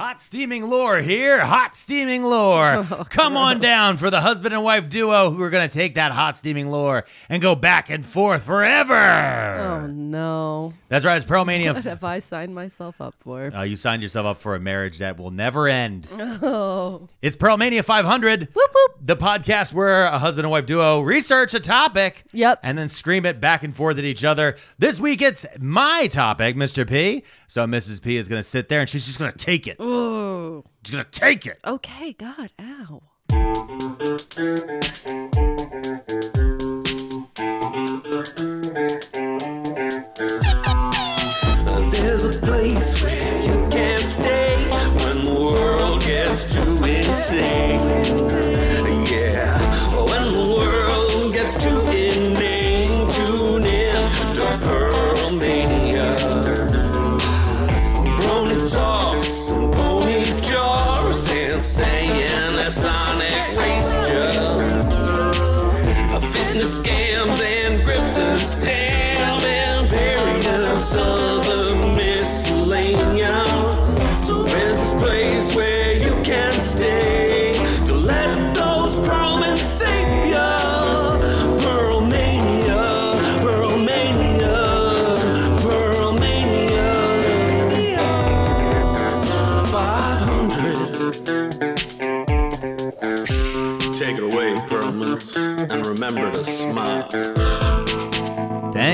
Hot steaming lore here. Hot steaming lore. Oh, Come on down for the husband and wife duo who are going to take that hot steaming lore and go back and forth forever. Oh no! That's right. It's Pearl Mania. What have I signed myself up for? Uh, you signed yourself up for a marriage that will never end. Oh, It's Pearl Mania 500. whoop whoop! The podcast where a husband and wife duo research a topic. Yep. And then scream it back and forth at each other. This week it's my topic, Mr. P. So Mrs. P is going to sit there and she's just going to take it. Oh, She's going to take it. okay. God, ow. There's a place where you can't stay when the world gets too insane.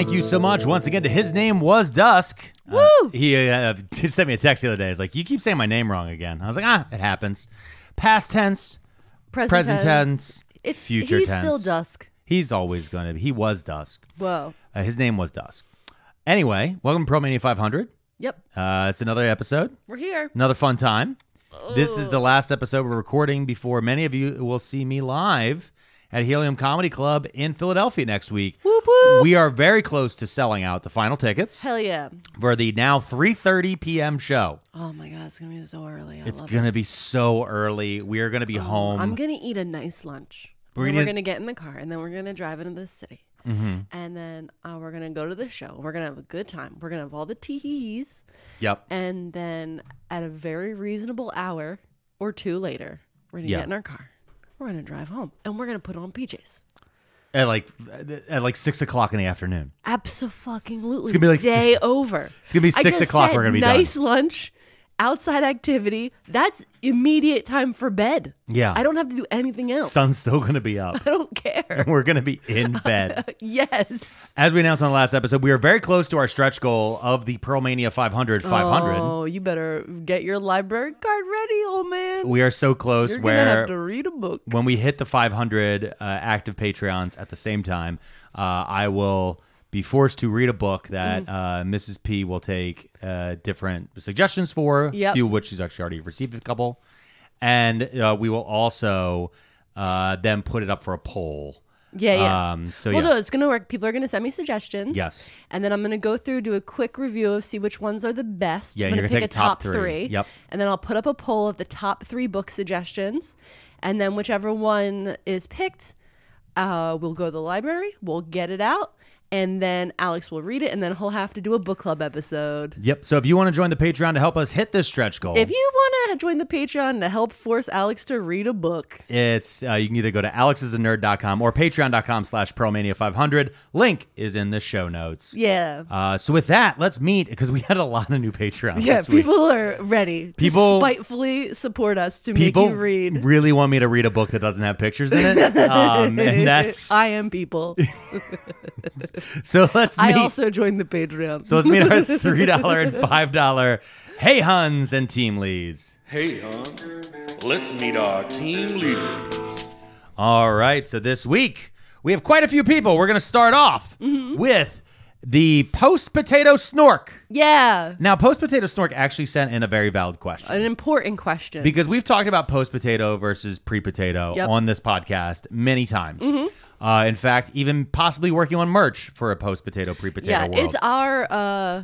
Thank you so much once again to His Name Was Dusk. Uh, Woo! he uh, sent me a text the other day. He's like, You keep saying my name wrong again. I was like, Ah, it happens. Past tense, Present, present tense, It's future he's tense. still dusk. He's always going to be. He was Dusk. Whoa. Uh, his name was Dusk. Anyway, welcome to Pearl Mania 500. Yep. Uh, it's another episode, We're here. another fun time. This is the last episode we're recording before many of you will see me live at Helium Comedy Club in Philadelphia next week. Whoop whoop. We are very close to selling out the final tickets Hell yeah. for the now 3:30 p.m. show. Oh my god, it's gonna be so early. I It's going to it. be so early. We are going to be home. I'm gonna eat a nice lunch. We're We're, gonna- get in the car and then we're gonna drive into the city. Mm-hmm. And then uh, we're gonna go to the show. We're gonna have a good time. We're gonna have all the teehees. yep. And then at a very reasonable hour or two later, we're gonna Yeah. get in our car. We're gonna drive home and we're gonna put on PJs. At like at like six o'clock in the afternoon. Absolutely. It's gonna be like day over. It's gonna be six o'clock. We're gonna be done. nice lunch, outside activity. That's immediate time for bed. Yeah. I don't have to do anything else. Sun's still going to be up. I don't care. We're going to be in bed. yes. As we announced on the last episode, we are very close to our stretch goal of the Pearlmania 500 500. Oh, you better get your library card ready, old man. We are so close You're where have to read a book. when we hit the 500 uh, active Patreons at the same time, uh, I will be forced to read a book that Mm. uh, Mrs. P will take uh, different suggestions for, Yep. a few of which she's actually already received a couple. And uh, we will also uh, then put it up for a poll. Yeah, yeah. Um, so, well, yeah. no, it's gonna work. People are gonna send me suggestions. Yes. And then I'm gonna go through, do a quick review of see which ones are the best. Yeah, I'm you're gonna pick take a top three. Yep. And then I'll put up a poll of the top three book suggestions, and then whichever one is picked, uh, we'll go to the library. We'll get it out. And then Alex will read it, and then he'll have to do a book club episode. Yep. So if you want to join the Patreon to help us hit this stretch goal, If you want to join the Patreon to help force Alex to read a book, It's uh, you can either go to alexisanerd.com or patreon.com slash pearlmania500. Link is in the show notes. yeah, Uh, so with that, let's meet because we had a lot of new Patreons. yeah, this week. people are ready People- to spitefully support us to make you read. really want me to read a book that doesn't have pictures in it, um, and that's I am people. so. Let's I also joined the Patreon. so let's meet our three dollar and five dollar hey huns and team leads. Hey, hon, let's meet our team leaders. All right. So this week we have quite a few people. We're going to start off Mm-hmm. with the post potato snork. yeah, Now, post potato snork actually sent in a very valid question. an important question. because we've talked about post potato versus pre potato Yep. Mm-hmm. on this podcast many times. Uh, in fact, even possibly working on merch for a post potato pre potato yeah, world. it's our uh,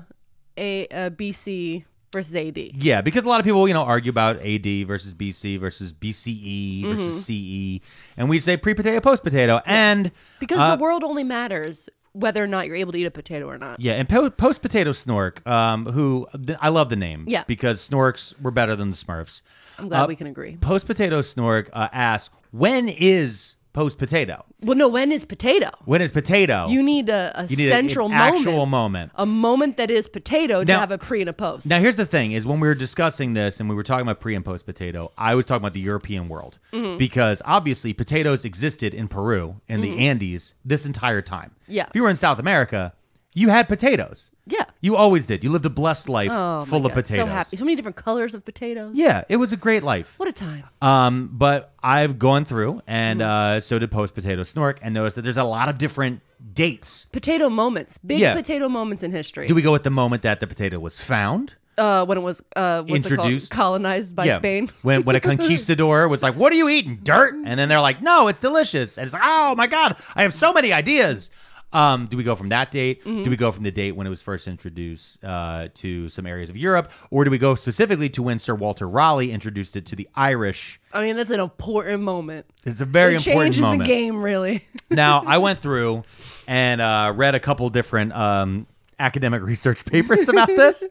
a, uh BC versus AD. yeah, because a lot of people, you know, argue about AD versus BC versus BCE versus Mm-hmm. CE, and we say pre potato, post potato, and Because uh, the world only matters whether or not you're able to eat a potato or not. Yeah, and po- post potato Snork, um, who th- I love the name. Yeah. because Snorks were better than the Smurfs. I'm glad Uh, we can agree. Post potato Snork uh, asks, "When is post potato? Well, no, when is potato? When is potato? You need a, a You need a- central an moment. actual moment. A moment that is potato to have a pre and a post. Now, here's the thing: is when we were discussing this and we were talking about pre and post potato, I was talking about the European world Mm-hmm. because obviously potatoes existed in Peru in the Andes this entire time. Mm-hmm. Yeah. if you were in South America, you had potatoes. Yeah. You always did. You lived a blessed life Oh, full of God, potatoes. So happy. So many different colors of potatoes. Yeah, it was a great life. What a time. Um, but I've gone through, and Mm-hmm. uh, so did Post Potato Snork, and noticed that there's a lot of different dates. Potato moments. Big Yeah. potato moments in history. Do we go with the moment that the potato was found? uh, when it was uh, what's it called? Introduced? colonized by Spain. when when a conquistador was like, "What are you eating? Dirt?" and then they're like, "No, it's delicious." And it's like, "Oh my god, I have so many ideas." Um, do we go from that date? Mm-hmm. Do we go from the date when it was first introduced uh, to some areas of Europe, or do we go specifically to when Sir Walter Raleigh introduced it to the Irish? I mean, that's an important moment. It's a very It important moment. the game, really. now I went through and uh, read a couple different um, academic research papers about this,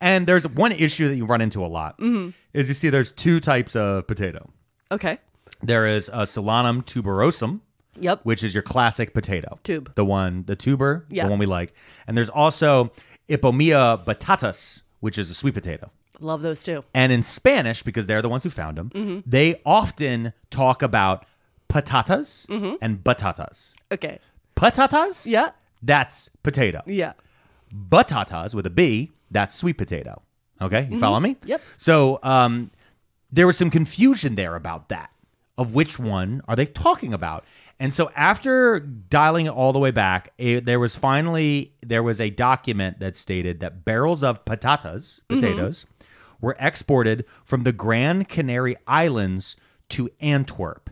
and there's one issue that you run into a lot. Mm-hmm. Is you see there's two types of potato. okay. There is a Solanum tuberosum, Yep. which is your classic potato Tube. the one, the tuber, Yeah. the one we like, and there's also Ipomoea batatas, which is a sweet potato. Love those too. And in Spanish, because they're the ones who found them, Mm-hmm. they often talk about patatas and batatas. Okay. Patatas? Yeah. That's potato. Yeah. Batatas with a B, that's sweet potato. Okay, you follow me? Mm-hmm. Yep. So um, there was some confusion there about that, of which one are they talking about? And so after dialing it all the way back, it, there was finally there was a document that stated that barrels of patatas, Mm-hmm. potatoes, were exported from the Grand Canary Islands to Antwerp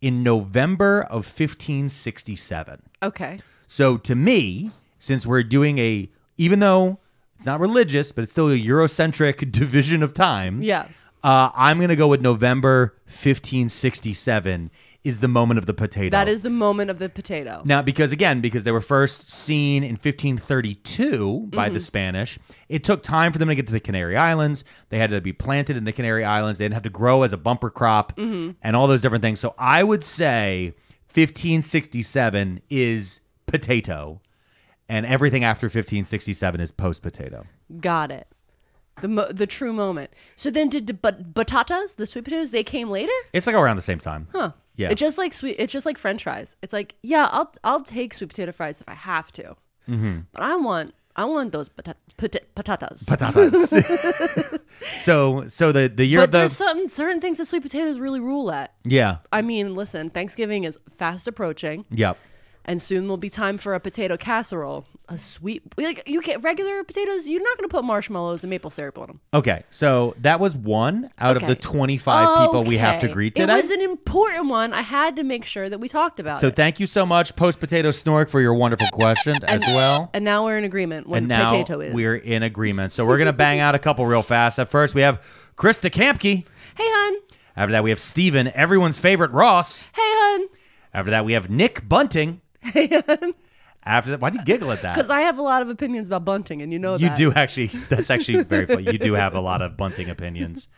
in November of 1567. Okay. So to me, since we're doing a, even though it's not religious, but it's still a Eurocentric division of time. Yeah. Uh, I'm gonna go with November 1567 is the moment of the potato. That is the moment of the potato. now because again because they were first seen in 1532 by Mm-hmm. the Spanish. It took time for them to get to the Canary Islands. They had to be planted in the Canary Islands. They didn't have to grow as a bumper crop Mm-hmm. and all those different things. So I would say 1567 is potato, and everything after 1567 is post potato. Got it. The mo- the true moment. So then did the but batatas, the sweet potatoes, they came later? It's like around the same time. Huh. Yeah. It's just like sweet it's just like french fries. It's like, yeah, I'll I'll take sweet potato fries if I have to. Mm-hmm. But I want I want those pata- pata- patatas. Patatas. so so the the year but of the there's some certain things that sweet potatoes really rule at. yeah I mean, listen, Thanksgiving is fast approaching, yep. And soon will be time for a potato casserole. A sweet, like you get regular potatoes. You're not going to put marshmallows and maple syrup on them. Okay, so that was one out of the Okay. 25 people we have to Okay. greet It today. was an important one. I had to make sure that we talked about it. so it. thank you so much, Post Potato Snork, for your wonderful question as well. And now we're in agreement when And now potato is. we're in agreement. So we're gonna bang out a couple real fast. At first, we have Krista Kampke. Hey, hun. After that, we have Steven, everyone's favorite Ross. Hey, hun. After that, we have Nick Bunting. Hey, hun. After that, why do you giggle at that? Because I have a lot of opinions about bunting, and you know that. You that. do actually. That's actually very funny. You do have a lot of bunting opinions.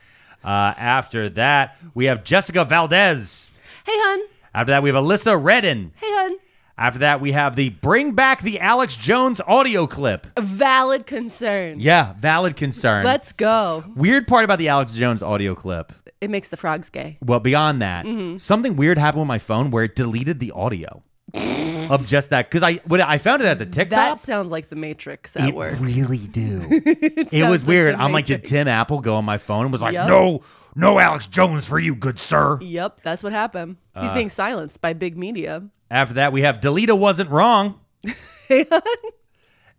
Uh, after that, we have Jessica Valdez. Hey, hun. After that, we have Alyssa Redden. Hey, hun. After that, we have the Bring Back the Alex Jones audio clip. A valid concern. Yeah, valid concern. Let's go. Weird part about the Alex Jones audio clip. It makes the frogs gay. Well, beyond that, Mm-hmm. something weird happened with my phone where it deleted the audio of just that because I when I found it as a TikTok. That sounds like the Matrix at it work. really do. it was like weird. I'm like, did Tim Apple go on my phone and was like, Yup. no, no Alex Jones for you, good sir. Yep, that's what happened. Uh, He's being silenced by big media. After that, we have Delita wasn't wrong.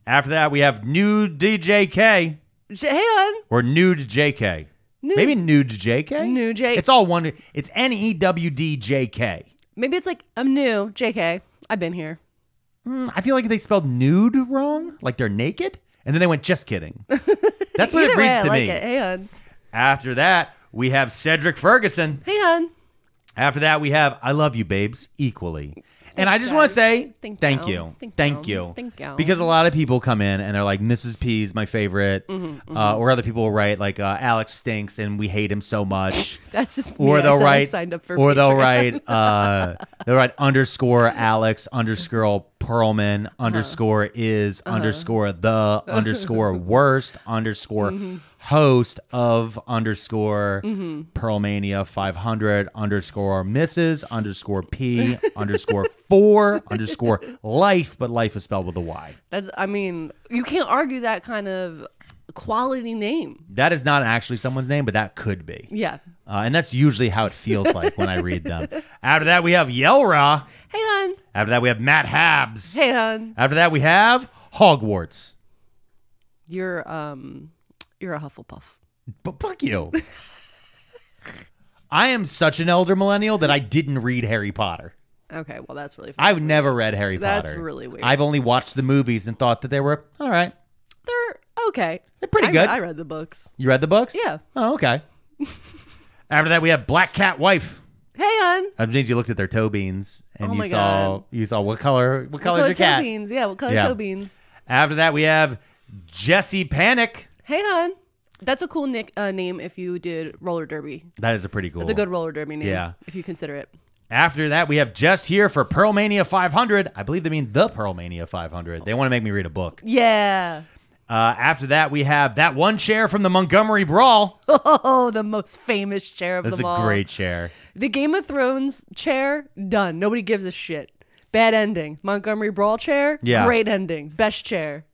After that, we have nude DJK Hey, or nude JK. Maybe nude JK. Nude J- It's all one. It's N E W D J K. Maybe it's like, I'm new. JK. I've been here. Hmm, I feel like they spelled nude wrong, like they're naked, and then they went just kidding. That's what it Either way, reads I to like me. it. Hey, hun. After that, we have Cedric Ferguson. Hey, hun. After that, we have I Love You, Babes, equally. And I just want to say Thank thank you. you. Thank Thank you. you. Thank you. Because a lot of people come in and they're like, Mrs. P is my favorite. Mm-hmm, Uh, or other people will write, like, uh, Alex stinks and we hate him so much. That's just or me. They'll I write, signed up for or they'll write, uh, they'll write underscore Alex underscore Pearlman Uh-huh. underscore is underscore the underscore worst underscore Mm-hmm. Host of underscore Pearlmania 500 underscore Mrs. underscore P underscore four underscore life, but life is spelled with a Y. That's. I mean, you can't argue that kind of quality name. That is not actually someone's name, but that could be. Yeah. Uh, and that's usually how it feels like when I read them. After that, we have Yelra. Hey, hon. After that, we have Matt Habs. Hey, hon. After that, we have Hogwarts. You're um, you're a Hufflepuff. But fuck you. I am such an elder millennial that I didn't read Harry Potter. Okay, well that's really. Fun. I've never read Harry Potter. That's really weird. I've only watched the movies and thought that they were all right. They're okay. They're pretty I, good. I read the books. You read the books? Yeah. Oh, okay. After that, we have Black Cat Wife. Hey, hon. I think you looked at their toe beans and Oh you saw God. you saw what color what color Color is your toe cat. beans. Yeah, what color Yeah. toe beans? After that, we have Jesse Panic. Hey, hon. That's a cool nick uh, name if you did roller derby. That is a pretty cool. It's a good roller derby name. Yeah. If you consider it. After that, we have just here for Pearlmania 500. I believe they mean the Pearlmania 500. They want to make me read a book. Yeah. Uh, after that, we have that one chair from the Montgomery Brawl. Oh, the most famous chair of That's them a great chair. The Game of Thrones chair, done. Nobody gives a shit. Bad ending. Montgomery Brawl chair, Yeah. great ending. Best chair.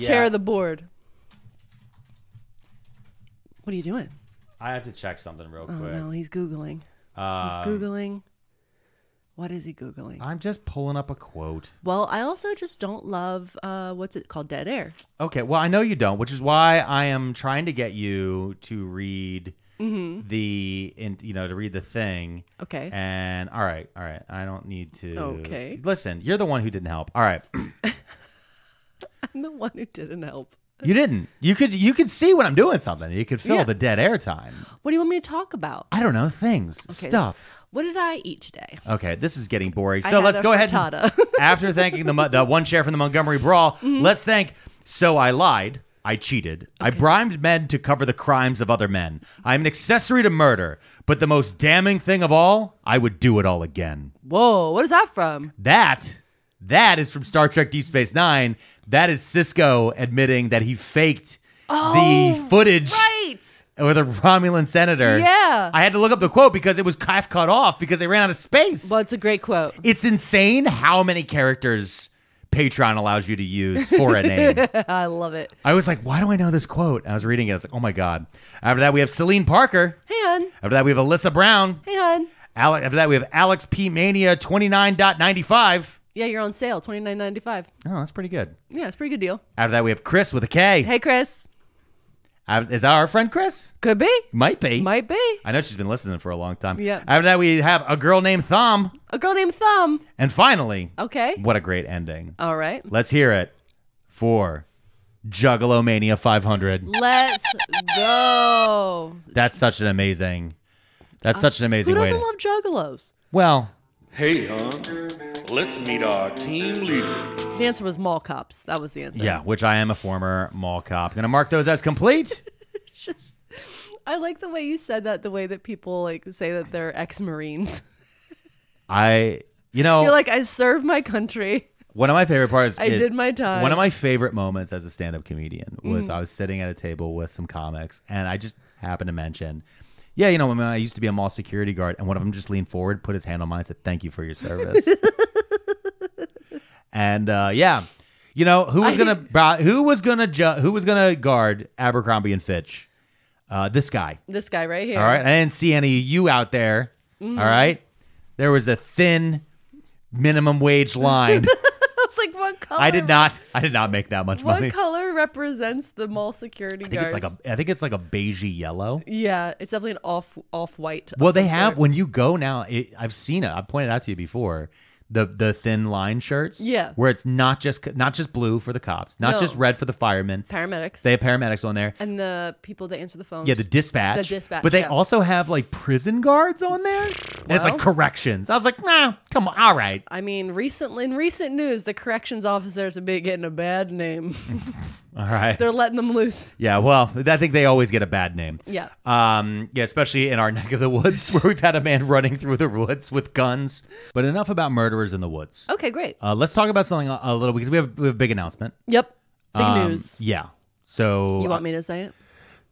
Chair of the board. What are you doing? I have to check something real Oh quick. no, he's googling. Uh, He's googling. What is he googling? I'm just pulling up a quote. Well, I also just don't love uh, what's it called, dead air. Okay, well, I know you don't, which is why I am trying to get you to read Mm-hmm. the, in, you know, to read the thing. Okay. And all right, all right, I don't need to. Okay. Listen, you're the one who didn't help. All right, I'm the one who didn't help. You didn't. You could, you could see when I'm doing something. You could fill Yeah. the dead air time. What do you want me to talk about? I don't know things, stuff. What did I eat today? Okay, this is getting boring. I So had let's a go ahead. And, frittata. after thanking the Mo- the one chair from the Montgomery Brawl, Mm-hmm. let's thank. So I lied. I cheated. I bribed men to cover the crimes of other men. I'm an accessory to murder. But the most damning thing of all, I would do it all again. Whoa, what is that from? That that is from Star Trek Deep Space Nine. That is Sisko admitting that he faked the oh, footage Right. with a Romulan senator. Yeah. I had to look up the quote because it was half cut off because they ran out of space. Well, it's a great quote. it's insane how many characters Patreon allows you to use for a name. I love it. I was like, why do I know this quote? I was reading it. I was like, oh my God. After that, we have Celine Parker. Hey, hon. After that, we have Alyssa Brown. Hey, hon. Ale- after that, we have Alex P. Mania 29.95. Yeah, you're on sale, twenty nine ninety five. Oh, that's pretty good. Yeah, it's a pretty good deal. After that, we have Chris with a K. Hey, Chris. Uh, Is that our friend Chris? Could be. Might be. Might be. I know she's been listening for a long time. Yeah. After that, we have a girl named Thumb. A girl named Thumb. And finally, Okay. what a great ending. All right. Let's hear it for Juggalo Mania 500. Let's go. That's such an amazing. That's such an amazing Who way. doesn't To, love juggalos? well, Hey, hon, let's meet our team leader. The answer was mall cops. That was the answer. yeah, which I am a former mall cop. Gonna mark those as complete. Just, I like the way you said that. The way that people like say that they're ex-marines. I, you know, You're like, I served my country. one of my favorite parts. I is- did my time. One of my favorite moments as a stand-up comedian was Mm. I was sitting at a table with some comics, and I just happened to mention. Yeah, you know, when I used to be a mall security guard, and one of them just leaned forward, put his hand on mine, and said, "Thank you for your service." and uh, yeah, you know who was I- gonna who was gonna ju- who was gonna guard Abercrombie and Fitch? Uh, this guy. This guy right here. All right, I didn't see any of you out there. Mm-hmm. all right, there was a thin minimum wage line. I was like, what color? I did not. I did not make that much What money. What color represents the mall security I think guards? it's like a. I think it's like a beigey yellow. Yeah, it's definitely an off off white. Well, they have when you go now. It, I've seen it. I've pointed out to you before. The the thin line shirts. Yeah. where it's not just not just blue for the cops, not No. just red for the firemen. Paramedics. They have paramedics on there. and the people that answer the phone. Yeah, the dispatch. The dispatch, But they yeah. also have like prison guards on there. And it's like Well. corrections. I was like, nah, come on, all right. I mean, recently in recent news, the corrections officers have been getting a bad name. All right. They're letting them loose. Yeah, well, I think they always get a bad name. Yeah. Um, yeah, especially in our neck of the woods where we've had a man running through the woods with guns. But enough about murderers in the woods. Okay, great. Uh, let's talk about something a, a little because we have, we have a big announcement. Yep. Big Um, news. Yeah. So You want me to say it?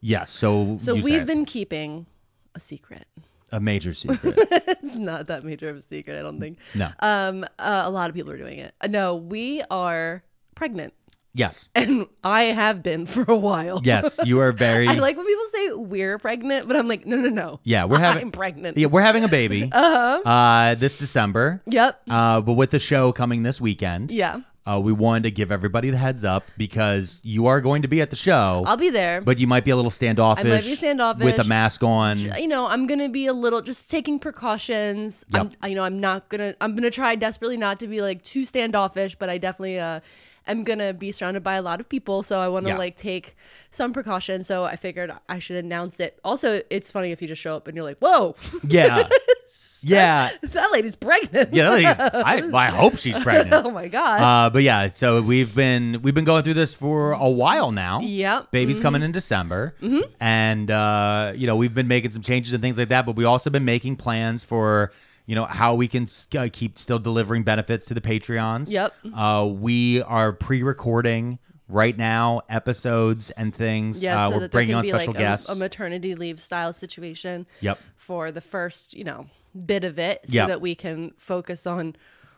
Yes. So So you we've been keeping a secret. a major secret. It's not that major of a secret, I don't think. no. Um, uh, a lot of people are doing it. Uh, no, we are pregnant, yes. and I have been for a while. Yes. You are very. I like when people say we're pregnant, but I'm like, no, no, no. Yeah, we're having. I'm pregnant. Yeah, we're having a baby. Uh-huh. Uh This December. Yep. Uh, but with the show coming this weekend. Yeah. Uh, we wanted to give everybody the heads up because you are going to be at the show. I'll be there. but you might be a little standoffish. be standoffish. with a mask on. you know, I'm gonna be a little just taking precautions. I'm, you know, I'm not gonna. I'm gonna try desperately not to be like too standoffish, but I definitely uh, am gonna be surrounded by a lot of people, so I want to Yeah. like take some precaution. So I figured I should announce it. Also, it's funny if you just show up and you're like, "Whoa, Yeah, yeah, that lady's pregnant." yeah. ladies, I, I hope she's pregnant. oh my god. Uh, but yeah, so we've been we've been going through this for a while now. Yep. Baby's coming in December, and uh, you know we've been making some changes and things like that. But we also been making plans for you know how we can uh, keep still delivering benefits to the Patreons. Yep. Uh, we are pre-recording right now episodes and things. Yeah, uh, so we're that there bringing can on be special like guests. A, a maternity leave style situation. Yep. For the first, you know, bit of it, so Yep. that we can focus on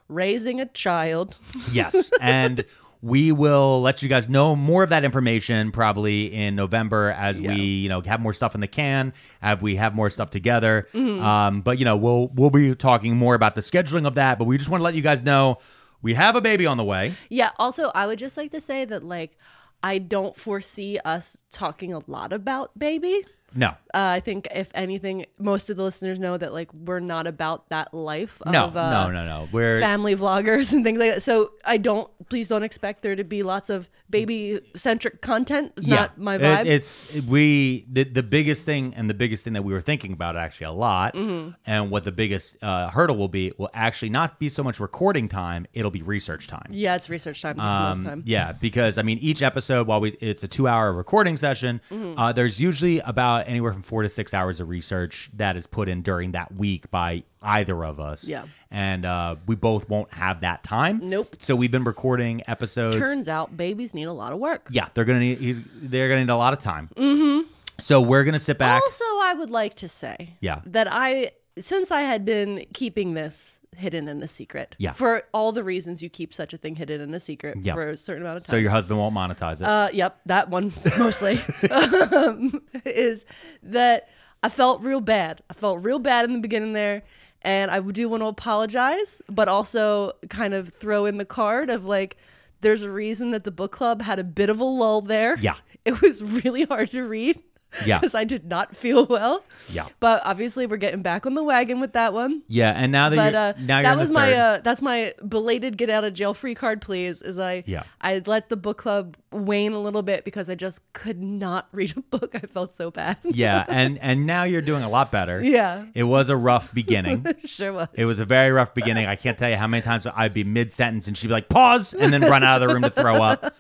raising a child. Yes, and we will let you guys know more of that information probably in November as we you know have more stuff in the can, have we have more stuff together. Mm-hmm. Um, but you know we'll we'll be talking more about the scheduling of that. But we just want to let you guys know we have a baby on the way. Yeah. Also, I would just like to say that like I don't foresee us talking a lot about baby. No, Uh, I think if anything, most of the listeners know that like we're not about that life no, of uh, no, no, no. We're family vloggers and things like that. So I don't. Please don't expect there to be lots of baby centric content. It's not my It- vibe. it's we the the biggest thing and the biggest thing that we were thinking about actually a lot, Mm-hmm. and what the biggest uh, hurdle will be will actually not be so much recording time; it'll be research time. yeah, it's research time most Um, time. yeah, because I mean, each episode, while we it's a two-hour recording session, Mm-hmm. uh, there's usually about anywhere from four to six hours of research that is put in during that week by either of us. Yeah. and uh, we both won't have that time. Nope. So we've been recording episodes. Turns out babies need a lot of work. yeah, they're gonna need. He's, they're gonna need a lot of time. Mm-hmm. So we're gonna sit back. Also, I would like to say Yeah. that I, since I had been keeping this hidden in a secret, Yeah. for all the reasons you keep such a thing hidden in a secret Yeah. for a certain amount of time. so your husband won't monetize it. uh, yep, that one mostly um, is that I felt real bad. I felt real bad in the beginning there. And I do want to apologize, but also kind of throw in the card of like, there's a reason that the book club had a bit of a lull there. Yeah. It was really hard to read. Yeah. Because I did not feel well. Yeah. But obviously, we're getting back on the wagon with that one. yeah, and now that But you're uh, now you're that was my uh, that's my belated get out of jail free card, please. Is I Yeah. I let the book club wane a little bit because I just could not read a book. I felt so bad. yeah, and and now you're doing a lot better. Yeah. it was a rough beginning. sure was. It was a very rough beginning. I can't tell you how many times I'd be mid sentence and she'd be like, pause, and then run out of the room to throw up.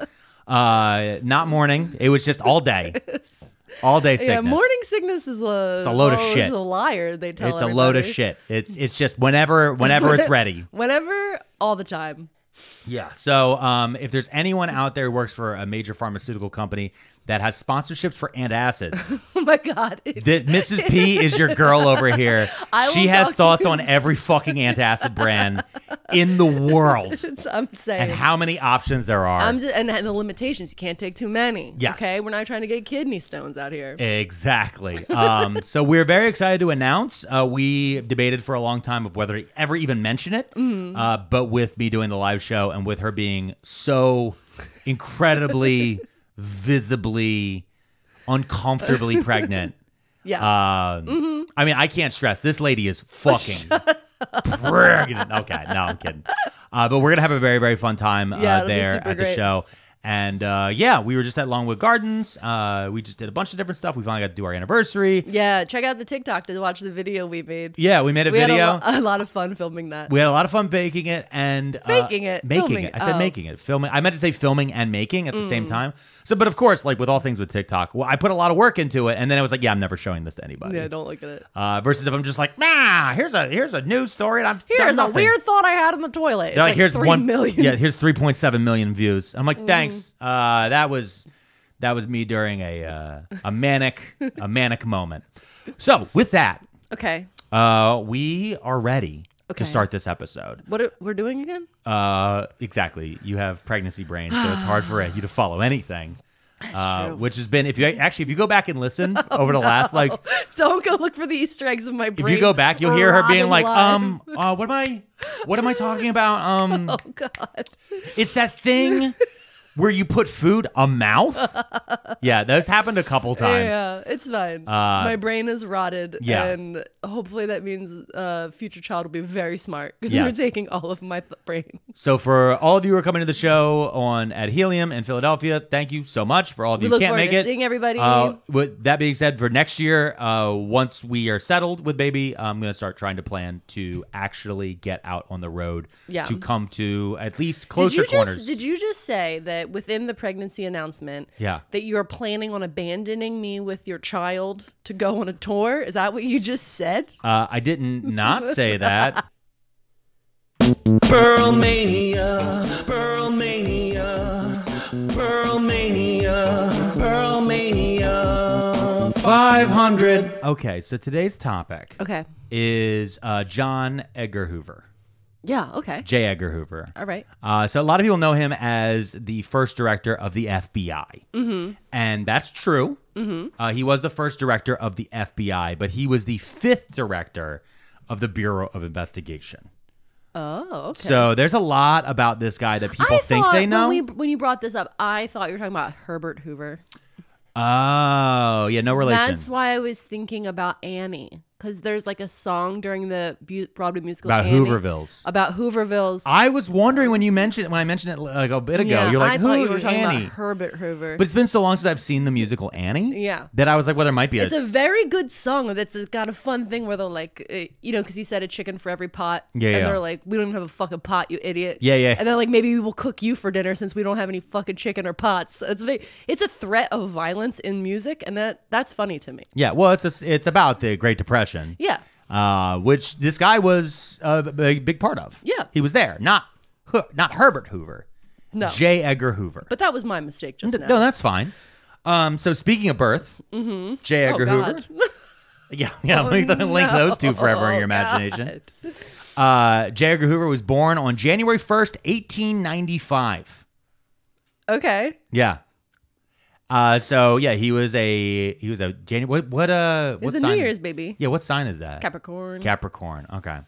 Uh, not morning. It was just all day. All day sickness. yeah, morning sickness is a It's a load of oh, shit. It's a liar. They tell It's a load of shit. It's it's just whenever whenever it's ready. Whenever, all the time. Yeah. So um, if there's anyone out there who works for a major pharmaceutical company that has sponsorships for antacids, Oh my god. that Mrs. P is your girl over here. She has thoughts on every fucking antacid brand in the world I'm saying. and how many options there are. I'm just, and, and the limitations. You can't take too many. Yes. Okay. We're not trying to get kidney stones out here. Exactly. Um, so we're very excited to announce. Uh, we debated for a long time of whether to ever even mention it, Mm-hmm. uh, but with me doing the live show and with her being so incredibly, visibly, uncomfortably pregnant. Yeah. Um, I mean, I can't stress this lady is fucking pregnant. Okay, no, I'm kidding. Uh, but we're gonna have a very very fun time uh, Yeah, there at the great. show. And uh, yeah, we were just at Longwood Gardens. Uh, we just did a bunch of different stuff. We finally got to do our anniversary. Yeah, check out the TikTok to watch the video we made. Yeah, we made a We video. had a, lo- a lot of fun filming that. we had a lot of fun baking it and uh, Baking it, making filming it. I said Oh. Mm. making it, filming. I meant to say filming and making at the same time. So, but of course, like with all things with TikTok, well, I put a lot of work into it, and then I was like, yeah, I'm never showing this to anybody. yeah, don't look at it. Uh, versus if I'm just like, nah, here's a here's a news story, and I'm Here's a weird thought I had in the toilet. It's They're like, here's three one million. Yeah, here's 3.7 million views. I'm like, Mm. thanks. Uh, that was that was me during a uh, a manic a manic moment. So with that, Okay. uh, we are ready Okay. to start this episode. What are, we're doing again? Uh, exactly. You have pregnancy brain, so it's hard for you to follow anything. Uh, which has been if you actually if you go back and listen over the last like Don't go look for the Easter eggs in my if you go back you'll hear her being like live. um uh, what am I what am I talking about um Oh God. It's that thing where you put food a mouth. Yeah, that's happened a couple times. Yeah, it's fine. Uh, my brain is rotted, yeah. and hopefully that means uh, future child will be very smart. 'cause Yeah. You're taking all of my th- brain. So for all of you who are coming to the show on at Helium in Philadelphia, thank you so much. For all of We you who can't make it, seeing everybody. Uh, with that being said, for next year, uh, once we are settled with baby, I'm going to start trying to plan to actually get out on the road Yeah. to come to at least closer did you corners. just did you just say that within the pregnancy announcement Yeah. that you're planning on abandoning me with your child to go on a tour? Is that what you just said? uh, I didn't not say that. Pearl Mania, Pearl Mania, Pearl Mania, Pearl Mania. 500. Okay, so today's topic Okay. is uh, John Edgar Hoover. Yeah, okay. J. Edgar Hoover. All right. Uh, so a lot of people know him as the first director of the FBI, mm-hmm. and that's true. Mm-hmm. Uh, he was the first director of the FBI, but he was the fifth director of the Bureau of Investigation. Oh, okay. So there's a lot about this guy that people I think they know. When, we, when you brought this up, I thought you were talking about Herbert Hoover. oh, yeah, no relation. That's why I was thinking about Annie. Because there's like a song during the Bu- Broadway musical about Annie, Hoovervilles. About Hoovervilles. I was wondering when you mentioned it, when I mentioned it like a bit ago. yeah, you're like, I who? thought you were talking Annie? about Herbert Hoover. but it's been so long since I've seen the musical Annie. Yeah. That I was like, well, there might be a. it's a very good song that's got a fun thing where they're like, uh, you know, because he said a chicken for every pot. Yeah, And yeah. they're like, we don't even have a fucking pot, you idiot. Yeah, yeah. And they're like, maybe we will cook you for dinner since we don't have any fucking chicken or pots. It's very, it's a threat of violence in music, and that that's funny to me. yeah, well, it's a, it's about the Great Depression. Yeah. uh, which this guy was a big, big part of. Yeah. he was there. Not not Herbert Hoover. No. J. Edgar Hoover. But that was my mistake just now. no, that's fine. Um, so speaking of birth, J. Edgar oh, Hoover. Yeah, yeah. let me link those two forever in your Oh, imagination. Uh, J. Edgar Hoover was born on January first, eighteen ninety five. Okay. Yeah. Uh, so yeah, he was a he was a January. What what uh what It's sign? New Year's baby. Yeah, what sign is that? Capricorn. Capricorn. Okay.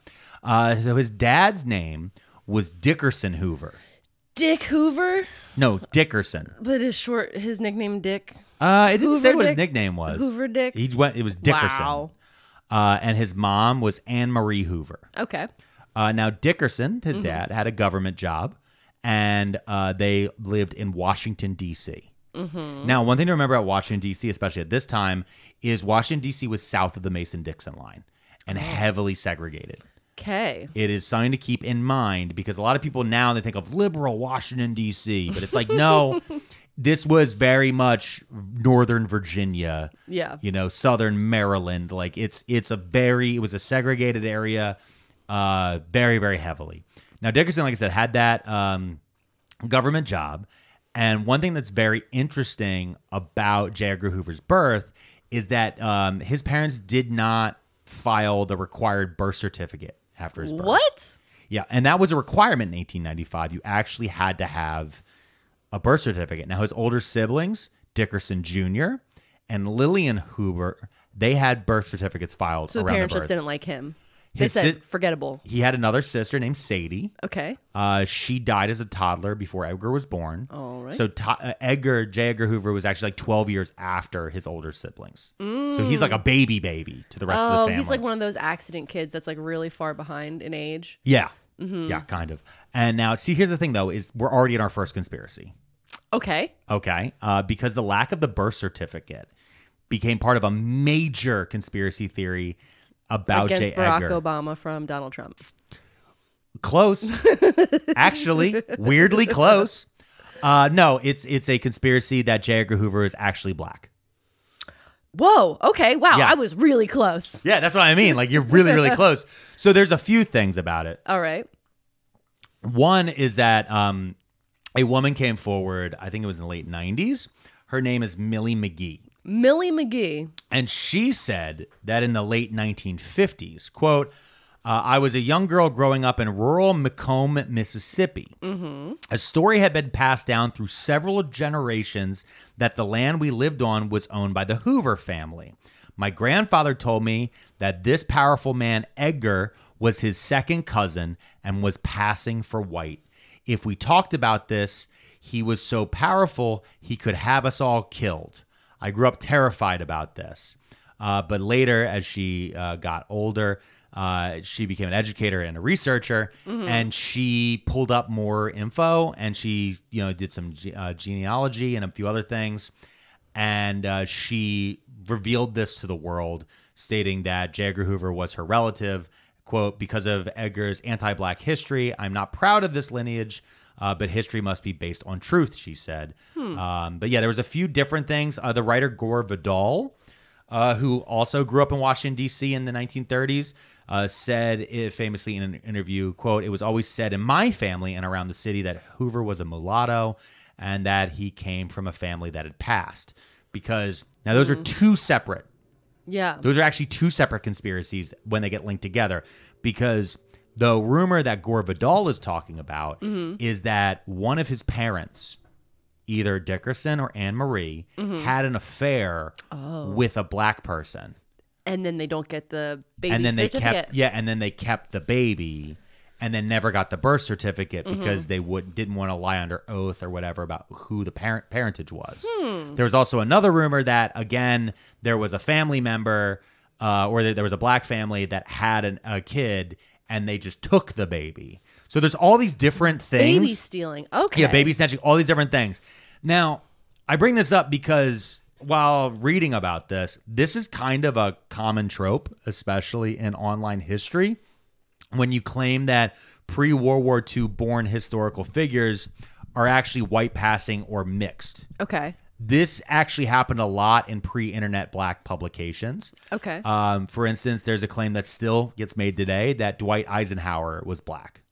Uh, so his dad's name was Dickerson Hoover. Dick Hoover, No, Dickerson. but his short, his nickname Dick. Uh, it didn't Hoover say what his nickname was. Hoover Dick. He went. It was Dickerson. Wow. Uh, and his mom was Anne Marie Hoover. Okay. Uh, now Dickerson, his Mm-hmm. dad, had a government job, and uh, they lived in Washington D.C. Mm-hmm. Now, one thing to remember about Washington D.C., especially at this time, is Washington D.C. was south of the Mason-Dixon line and Oh. heavily segregated. Okay. It is something to keep in mind because a lot of people now they think of liberal Washington D.C., but it's like no, this was very much Northern Virginia, Yeah. you know, Southern Maryland. Like it's it's a very it was a segregated area, uh, very very heavily. Now Dickerson, like I said, had that um, government job, and one thing that's very interesting about J. Edgar Hoover's birth is that um, his parents did not file the required birth certificate after his birth. What? Yeah, and that was a requirement in 1895. You actually had to have a birth certificate. Now, his older siblings, Dickerson Jr. and Lillian Hoover, they had birth certificates filed So the around parents just didn't like him. They His said si- forgettable. he had another sister named Sadie. Okay. Uh, she died as a toddler before Edgar was born. All right. So to- uh, Edgar J. Edgar Hoover was actually like 12 years after his older siblings. So he's like a baby baby to the rest of the Oh, family. he's like one of those accident kids that's like really far behind in age. yeah, Mm-hmm. yeah, kind of. And now, see, here's the thing though: is we're already in our first conspiracy. Okay. Okay, uh, because the lack of the birth certificate became part of a major conspiracy theory about Against J. Barack Edgar. Obama from Donald Trump. Close, actually, weirdly close. Uh, no, it's it's a conspiracy that J. Edgar Hoover is actually black. Whoa. Okay. Wow. Yeah. I was really close. Yeah, that's what I mean. Like you're really, really close. So there's a few things about it. All right. One is that um, a woman came forward. I think it was in the late '90s. Her name is Millie McGee. Millie McGee. And she said that in the late 1950s, quote, uh, I was a young girl growing up in rural McComb, Mississippi. A story had been passed down through several generations that the land we lived on was owned by the Hoover family. My grandfather told me that this powerful man, Edgar, was his second cousin and was passing for white. If we talked about this, he was so powerful he could have us all killed. I grew up terrified about this. Uh, but later, as she uh, got older, uh, she became an educator and a researcher, and she pulled up more info, and she, you know, did some ge- uh, genealogy and a few other things, and uh, she revealed this to the world, stating that J. Edgar Hoover was her relative. "Quote: Because of Edgar's anti-black history, I'm not proud of this lineage." Uh, but history must be based on truth, she said. Um, but yeah, there was a few different things. Uh, the writer Gore Vidal, uh, who also grew up in Washington D.C. in the 1930s, uh, said it famously in an interview, "quote It was always said in my family and around the city that Hoover was a mulatto, and that he came from a family that had passed." Because now those are two separate Yeah. those are actually two separate conspiracies when they get linked together because the rumor that Gore Vidal is talking about is that one of his parents, either Dickerson or Anne Marie, had an affair with a black person. And then they don't get the baby and then they certificate. kept yeah, and then they kept the baby and then never got the birth certificate Mm-hmm. because they would didn't want to lie under oath or whatever about who the parent parentage was. Hmm. There was also another rumor that again there was a family member uh, or that there was a black family that had an, a kid and they just took the baby. So there's all these different things. Baby stealing. Okay. Yeah, baby snatching, all these different things. Now, I bring this up because while reading about this, this is kind of a common trope, especially in online history, when you claim that pre World War II born historical figures are actually white passing or mixed. Okay. This actually happened a lot in pre internet black publications. Okay. Um, for instance, there's a claim that still gets made today that Dwight Eisenhower was black.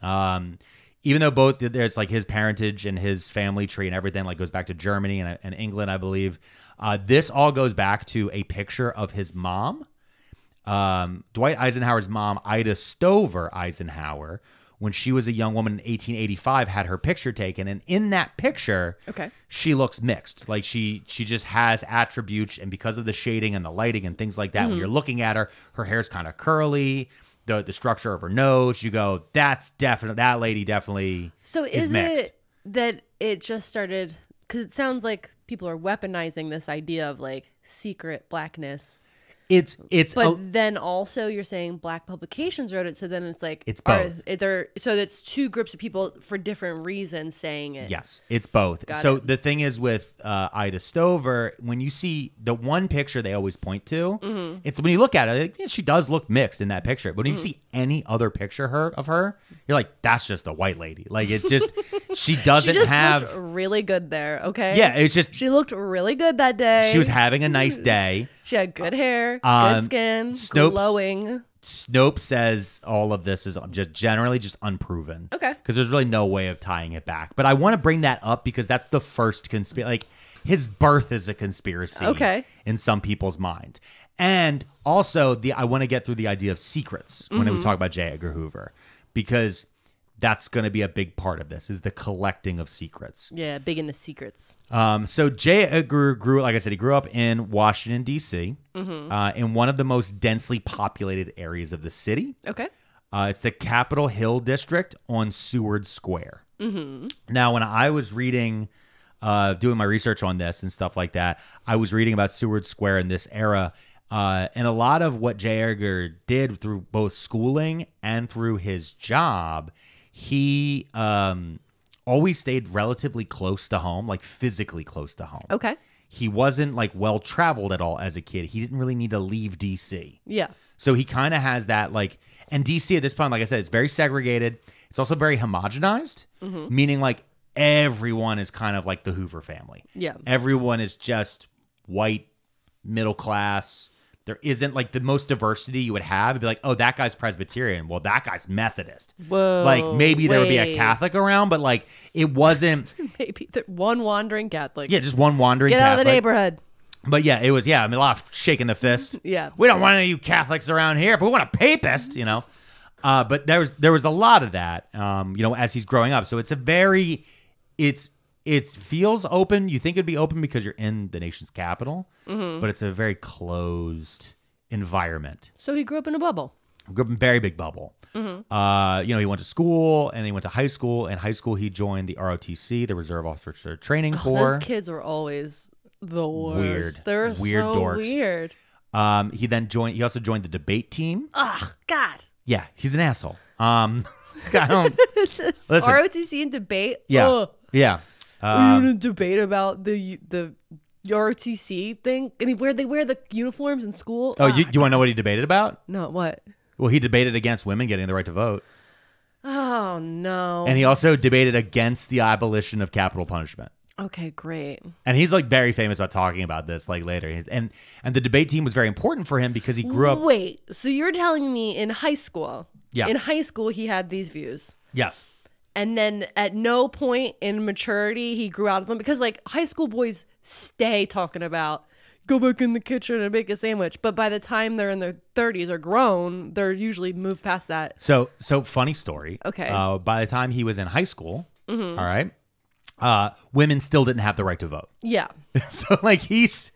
Um, even though both there's like his parentage and his family tree and everything like goes back to Germany and, and England, I believe. Uh, this all goes back to a picture of his mom, um, Dwight Eisenhower's mom, Ida Stover Eisenhower, when she was a young woman in 1885, had her picture taken, and in that picture, Okay. she looks mixed. Like she she just has attributes, and because of the shading and the lighting and things like that, Mm-hmm. when you're looking at her, her hair's kind of curly. The the structure of her nose, you go, that's definitely that lady definitely. So is is, mixed. it that it just started because it sounds like people are weaponizing this idea of like secret blackness, It's it's but a- then also you're saying black publications wrote it. So then it's like It's both. it- they're so it's two groups of people for different reasons saying it. Yes, it's both. Got so it. the thing is with uh, Ida Stover, when you see the one picture they always point to, Mm-hmm. it's when you look at it, like, yeah, she does look mixed in that picture. But when you Mm-hmm. see any other picture her of her, you're like, that's just a white lady. Like it just she doesn't She just have. looked really good there. Okay. Yeah, it's just She looked really good that day. she was having a nice day. She had good hair, Um, good skin, Snopes- glowing. Snope says all of this is just generally just unproven. Okay. Because there's really no way of tying it back. But I want to bring that up because that's the first conspiracy. Like his birth is a conspiracy. Okay. In some people's mind. And also the I want to get through the idea of secrets when Mm-hmm. we talk about J. Edgar Hoover. Because that's going to be a big part of this is the collecting of secrets. Yeah, big into secrets. Um, so J. Edgar grew, like I said, he grew up in Washington D.C. Uh, in one of the most densely populated areas of the city. Okay. Uh, it's the Capitol Hill District on Seward Square. Now, when I was reading, uh, doing my research on this and stuff like that, I was reading about Seward Square in this era. Uh, and a lot of what J. Edgar did through both schooling and through his job, he um, always stayed relatively close to home, like physically close to home. Okay. He wasn't like well traveled at all as a kid. He didn't really need to leave DC. Yeah. So he kind of has that like, and DC at this point, like I said, it's very segregated. It's also very homogenized, Mm-hmm. meaning like everyone is kind of like the Hoover family. Yeah. Everyone is just white, middle class. There isn't like the most diversity you would have. It'd be like, oh, that guy's Presbyterian. Well, that guy's Methodist. Whoa, Like maybe there would be a wait. Catholic around, but like it wasn't. Maybe the one wandering Catholic. Yeah, just one wandering. Get out of the Catholic. neighborhood. But yeah, it was yeah. I mean, a lot of shaking the fist. Yeah. we don't want any of you Catholics around here. If we want a papist, you know. Uh, but there was there was a lot of that, um, you know, as he's growing up. So it's a very, it's it feels open. You think it'd be open because you're in the nation's capital, Mm-hmm. but it's a very closed environment. So he grew up in a bubble. Grew up in a very big bubble. Uh, you know, he went to school and he went to high school. In high school, he joined the ROTC, the Reserve Officer Training Corps. Those kids were always the worst. Weird. They're Weird so dorks. weird. Um, he then joined. He also joined the debate team. Oh God. Yeah, he's an asshole. Um, I don't. It's just Listen. ROTC and debate. Yeah, Ugh. yeah. Um, want to debate about the the ROTC thing? And where they wear the uniforms in school? oh, Ah, you, you want to know what he debated about? no, what? Well, he debated against women getting the right to vote, Oh no. and he also debated against the abolition of capital punishment. okay, great. And he's like very famous about talking about this like later. And and the debate team was very important for him because he grew up. Wait, so you're telling me in high school? Yeah. In high school, he had these views. Yes. And then at no point in maturity he grew out of them because like high school boys stay talking about go back in the kitchen and make a sandwich but by the time they're in their 30s or grown they're usually moved past that So so funny story. Okay. Mm-hmm. Uh, by the time he was in high school, all right, uh, women still didn't have the right to vote. yeah so like he's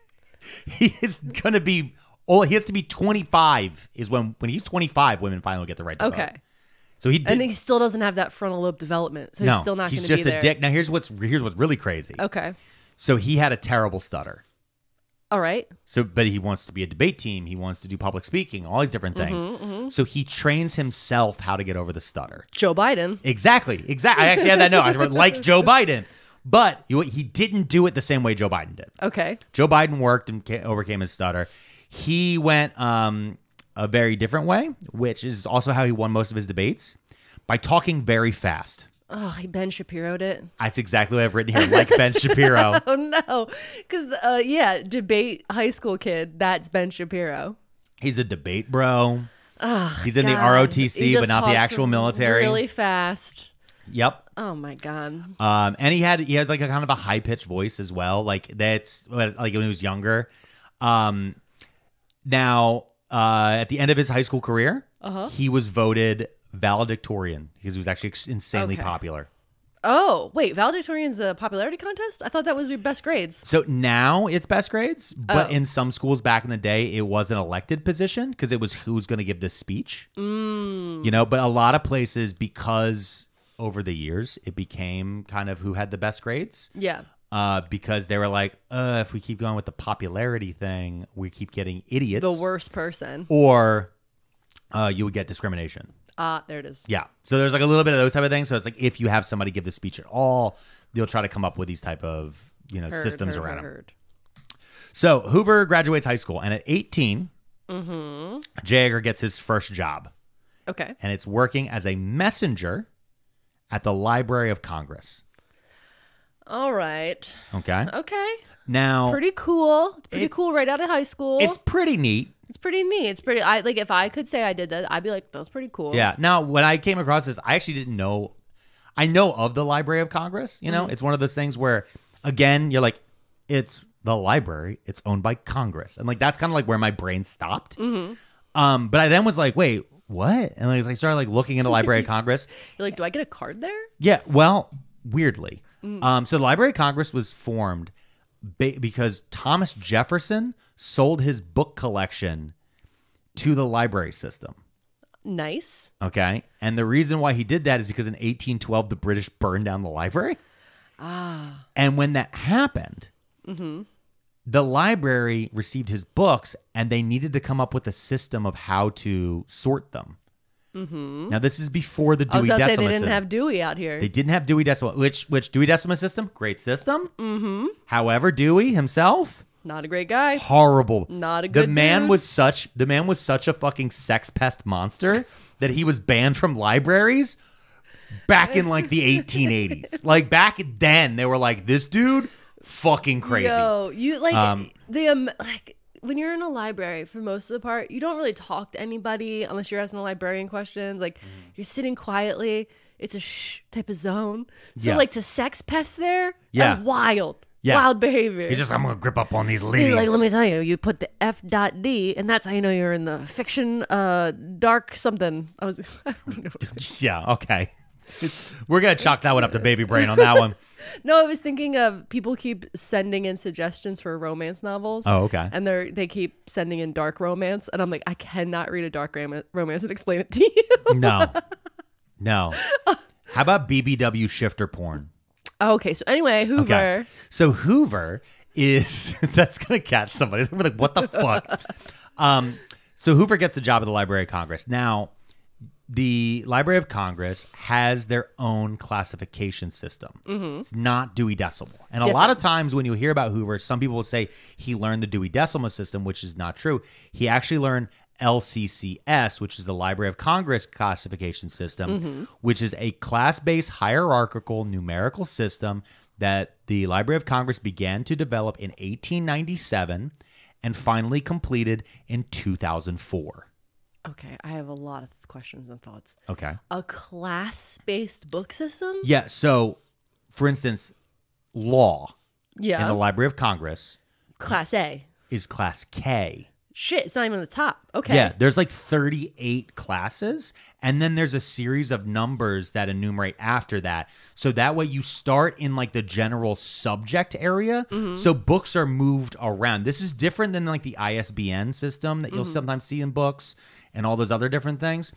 he is gonna be oh he has to be 25 is when when he's 25 women finally get the right to vote. okay So he did, and he still doesn't have that frontal lobe development so no he's still not he's going to be just a there dick. Now here's what's here's what's really crazy. okay So he had a terrible stutter. all right So but he wants to be a debate team. He wants to do public speaking, all these different things. Mm-hmm, So he trains himself how to get over the stutter. joe biden Exactly. Exactly. I actually had that note. I wrote like Joe Biden, but you- he didn't do it the same way Joe Biden did. okay Joe Biden worked and ca- overcame his stutter. He went um, a very different way, which is also how he won most of his debates by talking very fast. oh he ben shapiro it That's exactly what I've written here, like Ben Shapiro. oh no because uh yeah debate high school kid that's ben shapiro He's a debate bro. Oh, He's in the ROTC, but not the actual military. really fast Yep. Oh my god. Um, and he had he had like a kind of a high pitched voice as well. Like that's like when he was younger. Um, now uh, at the end of his high school career, Uh-huh. he was voted valedictorian because he was actually insanely Okay. popular. Oh, wait, valedictorian's a popularity contest? I thought that was your best grades. So now it's best grades, but Oh. in some schools back in the day, it was an elected position because it was who's going to give the speech. Mm. You know, but a lot of places because over the years it became kind of who had the best grades. Yeah. Uh, because they were like, uh, if we keep going with the popularity thing, we keep getting idiots. The worst person. Or uh, you would get discrimination. Ah, there it is. Yeah. So there's like a little bit of those type of things. So it's like if you have somebody give the speech at all, they'll try to come up with these type of you know Heard, systems heard, around heard, them. So Hoover graduates high school, and at 18, Mm-hmm. J. Edgar gets his first job, Okay. and it's working as a messenger at the Library of Congress. All right. Okay. Okay. Now Pretty cool. It's pretty It- cool right out of high school. it's pretty neat. it's pretty neat. It's pretty I like if I could say I did that, I'd be like, that's pretty cool. Yeah. Now, when I came across this, I actually didn't know. I know of the Library of Congress. You know, Mm-hmm. it's one of those things where, again, you're like, it's the library. It's owned by Congress, and like that's kind of like where my brain stopped. Mm-hmm. Um, but I then was like, wait, what? And like, I started like looking into Library of Congress. You're like, do I get a card there? Yeah, well, weirdly. Um, so the Library of Congress was formed ba- because Thomas Jefferson sold his book collection to the library system. Nice. Okay. And the reason why he did that is because in 1812, the British burned down the library. Ah. And when that happened, the library received his books and they needed to come up with a system of how to sort them. Mm-hmm. Now, this is before the Dewey I was gonna say they didn't System. have Dewey out here. They didn't have Dewey Decimal, which which Dewey Decimal System, great system. Mm-hmm. However, Dewey himself, Not a great guy. horrible. Not a The good man dude. was such the man was such a fucking sex pest monster that he was banned from libraries back in like the 1880s. like back then, they were like, this dude, fucking crazy. Yo, you like Um, the um, like when you're in a library for most of the part, you don't really talk to anybody unless you're asking the librarian questions. Like Mm-hmm. you're sitting quietly. It's a shh type of zone. So Yeah. like to sex pest there, Yeah. wild. Yeah. Wild behavior. He's just, I'm gonna grip up on these He's ladies. like, let me tell you, you put the F dot D, and that's how you know you're in the fiction, uh, dark something. I was, I don't know. yeah, okay. We're gonna chalk that one up to baby brain on that one. No, I was thinking of people keep sending in suggestions for romance novels. Oh, okay. And they're they keep sending in dark romance, and I'm like, I cannot read a dark rom- romance and explain it to you. No. No. How about BBW shifter porn? okay, so anyway, Hoover. Okay. So Hoover is that's gonna catch somebody. They're like, what the fuck? um, so Hoover gets the job at the Library of Congress. Now, the Library of Congress has their own classification system. Mm-hmm. It's not Dewey Decimal. And a lot of times when you hear about Hoover, some people will say he learned the Dewey Decimal System, which is not true. He actually learned LCCS, which is the Library of Congress classification system, mm-hmm. which is a class based hierarchical numerical system that the Library of Congress began to develop in 1897 and finally completed in 2004. Okay, I have a lot of questions and thoughts. Okay. A class based book system? Yeah. So, for instance, law Yeah. in the Library of Congress class A. is class K. Shit, it's not even the top. Okay. Yeah, there's like 38 classes, and then there's a series of numbers that enumerate after that. So that way you start in like the general subject area. Mm-hmm. So books are moved around. This is different than like the ISBN system that you'll mm-hmm. sometimes see in books and all those other different things.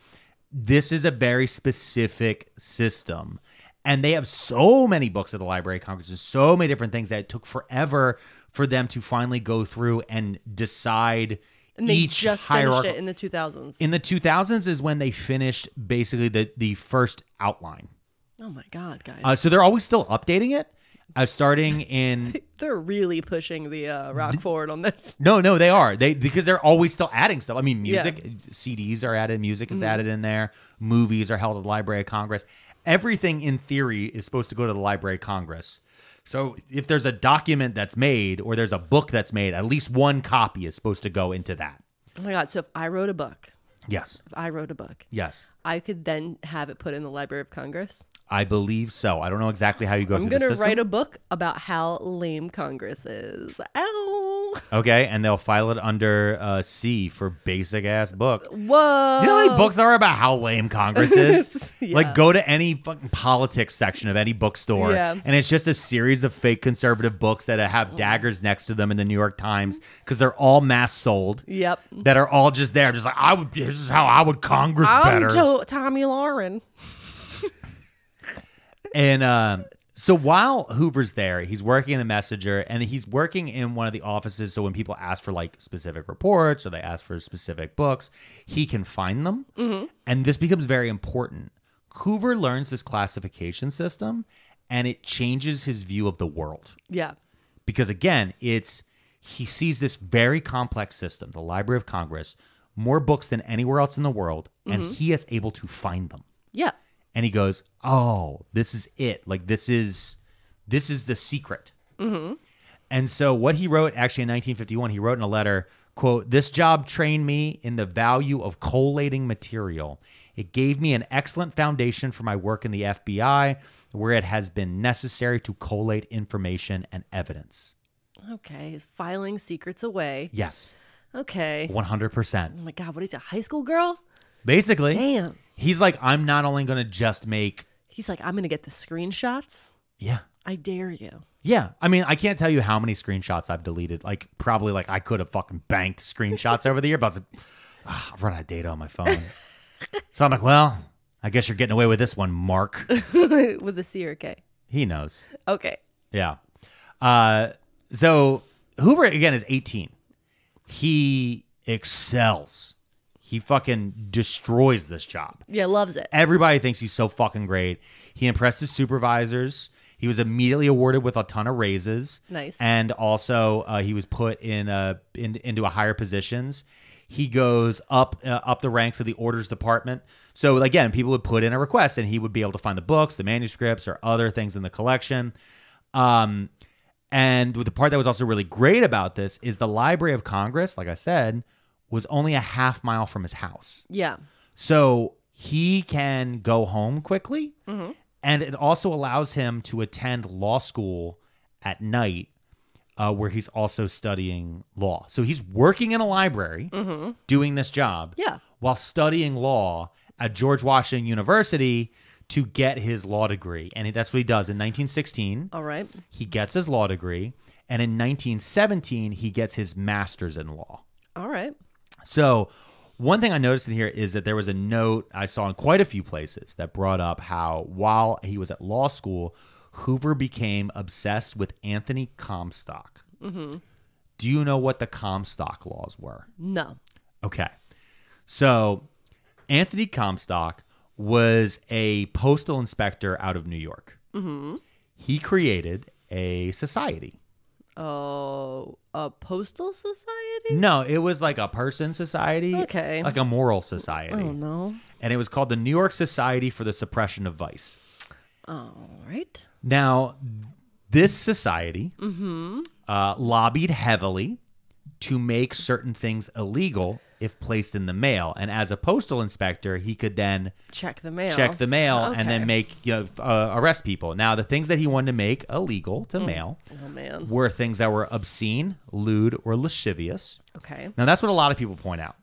This is a very specific system. And they have so many books at the Library of Congress, so many different things that it took forever for them to finally go through and decide And they each just finished it in the 2000s. in the 2000s is when they finished basically the the first outline. oh my God, guys. Uh, so they're always still updating it. Uh, starting in They're really pushing the uh, rock forward on this. no, no, they are they because they're always still adding stuff. I mean, Yeah. music CDs are added, music is added in there, movies are held at the Library of Congress. Everything in theory is supposed to go to the Library of Congress. So if there's a document that's made or there's a book that's made, at least one copy is supposed to go into that. Oh my God. So if I wrote a book, Yes, if I wrote a book, yes, I could then have it put in the Library of Congress. I believe so. I don't know exactly how you go I'm through going to write a book about how lame Congress is. Ow. Okay, and they'll file it under uh, C for basic ass book. Whoa. You know how many books are about how lame Congress is? Yeah. Like, go to any fucking politics section of any bookstore, Yeah. and it's just a series of fake conservative books that have daggers next to them in the New York Times because they're all mass sold. Yep. That are all just there, just like I would. This is how I would Congress I'm better. to- Tomi Lahren. And um, so while Hoover's there, he's working in a messenger and he's working in one of the offices. So when people ask for like specific reports or they ask for specific books, he can find them. Mm-hmm. And this becomes very important. Hoover learns this classification system and it changes his view of the world. Yeah. Because again, it's he sees this very complex system, the Library of Congress, more books than anywhere else in the world, and mm-hmm. he is able to find them Yeah. And he goes, "Oh, this is it. Like this is this is the secret." Mm-hmm. And so, what he wrote actually in 1951, he wrote in a letter, "quote This job trained me in the value of collating material. It gave me an excellent foundation for my work in the FBI, where it has been necessary to collate information and evidence." Okay. Filing secrets away. Yes, Okay. 100 percent. Oh my God. What is it? High school girl? Basically, Damn. He's like, I'm not only going to just make, He's like, I'm gonna get the screenshots. yeah, I dare you. yeah. I mean, I can't tell you how many screenshots I've deleted. Like, probably like I could have fucking banked screenshots over the year, but I was like, "Ah, I've run out of data on my phone. so I'm like, well, I guess you're getting away with this one, Mark. With a C or K. He knows. Okay. Yeah. Uh, so Hoover again is 18. He excels. He fucking destroys this job. Yeah, loves it. Everybody thinks he's so fucking great. He impressed his supervisors. He was immediately awarded with a ton of raises. Nice. And also, uh, he was put in a in, into a higher positions. He goes up uh, up the ranks of the orders department. So again, people would put in a request, and he would be able to find the books, the manuscripts, or other things in the collection. Um, and the part that was also really great about this is the Library of Congress, like I said, was only a half mile from his house. Yeah. So he can go home quickly. And it also allows him to attend law school at night, uh, where he's also studying law. So he's working in a library doing this job Yeah. while studying law at George Washington University to get his law degree. And that's what he does in 1916 All right. he gets his law degree and in 1917 he gets his master's in law All right. So one thing i noticed in here is that there was a note i saw in quite a few places that brought up how while he was at law school hoover became obsessed with anthony comstock do you know what the comstock laws were No. Okay. So Anthony Comstock was a postal inspector out of New York. Mm-hmm. He created a society. Oh, a postal society? No, it was like a person society. Okay. Like a moral society. Oh no. And it was called the New York Society for the Suppression of Vice. All right. Now, this society uh, lobbied heavily to make certain things illegal if placed in the mail. And as a postal inspector, he could then Check the mail. check the mail and then make you know uh, arrest people. Now, the things that he wanted to make illegal to mail Oh man. were things that were obscene, lewd, or lascivious. Okay. Now, that's what a lot of people point out.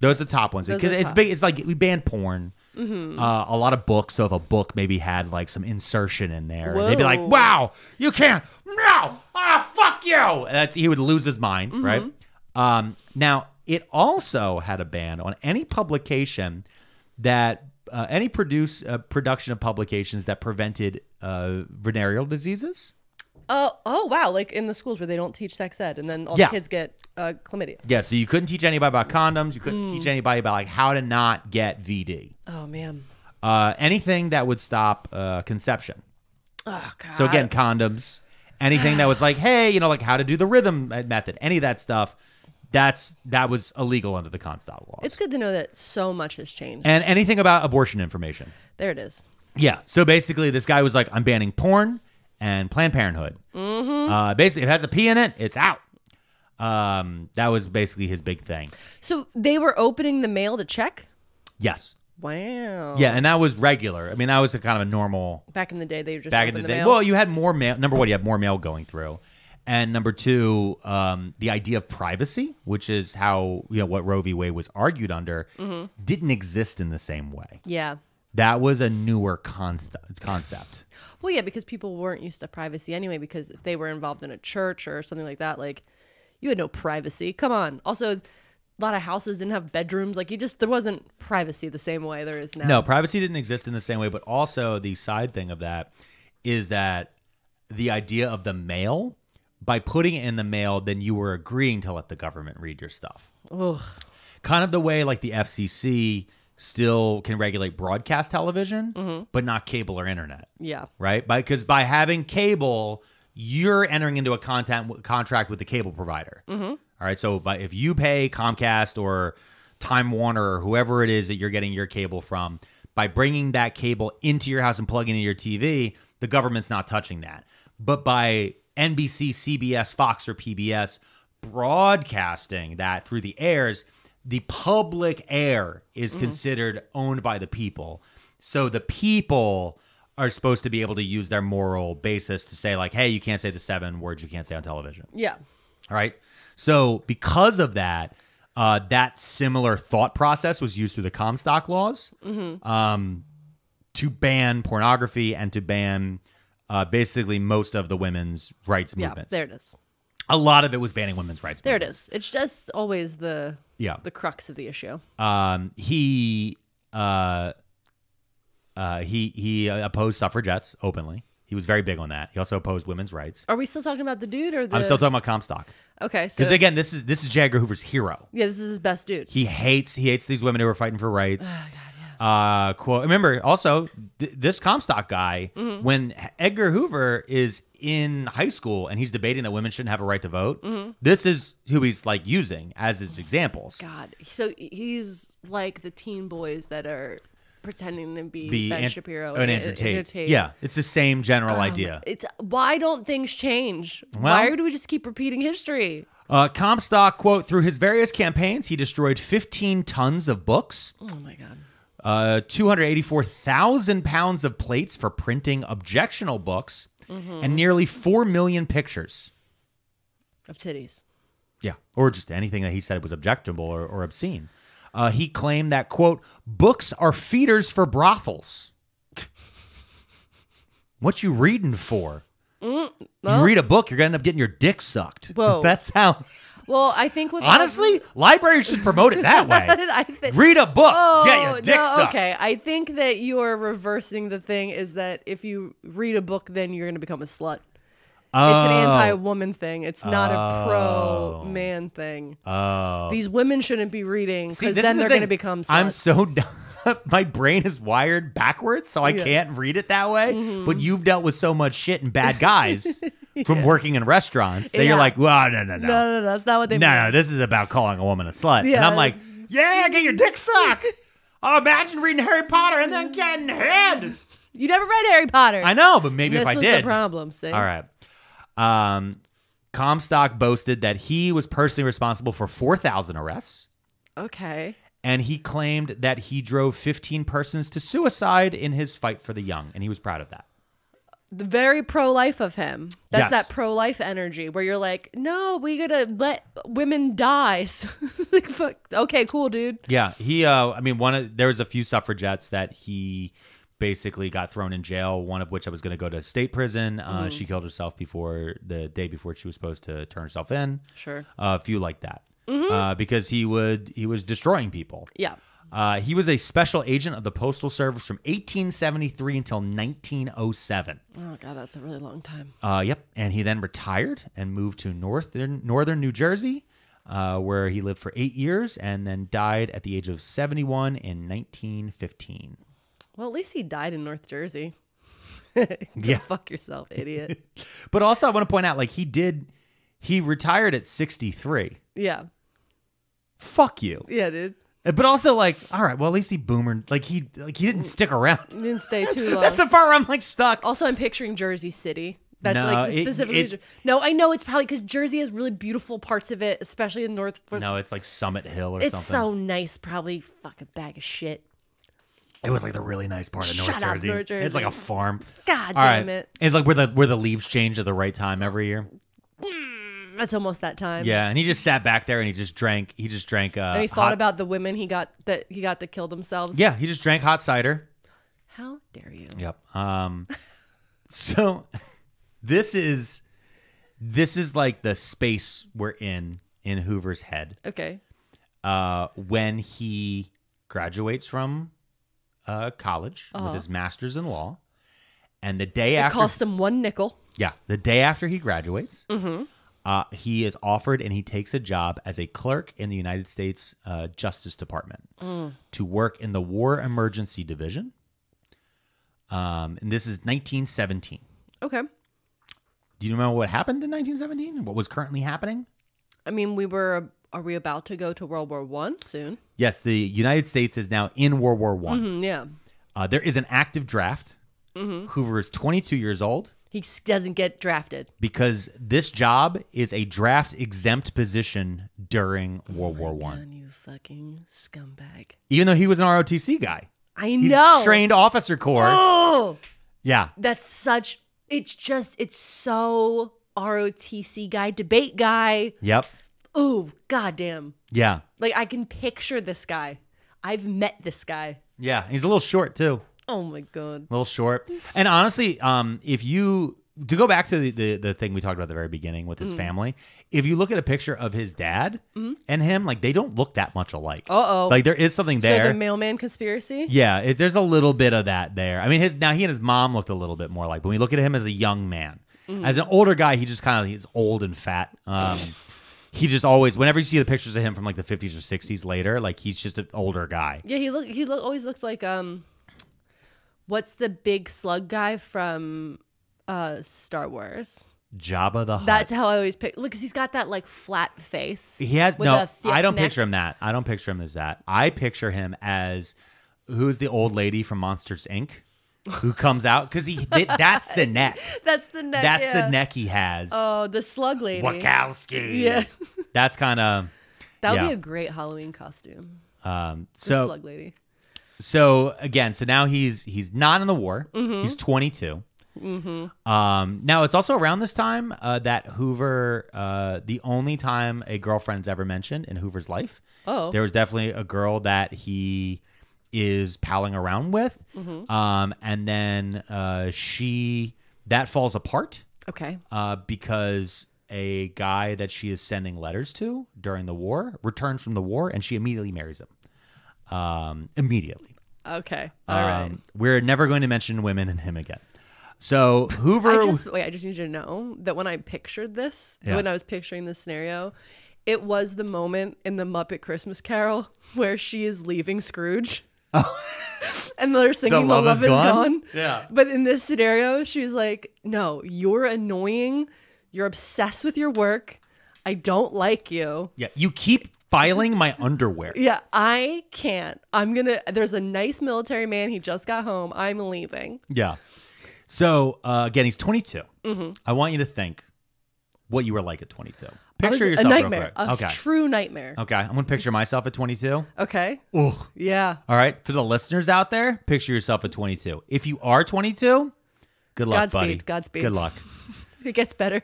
Those are the top ones because it's top. big. It's like we banned porn. Uh, a lot of books. So if a book maybe had like some insertion in there, they'd be like, "Wow, you can't! No, ah, fuck you!" He would lose his mind, right? Um, now it also had a ban on any publication that uh, any produce uh, production of publications that prevented uh, venereal diseases. Oh, oh wow! Like in the schools where they don't teach sex ed, and then all Yeah. the kids get uh, chlamydia. Yeah, so you couldn't teach anybody about condoms. You couldn't teach anybody about like how to not get VD. Oh man. Uh, anything that would stop uh, conception. Oh god. So again, condoms. Anything that was like, hey, you know, like how to do the rhythm method. Any of that stuff. That's that was illegal under the Comstock laws. it's good to know that so much has changed. and anything about abortion information. there it is. Yeah. So basically, this guy was like, I'm banning porn and Planned Parenthood. Mm-hmm. Uh, basically, if it has a P in it, it's out. Um, that was basically his big thing. So they were opening the mail to check. Yes. Wow. Yeah, and that was regular. I mean, that was a kind of a normal Back in the day, they were just back in the open day. mail. Well, you had more mail. Number one, you had more mail going through, and number two, um, the idea of privacy, which is how you know what Roe v. Wade was argued under, Mm-hmm. didn't exist in the same way. yeah. That was a newer concept. Concept. Well, yeah, because people weren't used to privacy anyway. Because if they were involved in a church or something like that, like you had no privacy. Come on. Also, a lot of houses didn't have bedrooms. Like you just there wasn't privacy the same way there is now. No, privacy didn't exist in the same way, but also the side thing of that is that the idea of the mail, by putting it in the mail, then you were agreeing to let the government read your stuff. Ugh. Kind of the way like the FCC still can regulate broadcast television, mm-hmm. but not cable or internet, Yeah. right? Because by having cable, you're entering into a content contract with the cable provider. Mm-hmm. All right, so by, if you pay Comcast or Time Warner or whoever it is that you're getting your cable from, by bringing that cable into your house and plugging into your TV, the government's not touching that. But by NBC, CBS, Fox, or PBS broadcasting that through the airs, the public air is considered owned by the people. So the people are supposed to be able to use their moral basis to say, like, hey, you can't say the seven words you can't say on television. Yeah. All right. So because of that, Uh, that similar thought process was used through the Comstock laws um, to ban pornography and to ban uh, basically most of the women's rights Yeah, movements. there it is. A lot of it was banning women's rights. There it movements. is. It's just always the Yeah. the crux of the issue. Um, he uh, uh, he he opposed suffragettes openly. He was very big on that. He also opposed women's rights. Are we still talking about the dude or the? I'm still talking about Comstock Okay, so because again, this is this is J. Edgar Hoover's hero. yeah, this is his best dude. He hates he hates these women who are fighting for rights. Uh, quote. Remember, also th- this Comstock guy, Mm-hmm. when Edgar Hoover is in high school and he's debating that women shouldn't have a right to vote, Mm-hmm. this is who he's like using as his examples. God, so he's like the teen boys that are pretending to be, Be Ben An- Shapiro and Andrew Tate. Yeah, it's the same general idea. It's why don't things change? Well- why do we just keep repeating history? Uh, Comstock, quote, through his various campaigns, he destroyed 15 tons of books, Oh my god. Uh, 284,000 pounds of plates for printing objectionable books, Mm-hmm. and nearly 4 million pictures. Of titties. Yeah, or just anything that he said was objectionable or, or obscene. Uh, he claimed that, quote, books are feeders for brothels. what you reading for? you read a book, you're going to end up getting your dick sucked. Whoa. That's how, Well, I think with honestly, libraries should promote it that way. I think. Read a book, Oh, get your dick no, sucked. okay. I think that you're reversing the thing is that if you read a book, then you're going to become a slut. It's an Oh. anti-woman thing. It's not a pro-man oh. thing. Oh. These women shouldn't be reading because then the they're going to become sluts. I'm so dumb. My brain is wired backwards, so I Yeah. Mm-hmm. can't read it that way. But you've dealt with so much shit and bad guys from working in restaurants that Yeah. you're like, well, no, no, no. no, no, no, that's not what they No, mean. no, this is about calling a woman a slut. And Yeah. I'm like, yeah, get your dick sucked. Oh, imagine reading Harry Potter and then getting head. You never read Harry Potter. I know, but maybe This if I did. the problem. See? All right. Um, Comstock boasted that he was personally responsible for 4,000 arrests, Okay. And he claimed that he drove 15 persons to suicide in his fight for the young, and he was proud of that. The very pro-life of him. That's Yes. that pro-life energy where you're like, no, we gotta let women die. So, like, fuck. Okay, cool, dude. Yeah, he. Uh, I mean, one of there was a few suffragettes that he basically got thrown in jail. One of which I was going to go to state prison. Uh, She killed herself before the day before she was supposed to turn herself in. Sure. Uh, a few like that, uh, because he would he was destroying people. Yeah. Uh, he was a special agent of the Postal Service from 1873 until 1907. Oh god, that's a really long time. Uh, yep, and he then retired and moved to northern northern New Jersey, uh, where he lived for eight years, and then died at the age of 71 in 1915. Well, at least he died in North Jersey. Yeah. Fuck yourself, idiot. But also, I want to point out, like he did, he retired at 63. yeah. Fuck you. Yeah, dude. But also, like, all right, well, at least he boomer, like he, like he didn't stick around. You didn't stay too long. That's the part where I'm like stuck. also, I'm picturing Jersey City. That's No, like it- specifically. it's- no, I know it's probably because Jersey has really beautiful parts of it, especially in North. No, it's like Summit Hill or something. it's something. so nice. Probably fucking bag of shit. It was like the really nice part of North Shut up, Jersey. North It's like a farm. God All damn it. It's like where the where the leaves change at the right time every year. Mm. That's almost that time. Yeah, and he just sat back there and he just drank. He just drank. Uh, And he thought hot- about the women he got that he got that killed themselves. Yeah, he just drank hot cider. How dare you? Yep. Um. so, this is this is like the space we're in in Hoover's head. Okay. Uh, when he graduates from uh college with his master's in law, and the day Uh-huh. It after cost him one nickel. Yeah, the day after he graduates, Mm-hmm. Uh, he is offered and he takes a job as a clerk in the United States uh, Justice Department Mm. to work in the War Emergency Division. Um, and this is 1917. Okay. Do you remember what happened in 1917? What was currently happening? I mean, we were. Are we about to go to World War One soon? Yes, the United States is now in World War One. Mm, yeah. Uh, there is an active draft. Mm-hmm. Hoover is 22 years old He doesn't get drafted. because this job is a draft exempt position during oh World War One. You fucking scumbag. even though he was an ROTC guy. I He's know. trained officer corps. Oh, Yeah. that's such. It's just. It's so ROTC guy, debate guy. Yep. ooh, goddamn. Yeah. Like I can picture this guy. I've met this guy. Yeah. He's a little short too. Oh my god. A little short. And honestly, um, if you to go back to the, the, the thing we talked about at the very beginning with Mm-hmm. his family, if you look at a picture of his dad and him, like they don't look that much alike. Uh-oh. Like there is something there. So the mailman conspiracy? Yeah, it, there's a little bit of that there. I mean, his now he and his mom looked a little bit more like, but when you look at him as a young man, Mm-hmm. as an older guy, he just kind of he's old and fat. Um, he just always, whenever you see the pictures of him from like the 50s or 60s later, like he's just an older guy. Yeah, he look he look always looks like um what's the big slug guy from uh Star Wars? Jabba the Hutt. That's how I always pick look cuz he's got that like flat face. he has no. I don't neck. picture him that. I don't picture him as that. I picture him as who's the old lady from Monsters Inc. Who comes out because he th- that's the neck. That's the neck. That's yeah. the neck he has. Oh, the slug lady. Wachowski. Yeah. That's kind of That would Yeah. be a great Halloween costume. um. The So slug lady. So again, so now he's he's not in the war. Mm-hmm. He's 22. Um, now it's also around this time uh, that Hoover, uh, the only time a girlfriend's ever mentioned in Hoover's life. Oh. there was definitely a girl that he is palling around with, Mm-hmm. um, and then uh, she that falls apart Okay. uh, because a guy that she is sending letters to during the war returns from the war, and she immediately marries him. Um, immediately. Okay. All right. Um, We're never going to mention women and him again. So Hoover, I just wait. I just need you to know that when I pictured this, Yeah. when I was picturing this scenario, it was the moment in the Muppet Christmas Carol where she is leaving Scrooge, and they're singing "The Oh. love Love, is is, gone? gone. Yeah. But in this scenario, she's like, "No, you're annoying. You're obsessed with your work. I don't like you. yeah, you keep filing my underwear. Yeah, I can't. I'm gonna. There's a nice military man. He just got home. I'm leaving. Yeah. So uh, again, he's 22. Mm-hmm. I want you to think what you were like at 22. I was Picture yourself a real nightmare. A okay. true nightmare. Okay. I'm gonna picture myself at 22. Okay. Ooh. Yeah. All right. For the listeners out there, picture yourself at 22. If you are 22, good luck, Godspeed, buddy. Godspeed. Good luck. It gets better.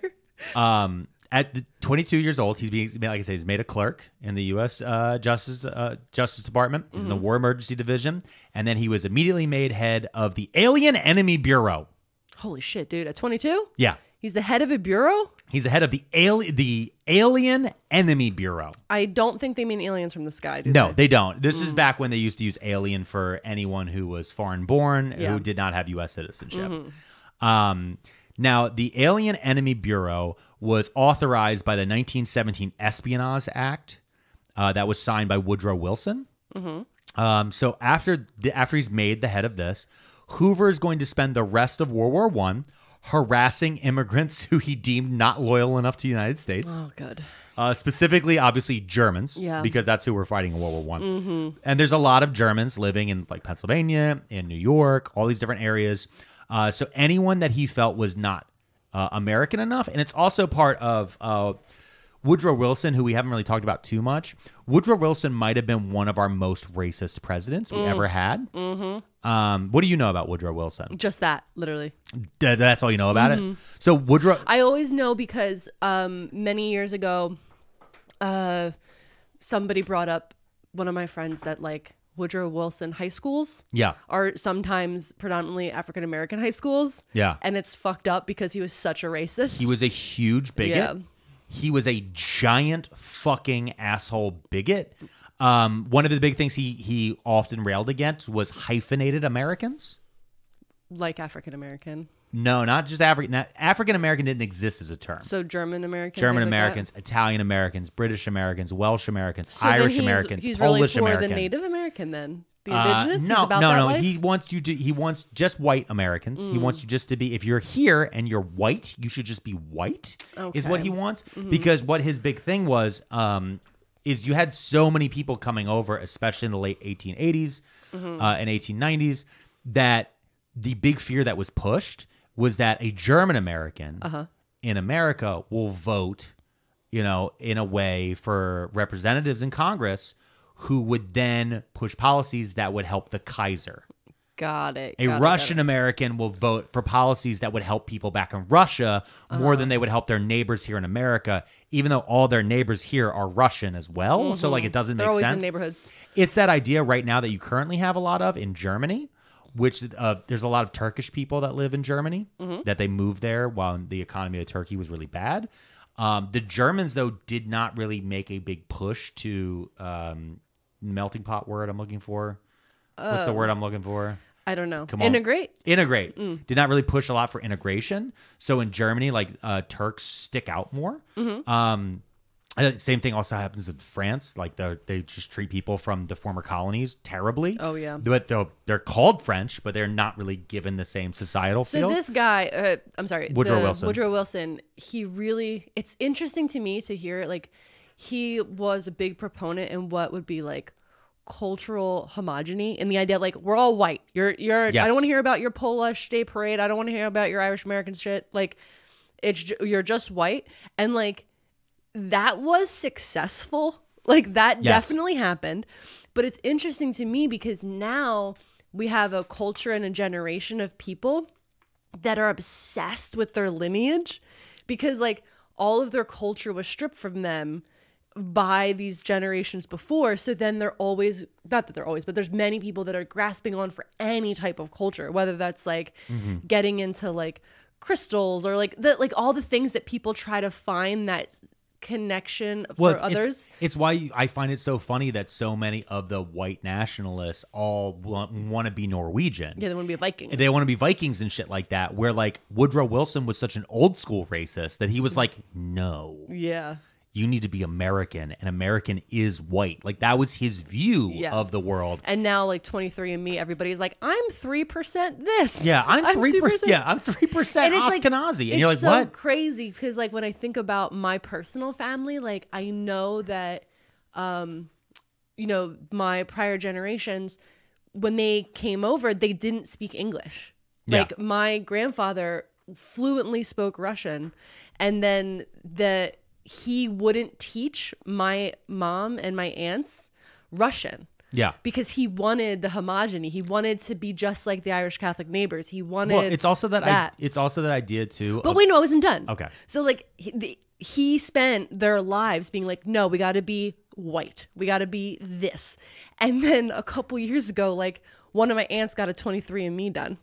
Um, at the 22 years old, he's being like I say, he's made a clerk in the U.S. Uh, Justice uh, Justice Department. He's in the War Emergency Division, and then he was immediately made head of the Alien Enemy Bureau. Holy shit, dude. At 22? Yeah, He's the head of a bureau? he's the head of the alien the Alien Enemy Bureau. I don't think they mean aliens from the sky, do No, they? they don't. This is back when they used to use alien for anyone who was foreign born Yeah. who did not have U.S. citizenship. Um, now, the Alien Enemy Bureau was authorized by the 1917 Espionage Act uh, that was signed by Woodrow Wilson. Um, so after the, after he's made the head of this, Hoover is going to spend the rest of World War One harassing immigrants who he deemed not loyal enough to the United States Oh, good. uh, specifically, obviously Germans, Yeah. because that's who we're fighting in World War One. And there's a lot of Germans living in like Pennsylvania, in New York, all these different areas. Uh, so anyone that he felt was not uh, American enough, and it's also part of uh, Woodrow Wilson, who we haven't really talked about too much. Woodrow Wilson might have been one of our most racist presidents we ever had. Mm-hmm. Um, what do you know about Woodrow Wilson? Just that, literally. Th- That's all you know about it. So Woodrow, I always know because um, many years ago, uh, somebody brought up one of my friends that like Woodrow Wilson high schools yeah, are sometimes predominantly African American high schools. Yeah. And it's fucked up because he was such a racist. He was a huge bigot. Yeah. He was a giant fucking asshole bigot. Um, one of the big things he he often railed against was hyphenated Americans. like African American. No, not just African. African American didn't exist as a term. So German American. German things like that? Americans, Italian Americans, British Americans, Welsh Americans, So Irish he's- Americans, He's Polish really for American. the Native American then. The Uh, indigenous. He's no, about no, that no. life? He wants you to. He wants just white Americans. Mm. He wants you just to be. If you're here and you're white, you should just be white. Is what he wants. Mm-hmm. Because what his big thing was, um, is you had so many people coming over, especially in the late 1880s Mm-hmm. uh, and 1890s, that the big fear that was pushed was that a German American Uh-huh. in America will vote, you know, in a way for representatives in Congress who would then push policies that would help the Kaiser. Got it. A got Russian it. American will vote for policies that would help people back in Russia more Uh-huh. than they would help their neighbors here in America, even though all their neighbors here are Russian as well. So like it doesn't Mm-hmm. They're make always sense. in neighborhoods. It's that idea right now that you currently have a lot of in Germany, which uh, there's a lot of Turkish people that live in Germany Mm-hmm. that they moved there while the economy of Turkey was really bad. Um, the Germans though did not really make a big push to um, melting pot word I'm looking for. What's the word I'm looking for? I don't know. Come on. Integrate. Integrate. Mm. Did not really push a lot for integration. So in Germany, like uh, Turks stick out more. Mm-hmm. Um, uh, same thing also happens in France. Like they they just treat people from the former colonies terribly. Oh, yeah. But they're, they're called French, but they're not really given the same societal So feel. this guy, uh, I'm sorry, Woodrow Wilson. Woodrow Wilson, he really, it's interesting to me to hear like he was a big proponent in what would be like cultural homogeny and the idea like we're all white. You're you're. Yes. I don't want to hear about your Polish Day Parade. I don't want to hear about your Irish American shit. Like it's you're just white and like that was successful. Like that Yes. definitely happened. But it's interesting to me because now we have a culture and a generation of people that are obsessed with their lineage because like all of their culture was stripped from them by these generations before so then they're always not that they're always but there's many people that are grasping on for any type of culture whether that's like Mm-hmm. getting into like crystals or like the like all the things that people try to find that connection for well, it's, others It's, it's why you- I find it so funny that so many of the white nationalists all want, want to be Norwegian. yeah they want to be a viking They want to be Vikings and shit like that. Where like Woodrow Wilson was such an old school racist that he was like, no, yeah you need to be American, and American is white. Like that was his view Yeah. of the world. and now like 23 and me everybody's like i'm 3% this Yeah, I'm three 2%. Yeah, I'm three percent And it's like- Ashkenazi, and it's you're like, so what? crazy because like when I think about my personal family, like I know that, um, you know, my prior generations, when they came over, they didn't speak English. Yeah. Like my grandfather fluently spoke Russian, and then the he wouldn't teach my mom and my aunts Russian Yeah. because he wanted the homogeny. He wanted to be just like the Irish Catholic neighbors. He wanted. Well, it's also that, that. I, it's also that idea too. But of- wait, no, I wasn't done. Okay. So like he, the, he spent their lives being like, no, we got to be white. We got to be this. And then a couple years ago, like one of my aunts got a 23andMe done,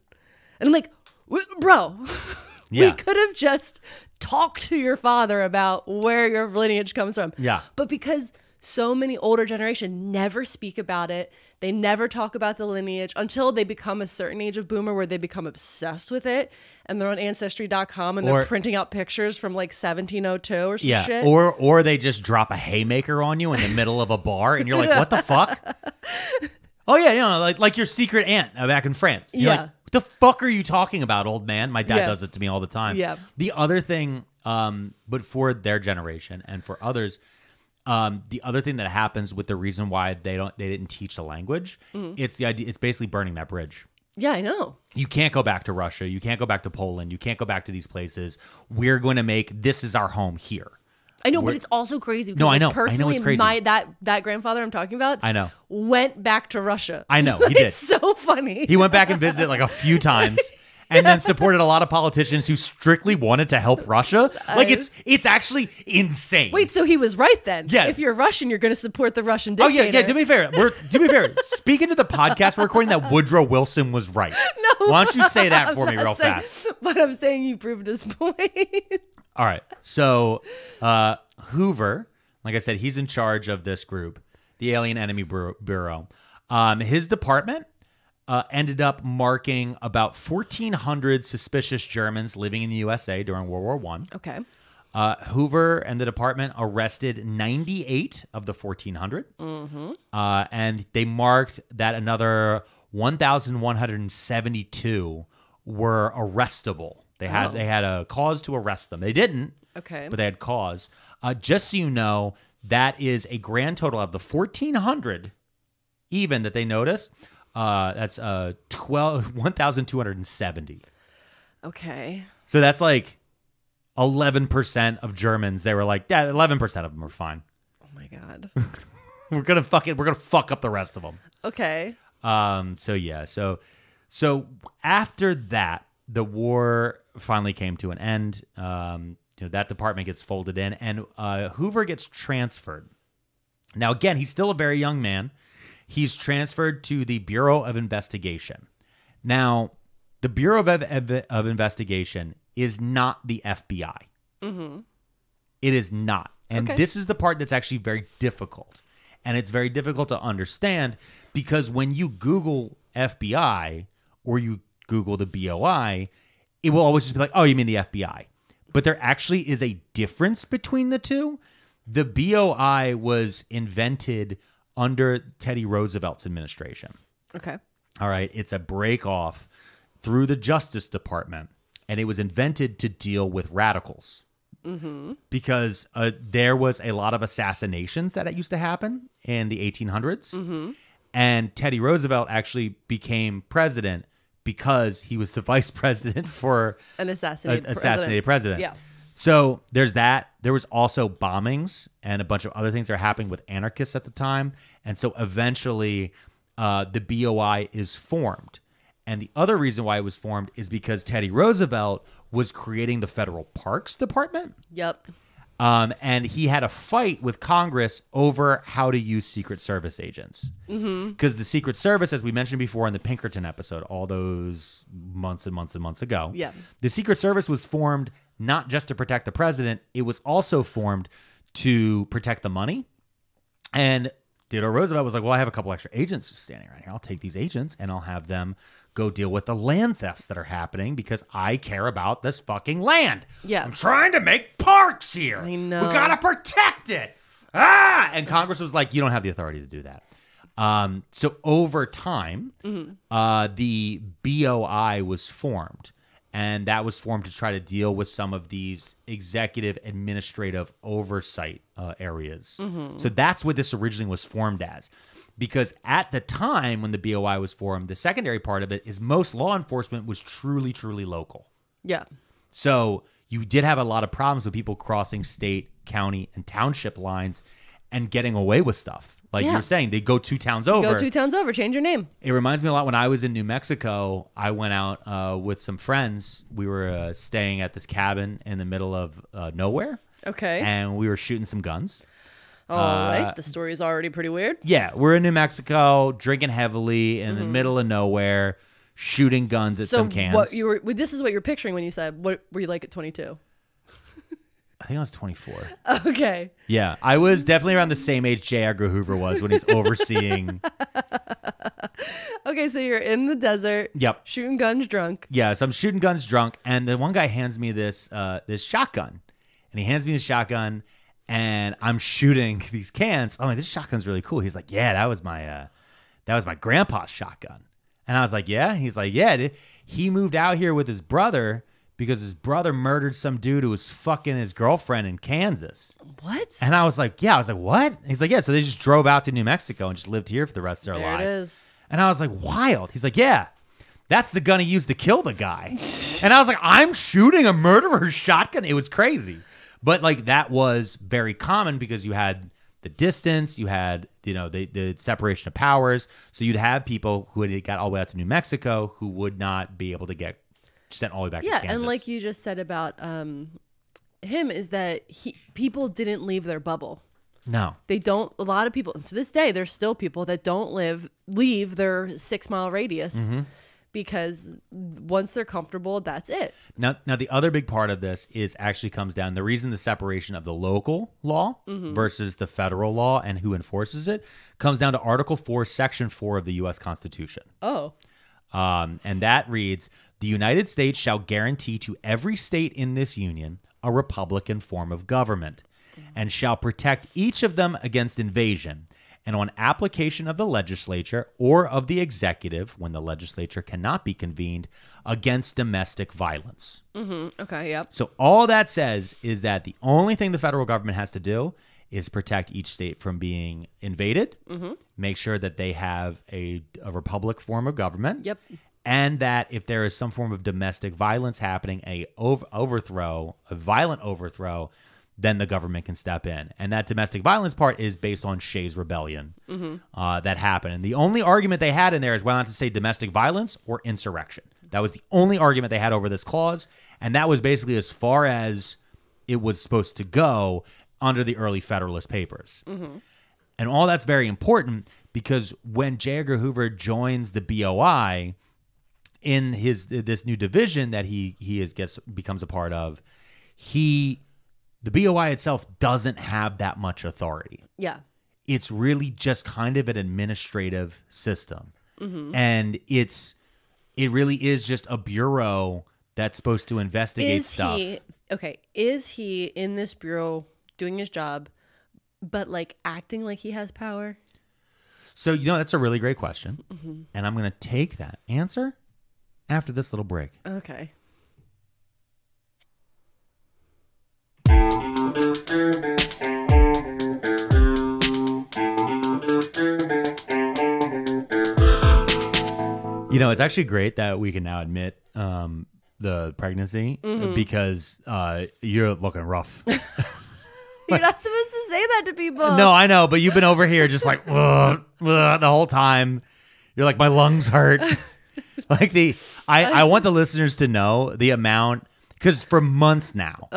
and I'm like, "Wh- bro, we could have just talked to your father about where your lineage comes from. Yeah. But because so many older generation never speak about it, they never talk about the lineage until they become a certain age of boomer where they become obsessed with it and they're on ancestry.com and Or- they're printing out pictures from like 1702 or some yeah, shit. or or they just drop a haymaker on you in the middle of a bar, and you're like, what the fuck? Oh yeah, you know, like like your secret aunt back in France. You're Yeah. like, the fuck are you talking about, old man? My dad Yeah. does it to me all the time. Yeah. The other thing, um, but for their generation and for others, um, the other thing that happens with the reason why they don't they didn't teach the language, Mm-hmm. it's the idea. It's basically burning that bridge. yeah, I know. You can't go back to Russia. You can't go back to Poland. You can't go back to these places. We're going to make this is our home here. I know, but it's also crazy. because, No, I like, know. I know it's Personally, crazy. my that that grandfather I'm talking about, I know. went back to Russia. I know, he did. it's so funny. He went back and visited like a few times. And then supported a lot of politicians who strictly wanted to help Russia. Like it's it's actually insane. Wait, so he was right then? Yeah. If you're Russian, you're going to support the Russian Oh yeah, yeah. Do me a favor. We're do me a favor. Speaking to the podcast we're recording, that Woodrow Wilson was right. No, Why don't you say that I'm for me real saying- fast? But I'm saying you proved his point. All right. So uh, Hoover, like I said, he's in charge of this group, the Alien Enemy Bureau. Bureau. Um, his department uh, ended up marking about 1,400 suspicious Germans living in the USA during World War One. okay. Uh, Hoover and the department arrested 98 of the 1,400. Uh, and they marked that another 1,172 were arrestable. They had they had a cause to arrest them. They didn't, Okay. but they had cause. Uh, just so you know, that is a grand total of the 1,400 even that they noticed. Uh, that's uh 12 1,270. okay. So that's like 11% of Germans. They were like, yeah, 11% of them are fine. Oh my god. We're going to fuck it. We're going to fuck up the rest of them. Okay. Um, so yeah, so So after that, the war finally came to an end. Um, you know, that department gets folded in, and uh, Hoover gets transferred. Now, again, he's still a very young man. He's transferred to the Bureau of Investigation. Now, the Bureau of, of, of Investigation is not the FBI. Mm-hmm. It is not. And Okay. this is the part that's actually very difficult. And it's very difficult to understand because when you Google FBI or you Google the BOI, it will always just be like, oh, you mean the FBI. But there actually is a difference between the two. The BOI was invented under Teddy Roosevelt's administration. Okay. All right. It's a break off through the Justice Department, and it was invented to deal with radicals. Because uh, there was a lot of assassinations that used to happen in the 1800s. And Teddy Roosevelt actually became president because he was the vice president for An a- assassinated assassinated president. Yeah. So there's that. There was also bombings and a bunch of other things that are happening with anarchists at the time. And so eventually uh, the BOI is formed. And the other reason why it was formed is because Teddy Roosevelt was creating the Federal Parks Department. Yep. Um, and he had a fight with Congress over how to use Secret Service agents. Because the Secret Service, as we mentioned before in the Pinkerton episode, all those months and months and months ago, Yeah. the Secret Service was formed not just to protect the president, it was also formed to protect the money. And Theodore Roosevelt was like, well, I have a couple extra agents standing right here. I'll take these agents and I'll have them go deal with the land thefts that are happening because I care about this fucking land. Yeah. I'm trying to make parks here. I know. We gotta protect it. Ah! And Congress was like, you don't have the authority to do that. Um, so over time, uh, the BOI was formed, and that was formed to try to deal with some of these executive administrative oversight uh, areas. So that's what this originally was formed as. Because at the time when the BOI was formed, the secondary part of it is most law enforcement was truly, truly local. Yeah. So you did have a lot of problems with people crossing state, county, and township lines and getting away with stuff. Like you're saying, they go two towns over. Go two towns over. Change your name. It reminds me a lot when I was in New Mexico. I went out uh, with some friends. We were uh, staying at this cabin in the middle of uh, nowhere, Okay. and we were shooting some guns. All right. The story is already pretty weird. Yeah, we're in New Mexico, drinking heavily in Mm-hmm. the middle of nowhere, shooting guns at So some cans. what you were? well, This is what you're picturing when you said, "What were you like at 22?" I think I was 24. Okay. Yeah, I was definitely around the same age J. Edgar Hoover was when he's overseeing. Okay. So you're in the desert. Yep. Shooting guns, drunk. Yeah, so I'm shooting guns drunk, and the one guy hands me this uh, this shotgun, and he hands me the shotgun, and I'm shooting these cans. I'm like, this shotgun's really cool. He's like, yeah, that was my uh, that was my grandpa's shotgun, and I was like, yeah. He's like, yeah. He moved out here with his brother because his brother murdered some dude who was fucking his girlfriend in Kansas. What? And I was like, yeah. I was like, what? He's like, yeah. So they just drove out to New Mexico and just lived here for the rest of their There lives. is. And I was like, wild. He's like, yeah. That's the gun he used to kill the guy. and I was like, I'm shooting a murderer's shotgun. It was crazy. But like that was very common because you had the distance, you had, you know, the, the separation of powers. So you'd have people who had got all the way out to New Mexico who would not be able to get sent all the way back yeah, and like you just said about um, him is that he people didn't leave their bubble. no. They don't. A lot of people to this day, there's still people that don't live leave their six mile radius Mm-hmm. because once they're comfortable, that's it. Now, now the other big part of this is actually comes down the reason the separation of the local law versus the federal law and who enforces it comes down to Article Four, Section Four of the U.S. Constitution, Oh, um, and that reads: "The United States shall guarantee to every state in this union a republican form of government, and shall protect each of them against invasion." And on application of the legislature or of the executive, when the legislature cannot be convened, against domestic violence. okay, yep. So all that says is that the only thing the federal government has to do is protect each state from being invaded, make sure that they have a, a republic form of government. Yep. And that if there is some form of domestic violence happening, a ov- overthrow, a violent overthrow, then the government can step in. And that domestic violence part is based on Shays' rebellion uh, that happened. And the only argument they had in there is whether not to say domestic violence or insurrection. That was the only argument they had over this clause. And that was basically as far as it was supposed to go under the early Federalist Papers. Mm-hmm. And all that's very important because when J. Edgar Hoover joins the BOI in his this new division that he he is gets becomes a part of, he the BOI itself doesn't have that much authority. Yeah. It's really just kind of an administrative system. Mm-hmm. And it's it really is just a bureau that's supposed to investigate Is stuff. he okay? Is he in this bureau doing his job, but like acting like he has power? So, you know, that's a really great question. And I'm going to take that answer after this little break. Okay. You know, it's actually great that we can now admit um, the pregnancy because uh, you're looking rough. You're not supposed to say that to people. no, I know, but you've been over here just like "Ugh, ugh," the whole time. You're like, my lungs hurt. like the, I, I want the listeners to know the amount because for months now,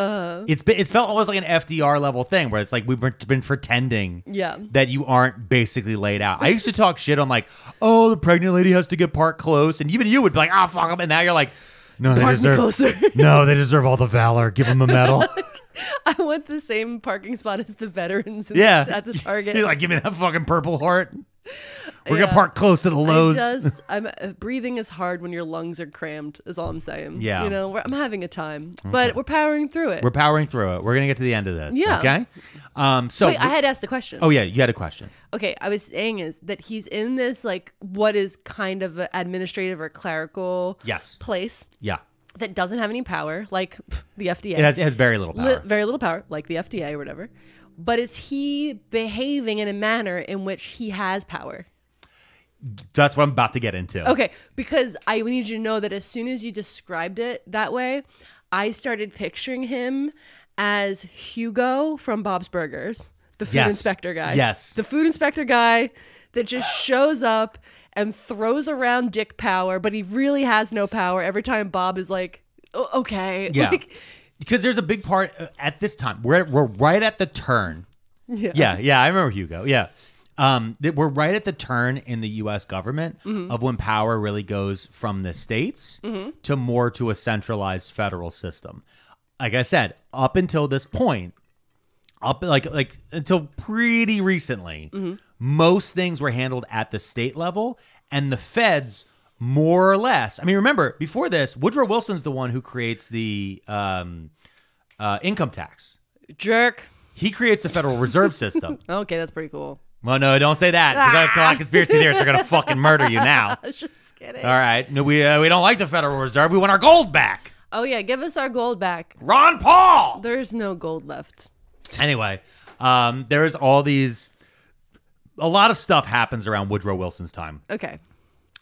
it's been, it's felt almost like an FDR level thing where it's like we've been, been pretending Yeah. that you aren't basically laid out. I used to talk shit on like, oh, the pregnant lady has to get parked close, and even you would be like, ah, fuck them, and now you're like, no, they Park deserve, closer. no, they deserve all the valor. Give them a medal. I want the same parking spot as the veterans yeah, at the Target. You're like, give me that fucking purple heart. We're Yeah. gonna park close to the I just, I'm uh, breathing is hard when your lungs are crammed. Is all I'm saying. Yeah. you know, we're, I'm having a time, but we're powering through it. We're powering through it. We're gonna get to the end of this. Yeah. Okay. Um. So. Wait, I had asked a question. oh yeah, you had a question. Okay, I was saying is that he's in this like what is kind of an administrative or clerical Yes. place Yeah. that doesn't have any power, like the FDA. It has, it has very little Li- power. very little power, like the FDA or whatever. But is he behaving in a manner in which he has power? That's what I'm about to get into. Okay, because I need you to know that as soon as you described it that way, I started picturing him as Hugo from Bob's Burgers, the food Yes. inspector guy. Yes. The food inspector guy that just shows up and throws around dick power, but he really has no power every time Bob is like, okay. Yeah. Like, Because there's a big part uh, at this time. We're we're right at the turn. yeah. Yeah. Yeah. I remember Hugo. Yeah. Um. That we're right at the turn in the U.S. government Mm-hmm. of when power really goes from the states to more to a centralized federal system. Like I said, up until this point, up like like until pretty recently, most things were handled at the state level, and the feds more or less. I mean, remember before this, Woodrow Wilson's the one who creates the um, uh, income tax. Jerk. He creates the Federal Reserve System. Okay, that's pretty cool. well, no, don't say that. Because I have a lot of conspiracy theorists are gonna fucking murder you now. Just kidding. All right, no, we uh, we don't like the Federal Reserve. We want our gold back. Oh yeah, give us our gold back. Ron Paul. There's no gold left. Anyway, um, there's all these. A lot of stuff happens around Woodrow Wilson's time. Okay.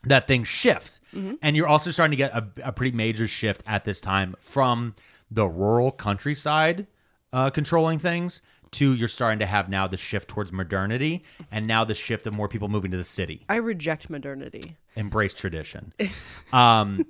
That things shift. And you're also starting to get a, a pretty major shift at this time from the rural countryside uh, controlling things to you're starting to have now the shift towards modernity and now the shift of more people moving to the city. I reject modernity. Embrace tradition. um,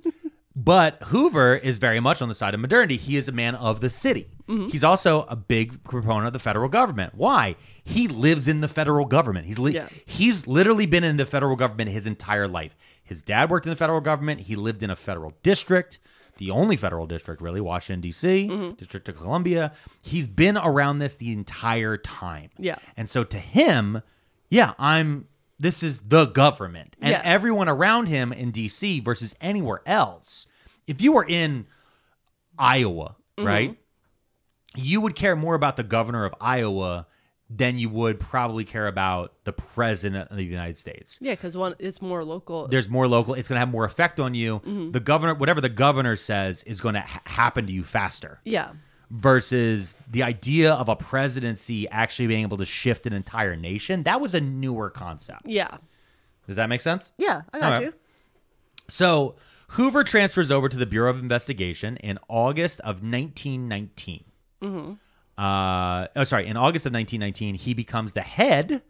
but Hoover is very much on the side of modernity. He is a man of the city. Mm-hmm. He's also a big proponent of the federal government. Why? He lives in the federal government. He's li- Yeah. he's literally been in the federal government his entire life. His dad worked in the federal government. He lived in a federal district, the only federal district really, Washington D.C., mm-hmm. District of Columbia. He's been around this the entire time. Yeah. And so to him, yeah, I'm this is the government. And Yeah. everyone around him in DC versus anywhere else. If you were in Iowa, Mm-hmm. right? You would care more about the governor of Iowa than you would probably care about the president of the United States. Yeah, because one it's more local. There's more local, it's going to have more effect on you. Mm-hmm. The governor, whatever the governor says, is going to ha- happen to you faster yeah. Versus the idea of a presidency actually being able to shift an entire nation. That was a newer concept. Yeah. Does that make sense? Yeah, I got you. So Hoover transfers over to the Bureau of Investigation in August of 1919. Uh, oh, sorry. In August of 1919, he becomes the head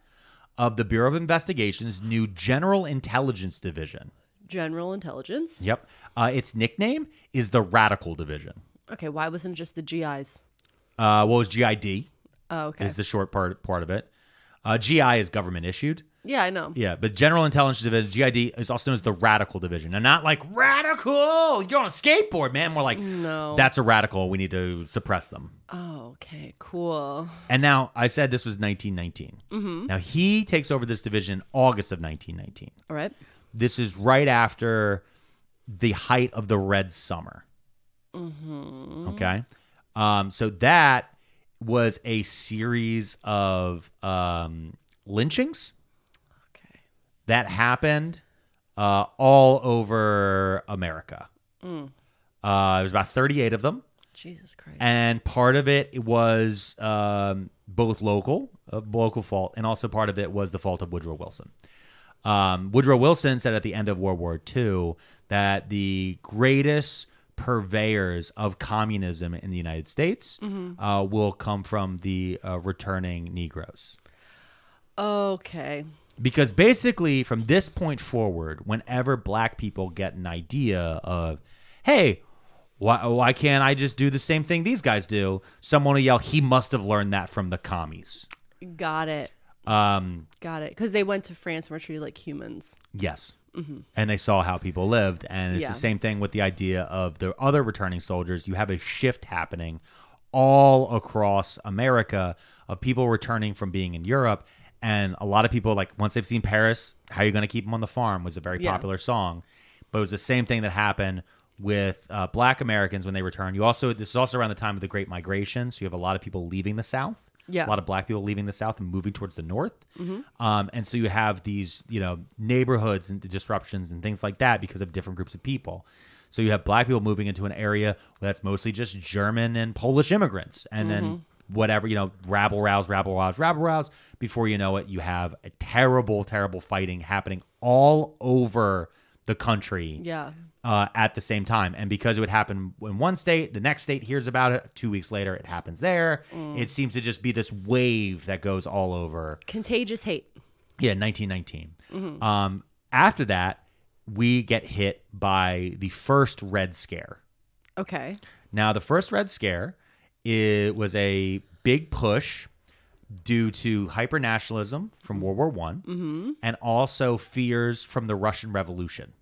of the Bureau of Investigation's new General Intelligence Division. General intelligence. Yep. Uh, its nickname is the Radical Division. Okay, why wasn't it just the GIs? Uh, what was GID? Oh, okay. Is the short part part of it. Uh, GI is government issued. yeah, I know. Yeah, but General Intelligence Division, GID, is also known as the Radical Division. And not like radical, you're on a skateboard, man. More like, No. that's a radical. We need to suppress them. Oh, okay, cool. And now I said this was 1919. Mm-hmm. Now he takes over this division August of 1919. All right. This is right after the height of the Red Summer. Mm-hmm. Okay. Um, so that was a series of um, lynchings Okay. that happened uh, all over America. Mm. Uh, there was about 38 of them. Jesus Christ. and part of it was um, both local, uh, local fault, and also part of it was the fault of Woodrow Wilson. Um, Woodrow Wilson said at the end of World War II that the greatest purveyors of communism in the United States uh, will come from the uh, returning Negroes. okay. Because basically, from this point forward, whenever black people get an idea of, hey, why, why can't I just do the same thing these guys do? Someone will yell, he must have learned that from the commies. Got it. Um, Got it. Because they went to France and were treated like humans. yes. And they saw how people lived. And it's Yeah. the same thing with the idea of the other returning soldiers. You have a shift happening all across America of people returning from being in Europe. And a lot of people, like, once they've seen Paris, How are You Gonna Keep Them on the Farm was a very Yeah. popular song. But it was the same thing that happened with uh, black Americans when they returned. You also, this is also around the time of the Great Migration. So you have a lot of people leaving the South. Yeah. A lot of black people leaving the South and moving towards the North. Um, and so you have these, you know, neighborhoods and disruptions and things like that because of different groups of people. So you have black people moving into an area that's mostly just German and Polish immigrants. And then whatever, you know, rabble rouse, rabble rouse, rabble rouse. Before you know it, you have a terrible, terrible fighting happening all over the country Yeah. Uh, at the same time. And because it would happen in one state, the next state hears about it. Two weeks later, it happens there. It seems to just be this wave that goes all over. Contagious hate. Yeah, 1919. Um, after that, we get hit by the first Red Scare. Okay. Now, the first Red Scare it was a big push due to hyper nationalism from World War One, and also fears from the Russian Revolution.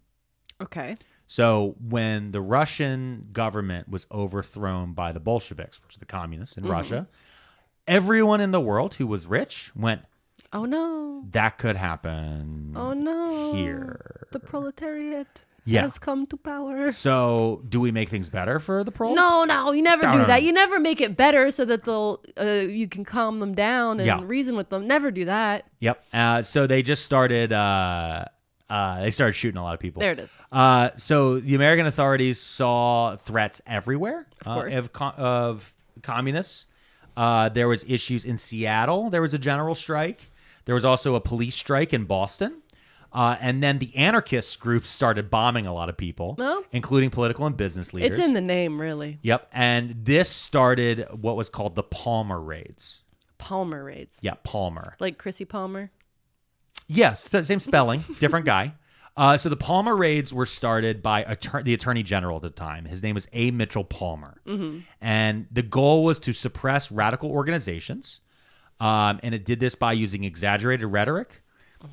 Okay. So when the Russian government was overthrown by the Bolsheviks, which are the communists in Russia, everyone in the world who was rich went, Oh no. that could happen Oh no. here. The proletariat Yeah. has come to power. So do we make things better for the proles? No, no, you never No, do no, that. no. You never make it better so that they'll uh, you can calm them down and Yeah. reason with them. Never do that. Yep. Uh, so they just started. Uh, uh, they started shooting a lot of people. There it is. Uh, so the American authorities saw threats everywhere uh, course. of, of communists. Uh, there was issues in Seattle. There was a general strike. There was also a police strike in Boston. Uh, and then the anarchist groups started bombing a lot of people, Oh. including political and business leaders. It's in the name, really. Yep. And this started what was called the Palmer raids. Palmer raids. Yeah, Palmer. Like Chrissy Palmer. Yes, the same spelling, different guy. Uh, so the Palmer raids were started by attor- the Attorney General at the time. His name was A. Mitchell Palmer, and the goal was to suppress radical organizations. Um, and it did this by using exaggerated rhetoric.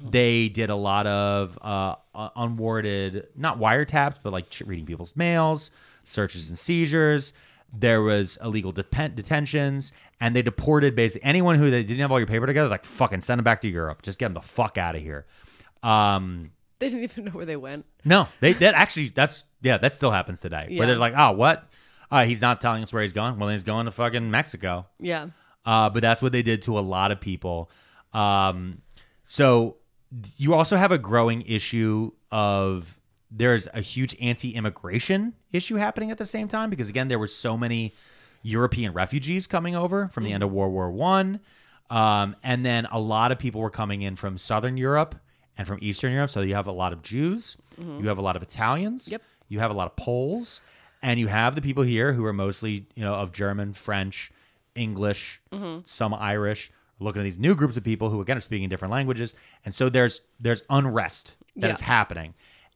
They did a lot of uh, unwarranted, not wiretaps, but like reading people's mails, searches and seizures. There was illegal detentions, and they deported basically anyone who they didn't have all your paper together. Like fucking send them back to Europe. Just get them the fuck out of here. Um, They didn't even know where they went. no, they that actually that's yeah that still happens today. Where they're like, oh, what? Uh, he's not telling us where he's going. Well, he's going to fucking Mexico. Yeah. Uh, but that's what they did to a lot of people. Um, so you also have a growing issue of there's a huge anti-immigration issue happening at the same time because again there were so many European refugees coming over from the end of World War One, um, and then a lot of people were coming in from Southern Europe and from Eastern Europe. So you have a lot of Jews, you have a lot of Italians, Yep. you have a lot of Poles, and you have the people here who are mostly you know of German, French, English, Mm-hmm. some Irish. Looking at these new groups of people who again are speaking different languages, and so there's there's unrest that Yeah. is happening,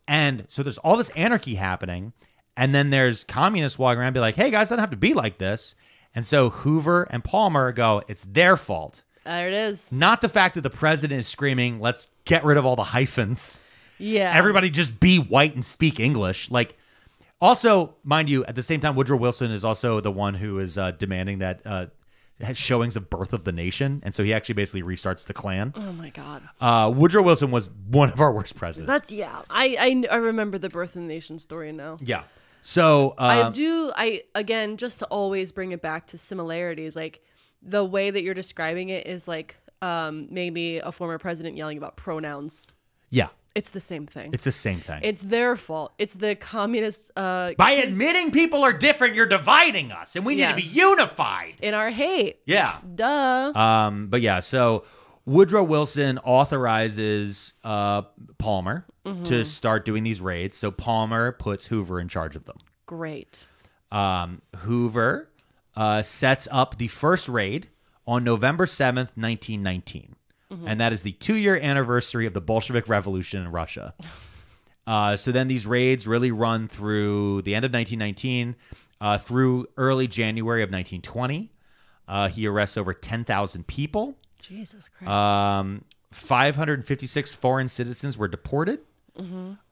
and so there's all this anarchy happening, and then there's communists walking around and be like, "Hey guys, it doesn't have to be like this," and so Hoover and Palmer go, "It's their fault." There it is. Not the fact that the president is screaming, let's get rid of all the hyphens. Yeah. Everybody just be white and speak English. Like, also, mind you, at the same time, Woodrow Wilson is also the one who is uh, demanding that uh, showings of Birth of the Nation. And so he actually basically restarts the Klan. Oh my god. Uh, Woodrow Wilson was one of our worst presidents. That's yeah. I I, I remember the birth of the nation story now. yeah. So, I uh, do. I again, just to always bring it back to similarities, like the way that you're describing it is like um, maybe a former president yelling about pronouns. yeah, It's the same thing. it's the same thing. It's their fault. It's the communist. Uh, By admitting people are different, you're dividing us, and we need to be unified. in our hate. Yeah. Duh. Um, but yeah, so Woodrow Wilson authorizes uh, Palmer to start doing these raids. So Palmer puts Hoover in charge of them. Great. Um, Hoover uh, sets up the first raid on November 7th, 1919. And that is the two year anniversary of the Bolshevik Revolution in Russia. Uh, so then these raids really run through the end of 1919 uh, through early January of 1920. Uh, he arrests over 10,000 people. Jesus Christ. Um, 556 foreign citizens were deported.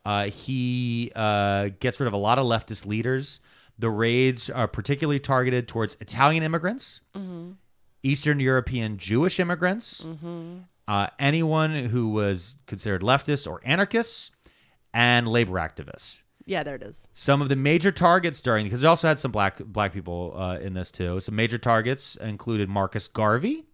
Uh, he uh, gets rid of a lot of leftist leaders. The raids are particularly targeted towards Italian immigrants, Eastern European Jewish immigrants, uh, anyone who was considered leftist or anarchists, and labor activists. yeah, there it is. Some of the major targets during because it also had some black black people uh, in this too. Some major targets included Marcus Garvey,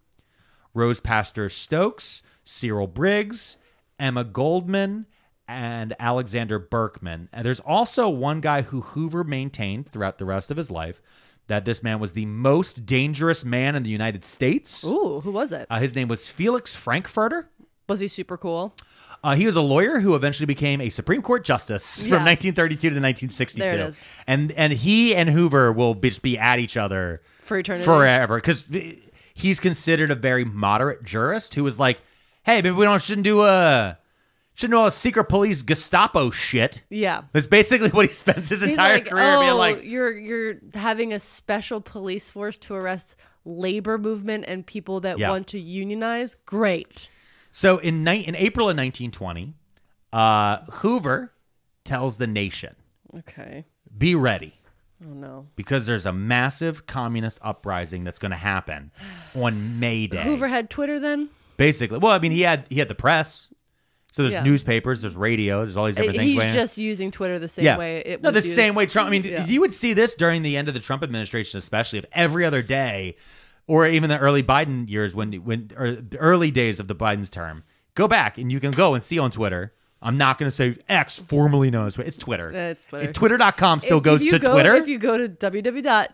Rose Pastor Stokes, Cyril Briggs, Emma Goldman, and Alexander Berkman. And there's also one guy who Hoover maintained throughout the rest of his life that this man was the most dangerous man in the United States. Ooh, who was it? Uh, his name was Felix Frankfurter. was he super cool? Uh, he was a lawyer who eventually became a Supreme Court justice Yeah. from 1932 to 1962. There it is. And and he and Hoover will be, just be at each other For eternity? forever because he's considered a very moderate jurist who was like, "Hey, maybe we don't shouldn't do a shouldn't do all secret police Gestapo shit." Yeah. That's basically what he spends his He's entire like, career oh, being like, you're you're having a special police force to arrest labor movement and people that Yeah. want to unionize. Great. So in ni- in April of 1920, uh, Hoover tells the nation, Okay. "Be ready." Oh no. because there's a massive communist uprising that's going to happen on May Day. Hoover had Twitter then. Basically, well, I mean, he had he had the press, so there's Yeah. newspapers, there's radio, there's all these different things. He's going on. just using Twitter the same way it no, the same way Trump. I mean, Yeah. you would see this during the end of the Trump administration, especially if every other day, or even the early Biden years when when or the early days of the Biden's term. Go back and you can go and see on Twitter. I'm not going to say X, formerly known as Twitter. It's Twitter. It's Twitter. Twitter.com still If goes you to go- Twitter. If you go to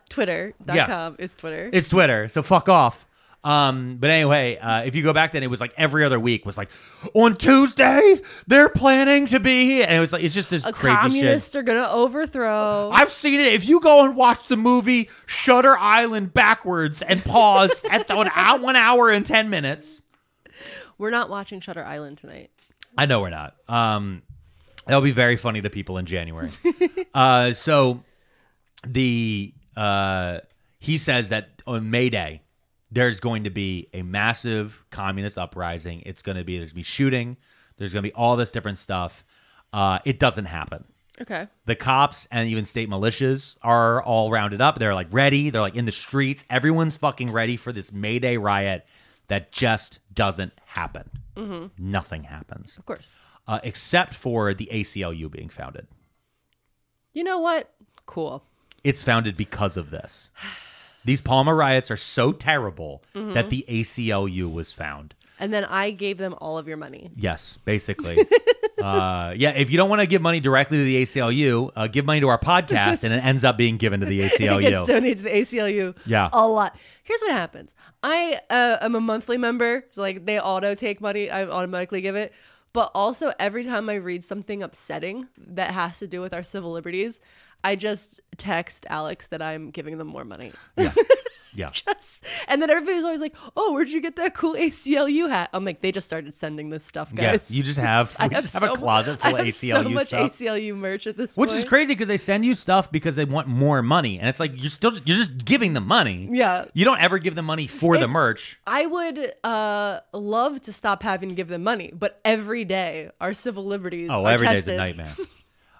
www.twitter.com, it's Twitter. It's Twitter, so fuck off. Um, but anyway, uh, if you go back then, it was like every other week was like on Tuesday they're planning to be, and it was like it's just this a crazy communists shit. are gonna overthrow. I've seen it. If you go and watch the movie Shutter Island backwards and pause at the, one, hour, one hour and ten minutes, We're not watching Shutter Island tonight. I know we're not. Um, that'll be very funny to people in January. uh, so the uh, he says that on May Day there's going to be a massive communist uprising. It's going to be there's going to be shooting. There's going to be all this different stuff. Uh, it doesn't happen. Okay. The cops and even state militias are all rounded up. They're like ready. They're like in the streets. Everyone's fucking ready for this May Day riot that just doesn't happen. Nothing happens Of course. uh, except for the ACLU being founded. You know what? Cool. It's founded because of this. These Palmer riots are so terrible that the ACLU was found. And then I gave them all of your money. Yes, basically. uh, yeah, if you don't want to give money directly to the ACLU, uh, give money to our podcast, and it ends up being given to the It gets ACLU. donated to the ACLU. Yeah. A lot. Here's what happens. I uh, am a monthly member, so like they auto take money. I automatically give it. But also every time I read something upsetting that has to do with our civil liberties, I just text Alex that I'm giving them more money. Yeah. Just, and then everybody's always like, "Oh, where'd you get that cool ACLU hat?" I'm like, they just started sending this stuff, Yeah, guys. you just have I we just have so- a closet full I of have ACLU so much stuff. ACLU merch at this Which point. is crazy because they send you stuff because they want more money, and it's like you're still you're just giving them money. Yeah. you don't ever give them money for the merch. I would uh, love to stop having to give them money, but every day our civil liberties Oh, are every day's tested. a nightmare.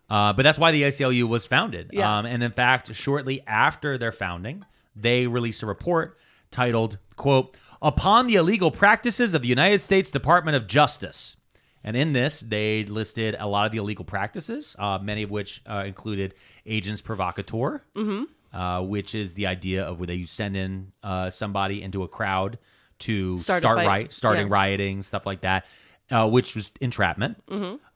uh, but that's why the ACLU was founded. Yeah. Um, and in fact, shortly after their founding, they released a report titled, quote, Upon the Illegal Practices of the United States Department of Justice. And in this, they listed a lot of the illegal practices, uh, many of which uh, included agents provocateur, uh, which is the idea of where you send in uh, somebody into a crowd to Start start, riot, starting Yeah. rioting, stuff like that, uh, which was entrapment.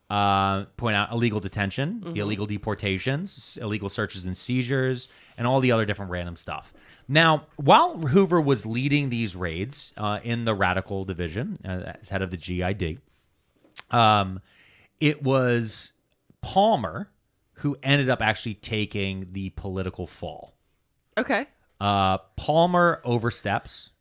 Uh, point out illegal detention, the illegal deportations, illegal searches and seizures, and all the other different random stuff. Now, while Hoover was leading these raids uh, in the radical division uh, as head of the GID, um, it was Palmer who ended up actually taking the political fall. Okay. Uh, Palmer oversteps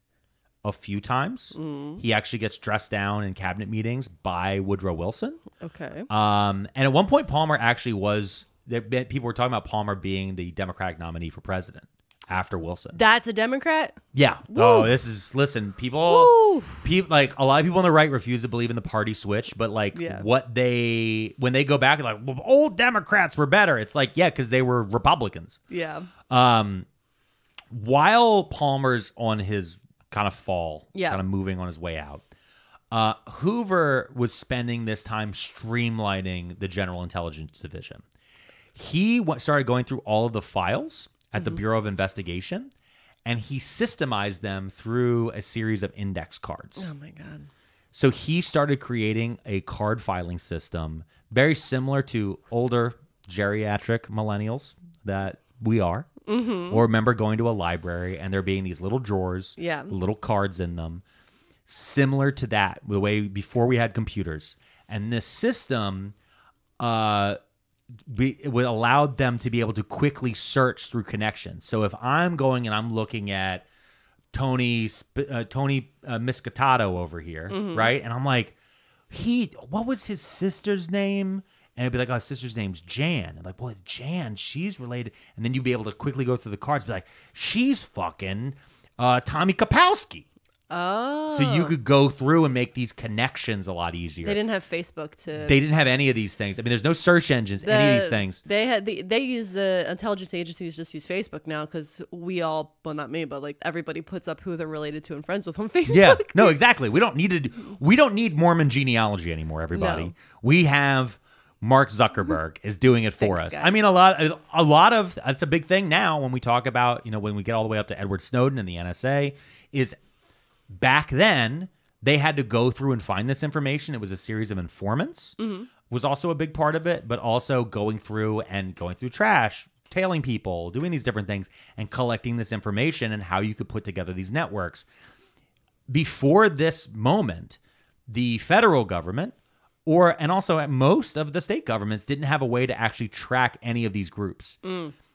a few times. Mm. He actually gets dressed down in cabinet meetings by Woodrow Wilson. Okay. Um, and at one point, Palmer actually was. People were talking about Palmer being the Democratic nominee for president after Wilson. That's a Democrat. Yeah. Oh, this is listen, people. People like a lot of people on the right refuse to believe in the party switch, but like Yeah. what they when they go back, like well, old Democrats were better. It's like yeah, because they were Republicans. Yeah. Um, while Palmer's on his kind of fall, Yeah. kind of moving on his way out, uh, Hoover was spending this time streamlining the General Intelligence Division. He w- started going through all of the files at Mm-hmm. the Bureau of Investigation, and he systemized them through a series of index cards. Oh my god. So he started creating a card filing system very similar to older geriatric millennials that we are. Mm-hmm. Or remember going to a library and there being these little drawers, Yeah. little cards in them, similar to that, the way before we had computers. And this system uh, be, it would allowed them to be able to quickly search through connections. So if I'm going and I'm looking at Tony uh, Tony uh, Miscatato over here, right? And I'm like, he, what was his sister's name? And it'd be like, oh, sister's name's Jan. And like, well, Jan, she's related. And then you'd be able to quickly go through the cards, be like, she's fucking uh, Tommy Kapowski. Oh. So you could go through and make these connections a lot easier. They didn't have Facebook to. They didn't have any of these things. I mean, there's no search engines, any of these things. They had the they use the intelligence agencies just use Facebook now because we all well not me but like everybody puts up who they're related to and friends with on Facebook. Yeah, no, exactly. We don't need to. We don't need Mormon genealogy anymore. Everybody, No. we have Mark Zuckerberg is doing it for Thanks, us. guy. I mean, a lot, a lot of that's a big thing now when we talk about you know when we get all the way up to Edward Snowden and the NSA is back then they had to go through and find this information. It was a series of informants mm-hmm. was also a big part of it, but also going through and going through trash, tailing people, doing these different things, and collecting this information and how you could put together these networks before this moment, the federal government or and also at most of the state governments didn't have a way to actually track any of these groups.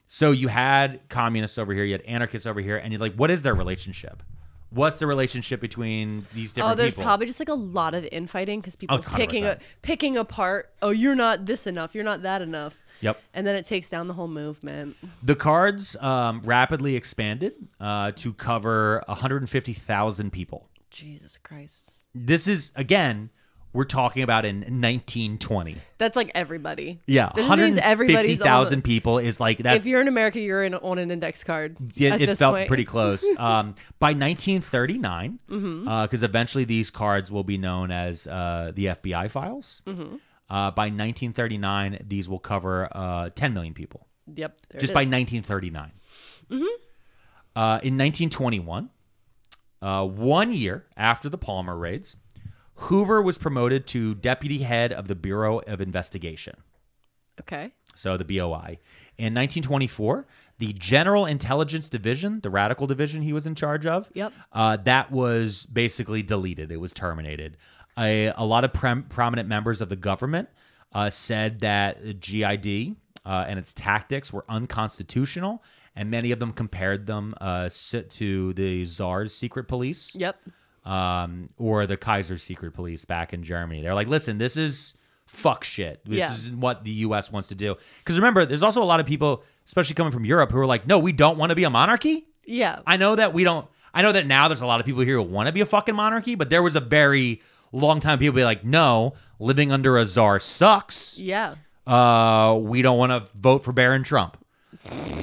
So you had communists over here, you had anarchists over here, and you're like, what is their relationship? What's the relationship between these different Oh, there's people? probably just like a lot of infighting because people Oh, picking a, picking apart. Oh, you're not this enough. You're not that enough. Yep. And then it takes down the whole movement. The cards um, rapidly expanded uh, to cover 150,000 people. Jesus Christ. This is again, we're talking about in 1920. That's like everybody. Yeah, This means everybody's on 150,000 people is like that's if you're in America, you're in, on an index card. it, at it this felt point. pretty close. Um, by 1939, because Mm-hmm. eventually these cards will be known as uh, the FBI files. Mm-hmm. Uh, by 1939, these will cover uh, 10 million people. Yep. there just it by is. 1939. Uh, in 1921, uh, one year after the Palmer raids, Hoover was promoted to deputy head of the Bureau of Investigation. Okay. So the BOI. In 1924, the General Intelligence Division, the radical division he was in charge of, Yep. uh, that was basically deleted. It was terminated. A, a lot of prem- prominent members of the government uh, said that GID uh, and its tactics were unconstitutional and many of them compared them uh, to the Tsar's secret police Yep. Um, or the Kaiser secret police back in Germany. They're like, listen, this is fuck shit. This Yeah. is what the U.S. wants to do. Because remember, there's also a lot of people, especially coming from Europe, who are like, no, we don't want to be a monarchy. Yeah. I know that we don't. I know that now there's a lot of people here who want to be a fucking monarchy, but there was a very long time people be like, no, living under a czar sucks. yeah. Uh, we don't want to vote for Barron Trump.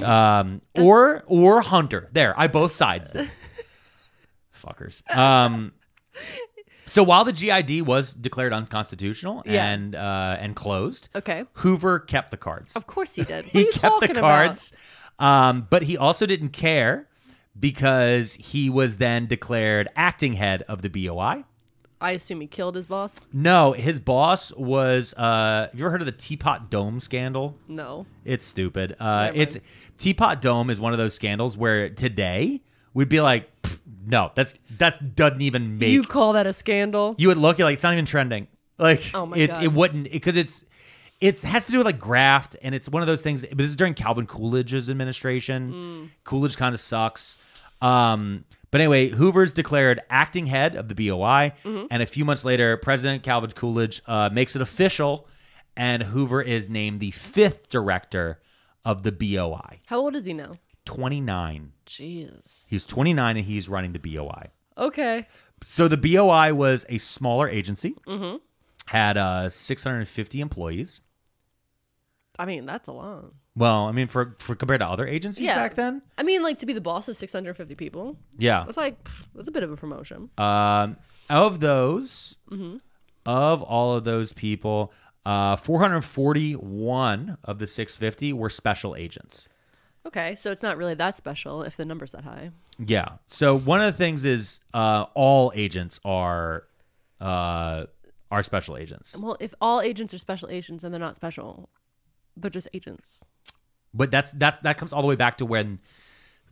Um, or or Hunter. There, I both sides. Fuckers. Um, so while the GID was declared unconstitutional Yeah. and uh, and closed, Okay. Hoover kept the cards. Of course he did. What he are you kept the talking cards, um, but he also didn't care because he was then declared acting head of the BOI. I assume he killed his boss. No, his boss was. Uh, have you ever heard of the Teapot Dome scandal? No. It's stupid. Uh, Never it's. Teapot Dome is one of those scandals where today we'd be like, no, that's that doesn't even make. You call that a scandal? You would look you're like it's not even trending. Like Oh my it, God. it wouldn't because it's it has to do with like graft and it's one of those things. But this is during Calvin Coolidge's administration. Mm. Coolidge kind of sucks. Um, but anyway, Hoover's declared acting head of the BOI, Mm-hmm. and a few months later, President Calvin Coolidge uh, makes it official, and Hoover is named the fifth director of the BOI. How old is he now? 29. Jeez. He's 29 and he's running the BOI. Okay. So the BOI was a smaller agency, had uh, 650 employees. I mean, that's a lot. Well, I mean, for, for compared to other agencies Yeah. back then, I mean, like to be the boss of 650 people. yeah. That's like pff, that's a bit of a promotion. Um, of those, Mm-hmm. of all of those people, uh, 441 of the 650 were special agents. Okay, so it's not really that special if the number's that high. Yeah. So one of the things is uh, all agents are uh, are special agents, Well, if all agents are special agents and they're not special, they're just agents. but that's that that comes all the way back to when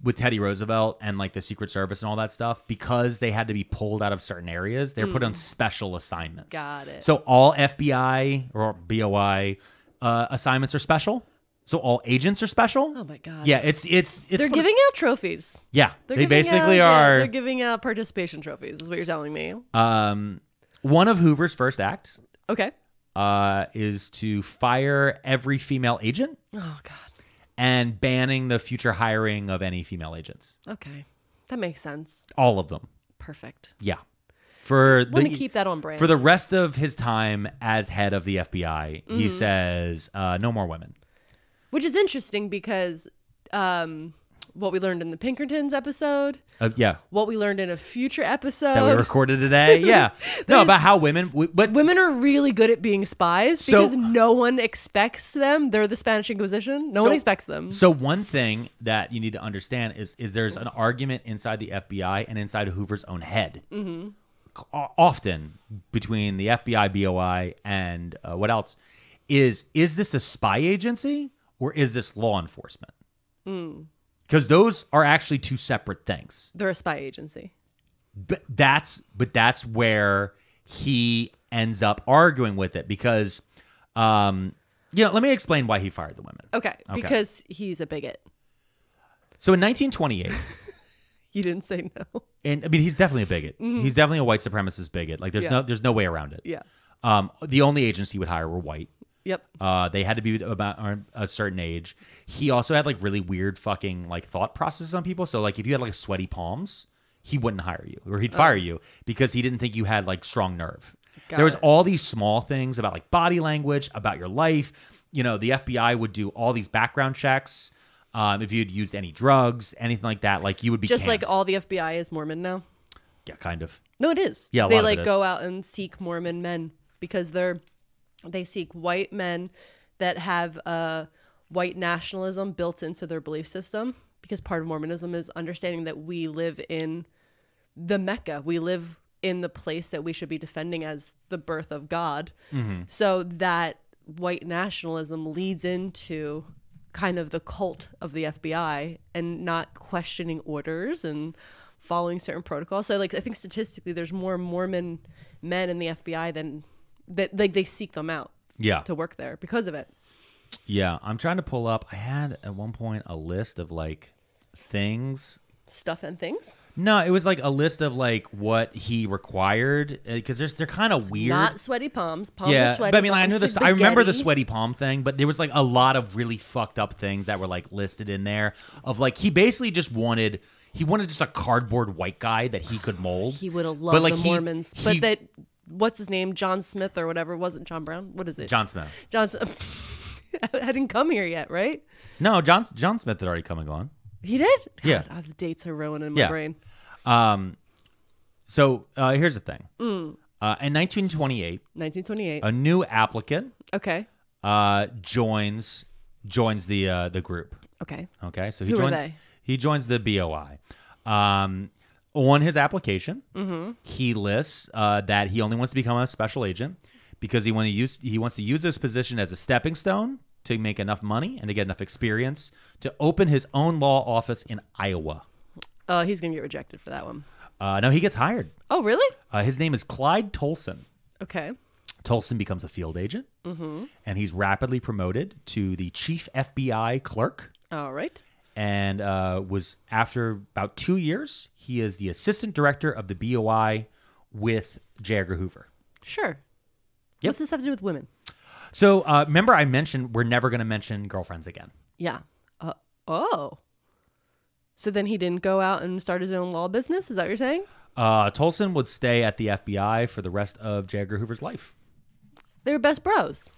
with Teddy Roosevelt and like the Secret Service and all that stuff because they had to be pulled out of certain areas. They're put on special assignments. Got it. So all FBI or BOI uh, assignments are special. So all agents are special. Oh my god. Yeah, it's it's it's They're fun- giving out trophies. Yeah, They're they basically out, yeah, are. they're giving out participation trophies. Is what you're telling me. um, one of Hoover's first act Okay. uh, is to fire every female agent Oh god. and banning the future hiring of any female agents. Okay. That makes sense. All of them. Perfect. Yeah. For Want to the keep that on brand. for the rest of his time as head of the FBI, Mm-hmm. he says uh, no more women. Which is interesting because um, what we learned in the Pinkertons episode, Uh, yeah, what we learned in a future episode, that we recorded today. Yeah, no, about how women, we, but women are really good at being spies So- because no one expects them. They're the Spanish Inquisition. No So- one expects them. So one thing that you need to understand is is there's an argument inside the FBI and inside Hoover's own head. Mm-hmm. Often between the FBI, BOI, and uh, what else is is this a spy agency or is this law enforcement? Because those are actually two separate things. They're a spy agency. But that's but that's where he ends up arguing with it because, um, you know, let me explain why he fired the women. Okay, because he's a bigot. So in 1928. You didn't say no. and I mean he's definitely a bigot. He's definitely a white supremacist bigot. Like there's Mm-hmm. Yeah. no there's no way around it. Yeah. Um, the only agents he would hire were white. Yep. Uh, they had to be about a certain age. He also had like really weird fucking like thought processes on people. So like if you had like sweaty palms, he wouldn't hire you or he'd fire you because he didn't think you had like strong nerve. Oh. Got there was it. all these small things about like body language, about your life. You know, the FBI would do all these background checks. Um, if you'd used any drugs, anything like that, like you would be Just like all the FBI is Mormon now. yeah, kind of. No, it is. Yeah, a they lot of like go out and seek Mormon men because they're they seek white men that have uh, white nationalism built into their belief system. Because part of Mormonism is understanding that we live in the Mecca. We live in the place that we should be defending as the birth of God. Mm-hmm. So that white nationalism leads into kind of the cult of the FBI and not questioning orders and following certain protocols. So like I think statistically there's more Mormon men in the FBI than that like they seek them out Yeah. to work there because of it. Yeah, I'm trying to pull up. I had at one point a list of like things. Stuff and things. No, it was like a list of like what he required uh, because there's they're kind of weird. Not sweaty palms. Palms are sweaty. but I mean, like, I palms know this. I remember the sweaty palm thing, but there was like a lot of really fucked up things that were like listed in there. Of like, he basically just wanted he wanted just a cardboard white guy that he could mold. He would have But, loved like, the he- Mormons, he- but that what's his name, John Smith or whatever, wasn't John Brown. What is it? John Smith. John. S- hadn't come here yet, right? No, John John Smith had already come and gone. He did. Yeah. Ah, the dates are ruining my Yeah. brain. Um, so uh, here's the thing. Mm. Uh, in 1928, 1928. a new applicant okay. uh, joins joins the uh, the group. Okay. Okay, so he Who are joins. they? He joins the BOI. Um, on his application, Mm-hmm. he lists uh, that he only wants to become a special agent because he want to use he wants to use this position as a stepping stone to make enough money and to get enough experience to open his own law office in Iowa. Oh, he's gonna get rejected for that one. Uh, no, he gets hired. Oh, really? Uh, his name is Clyde Tolson. Okay. Tolson becomes a field agent, Mm-hmm. and he's rapidly promoted to the chief FBI clerk. All right. And uh, was after about two years, he is the assistant director of the BOI with J. Edgar Hoover. Sure. Yep. What's this have to do with women? So uh, remember, I mentioned we're never going to mention girlfriends again. Yeah. Uh, oh. So then he didn't go out and start his own law business? Is that what you're saying? Uh, Tolson would stay at the FBI for the rest of J. Edgar Hoover's life. They were best bros.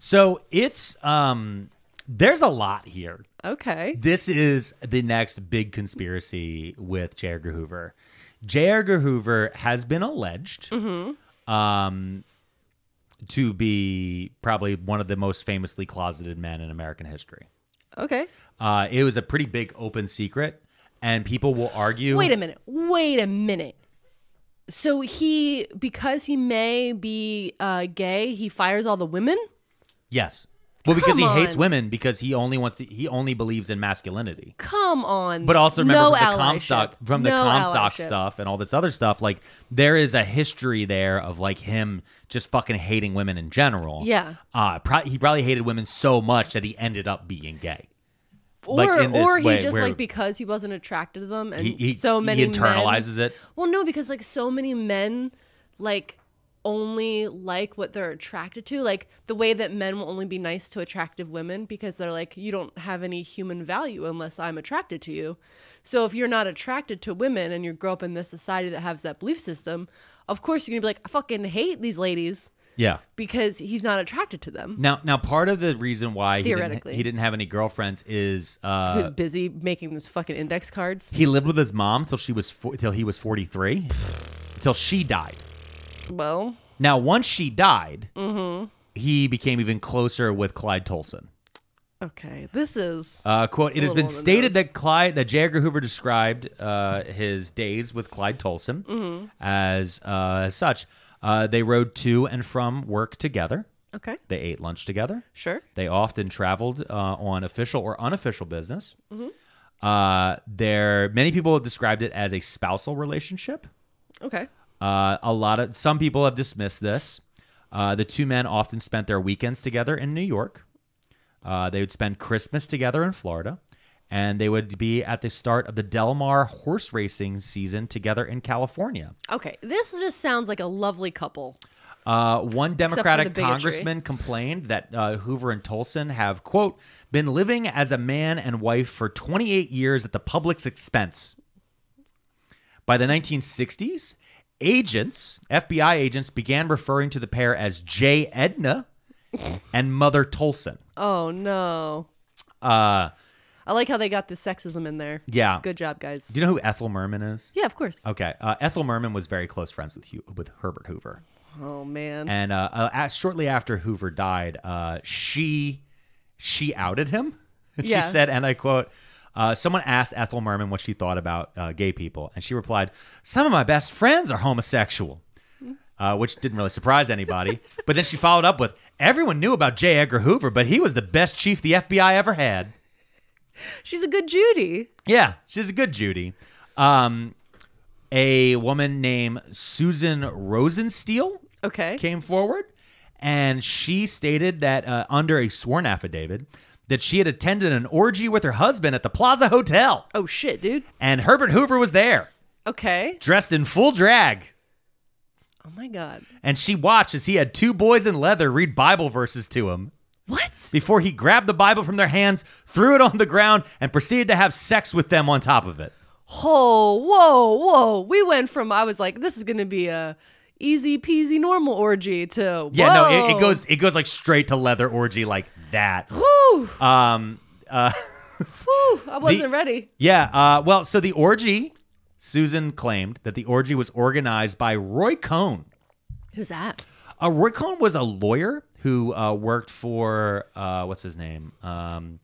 So it's um, there's a lot here. Okay. This is the next big conspiracy with J. Edgar Hoover. J. Edgar Hoover has been alleged um, to be probably one of the most famously closeted men in American history. Okay. Uh, it was a pretty big open secret, and people will argue. Wait a minute. Wait a minute. So he, because he may be uh, gay, he fires all the women? Yes. Well, because Come he hates on. women because he only wants to. He only believes in masculinity. Come on. But also remember no from the. Comstock from the No Comstock allyship. stuff and all this other stuff, like there is a history there of like him just fucking hating women in general. Yeah. Uh pro- he probably hated women so much that he ended up being gay. Or, like, or he just like because he wasn't attracted to them and He he, so many he internalizes men, it. Well, no, because like so many men like only like what they're attracted to. Like the way that men will only be nice to attractive women because they're like, you don't have any human value unless I'm attracted to you. So if you're not attracted to women and you grow up in this society that has that belief system, of course you're gonna be like, I fucking hate these ladies Yeah. because he's not attracted to them. Now, now, part of the reason why he didn't, Theoretically. he didn't have any girlfriends is uh, was busy making those fucking index cards? he lived with his mom till she was till he was forty three, till she died. Well, Now, once she died, Mm-hmm. he became even closer with Clyde Tolson. okay, this is Uh, quote: It has been stated that Clyde, that J. Edgar Hoover described uh, his days with Clyde Tolson Mm-hmm. as uh, as such. Uh, they rode to and from work together. okay. They ate lunch together. Sure. They often traveled uh, on official or unofficial business. Mm-hmm. Uh, there, many people have described it as a spousal relationship. Okay. Uh, a lot of some people have dismissed this. Uh, the two men often spent their weekends together in New York. Uh, they would spend Christmas together in Florida, and they would be at the start of the Del Mar horse racing season together in California. Okay. This just sounds like a lovely couple. Uh, one Democratic congressman complained that uh, Hoover and Tolson have, quote, been living as a man and wife for 28 years at the public's expense. By the 1960s, agents, FBI agents, began referring to the pair as J. Edna and Mother Tolson. Oh no. Uh, I like how they got the sexism in there. yeah. Good job, guys. Do you know who Ethel Merman is? Yeah, of course. Okay. Uh, Ethel Merman was very close friends with Hu- with Herbert Hoover. Oh man. and uh, uh, shortly after Hoover died, uh, she she outed him. she Yeah. said, and I quote. Uh, someone asked Ethel Merman what she thought about uh, gay people, and she replied, "Some of my best friends are homosexual," uh, which didn't really surprise anybody. but then she followed up with, "Everyone knew about J. Edgar Hoover, but he was the best chief the FBI ever had." She's a good Judy. Yeah, she's a good Judy. Um, a woman named Susan Rosenstiel Okay. came forward and she stated that uh, under a sworn affidavit that she had attended an orgy with her husband at the Plaza Hotel, Oh shit, dude. and Herbert Hoover was there, Okay. dressed in full drag. Oh my god. And she watched as he had two boys in leather read Bible verses to him What? before he grabbed the Bible from their hands, threw it on the ground, and proceeded to have sex with them on top of it. Oh, whoa, whoa. We went from I was like, this is gonna be a easy peasy normal orgy to Yeah, no, it, it goes it goes like straight to leather orgy like that. Whew, Um, uh, whew, I wasn't ready. yeah. Uh, well, so the orgy, Susan claimed that the orgy was organized by Roy Cohn. Who's that? Uh, Roy Cohn was a lawyer who uh, worked for uh, what's his name? Um,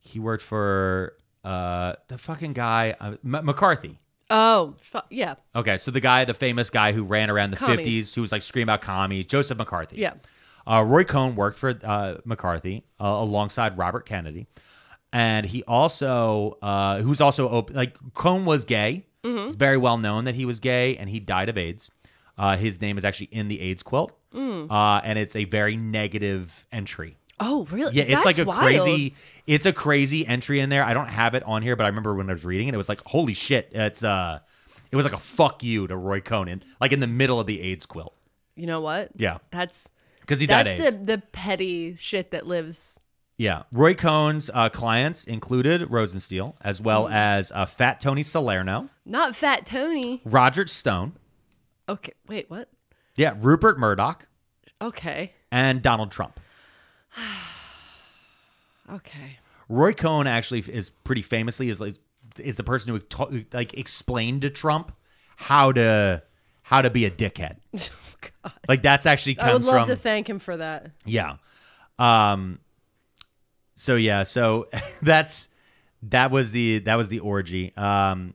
he worked for uh, the fucking guy uh, M- McCarthy. Oh, fu- yeah, Okay, so the guy, the famous guy who ran around the Commies. fifties, who was like screaming about commie, Joseph McCarthy. yeah. Uh, Roy Cohn worked for uh, McCarthy uh, alongside Robert Kennedy, and he also, uh, who's also op- like Cohn was gay. Mm-hmm. It's very well known that he was gay, and he died of AIDS. Uh, his name is actually in the AIDS quilt, Mm. uh, and it's a very negative entry. Oh, really? Yeah, it's That's like a wild. crazy. It's a crazy entry in there. I don't have it on here, but I remember when I was reading it, it was like, holy shit! It's uh, it was like a fuck you to Roy Cohn, in like in the middle of the AIDS quilt. You know what? Yeah, That's because he died that's AIDS. the the petty shit that lives. Yeah, Roy Cohn's uh, clients included Rosenstiel, as well Mm. as uh, Fat Tony Salerno, Not Fat Tony. Roger Stone, Okay, wait, what? yeah, Rupert Murdoch, Okay, and Donald Trump. okay. Roy Cohn actually is pretty famously is like is the person who ta- like explained to Trump how to how to be a dickhead. Oh, God. Like that's actually I would love from to thank him for that. Yeah. Um so yeah, so that's that was the that was the orgy. Um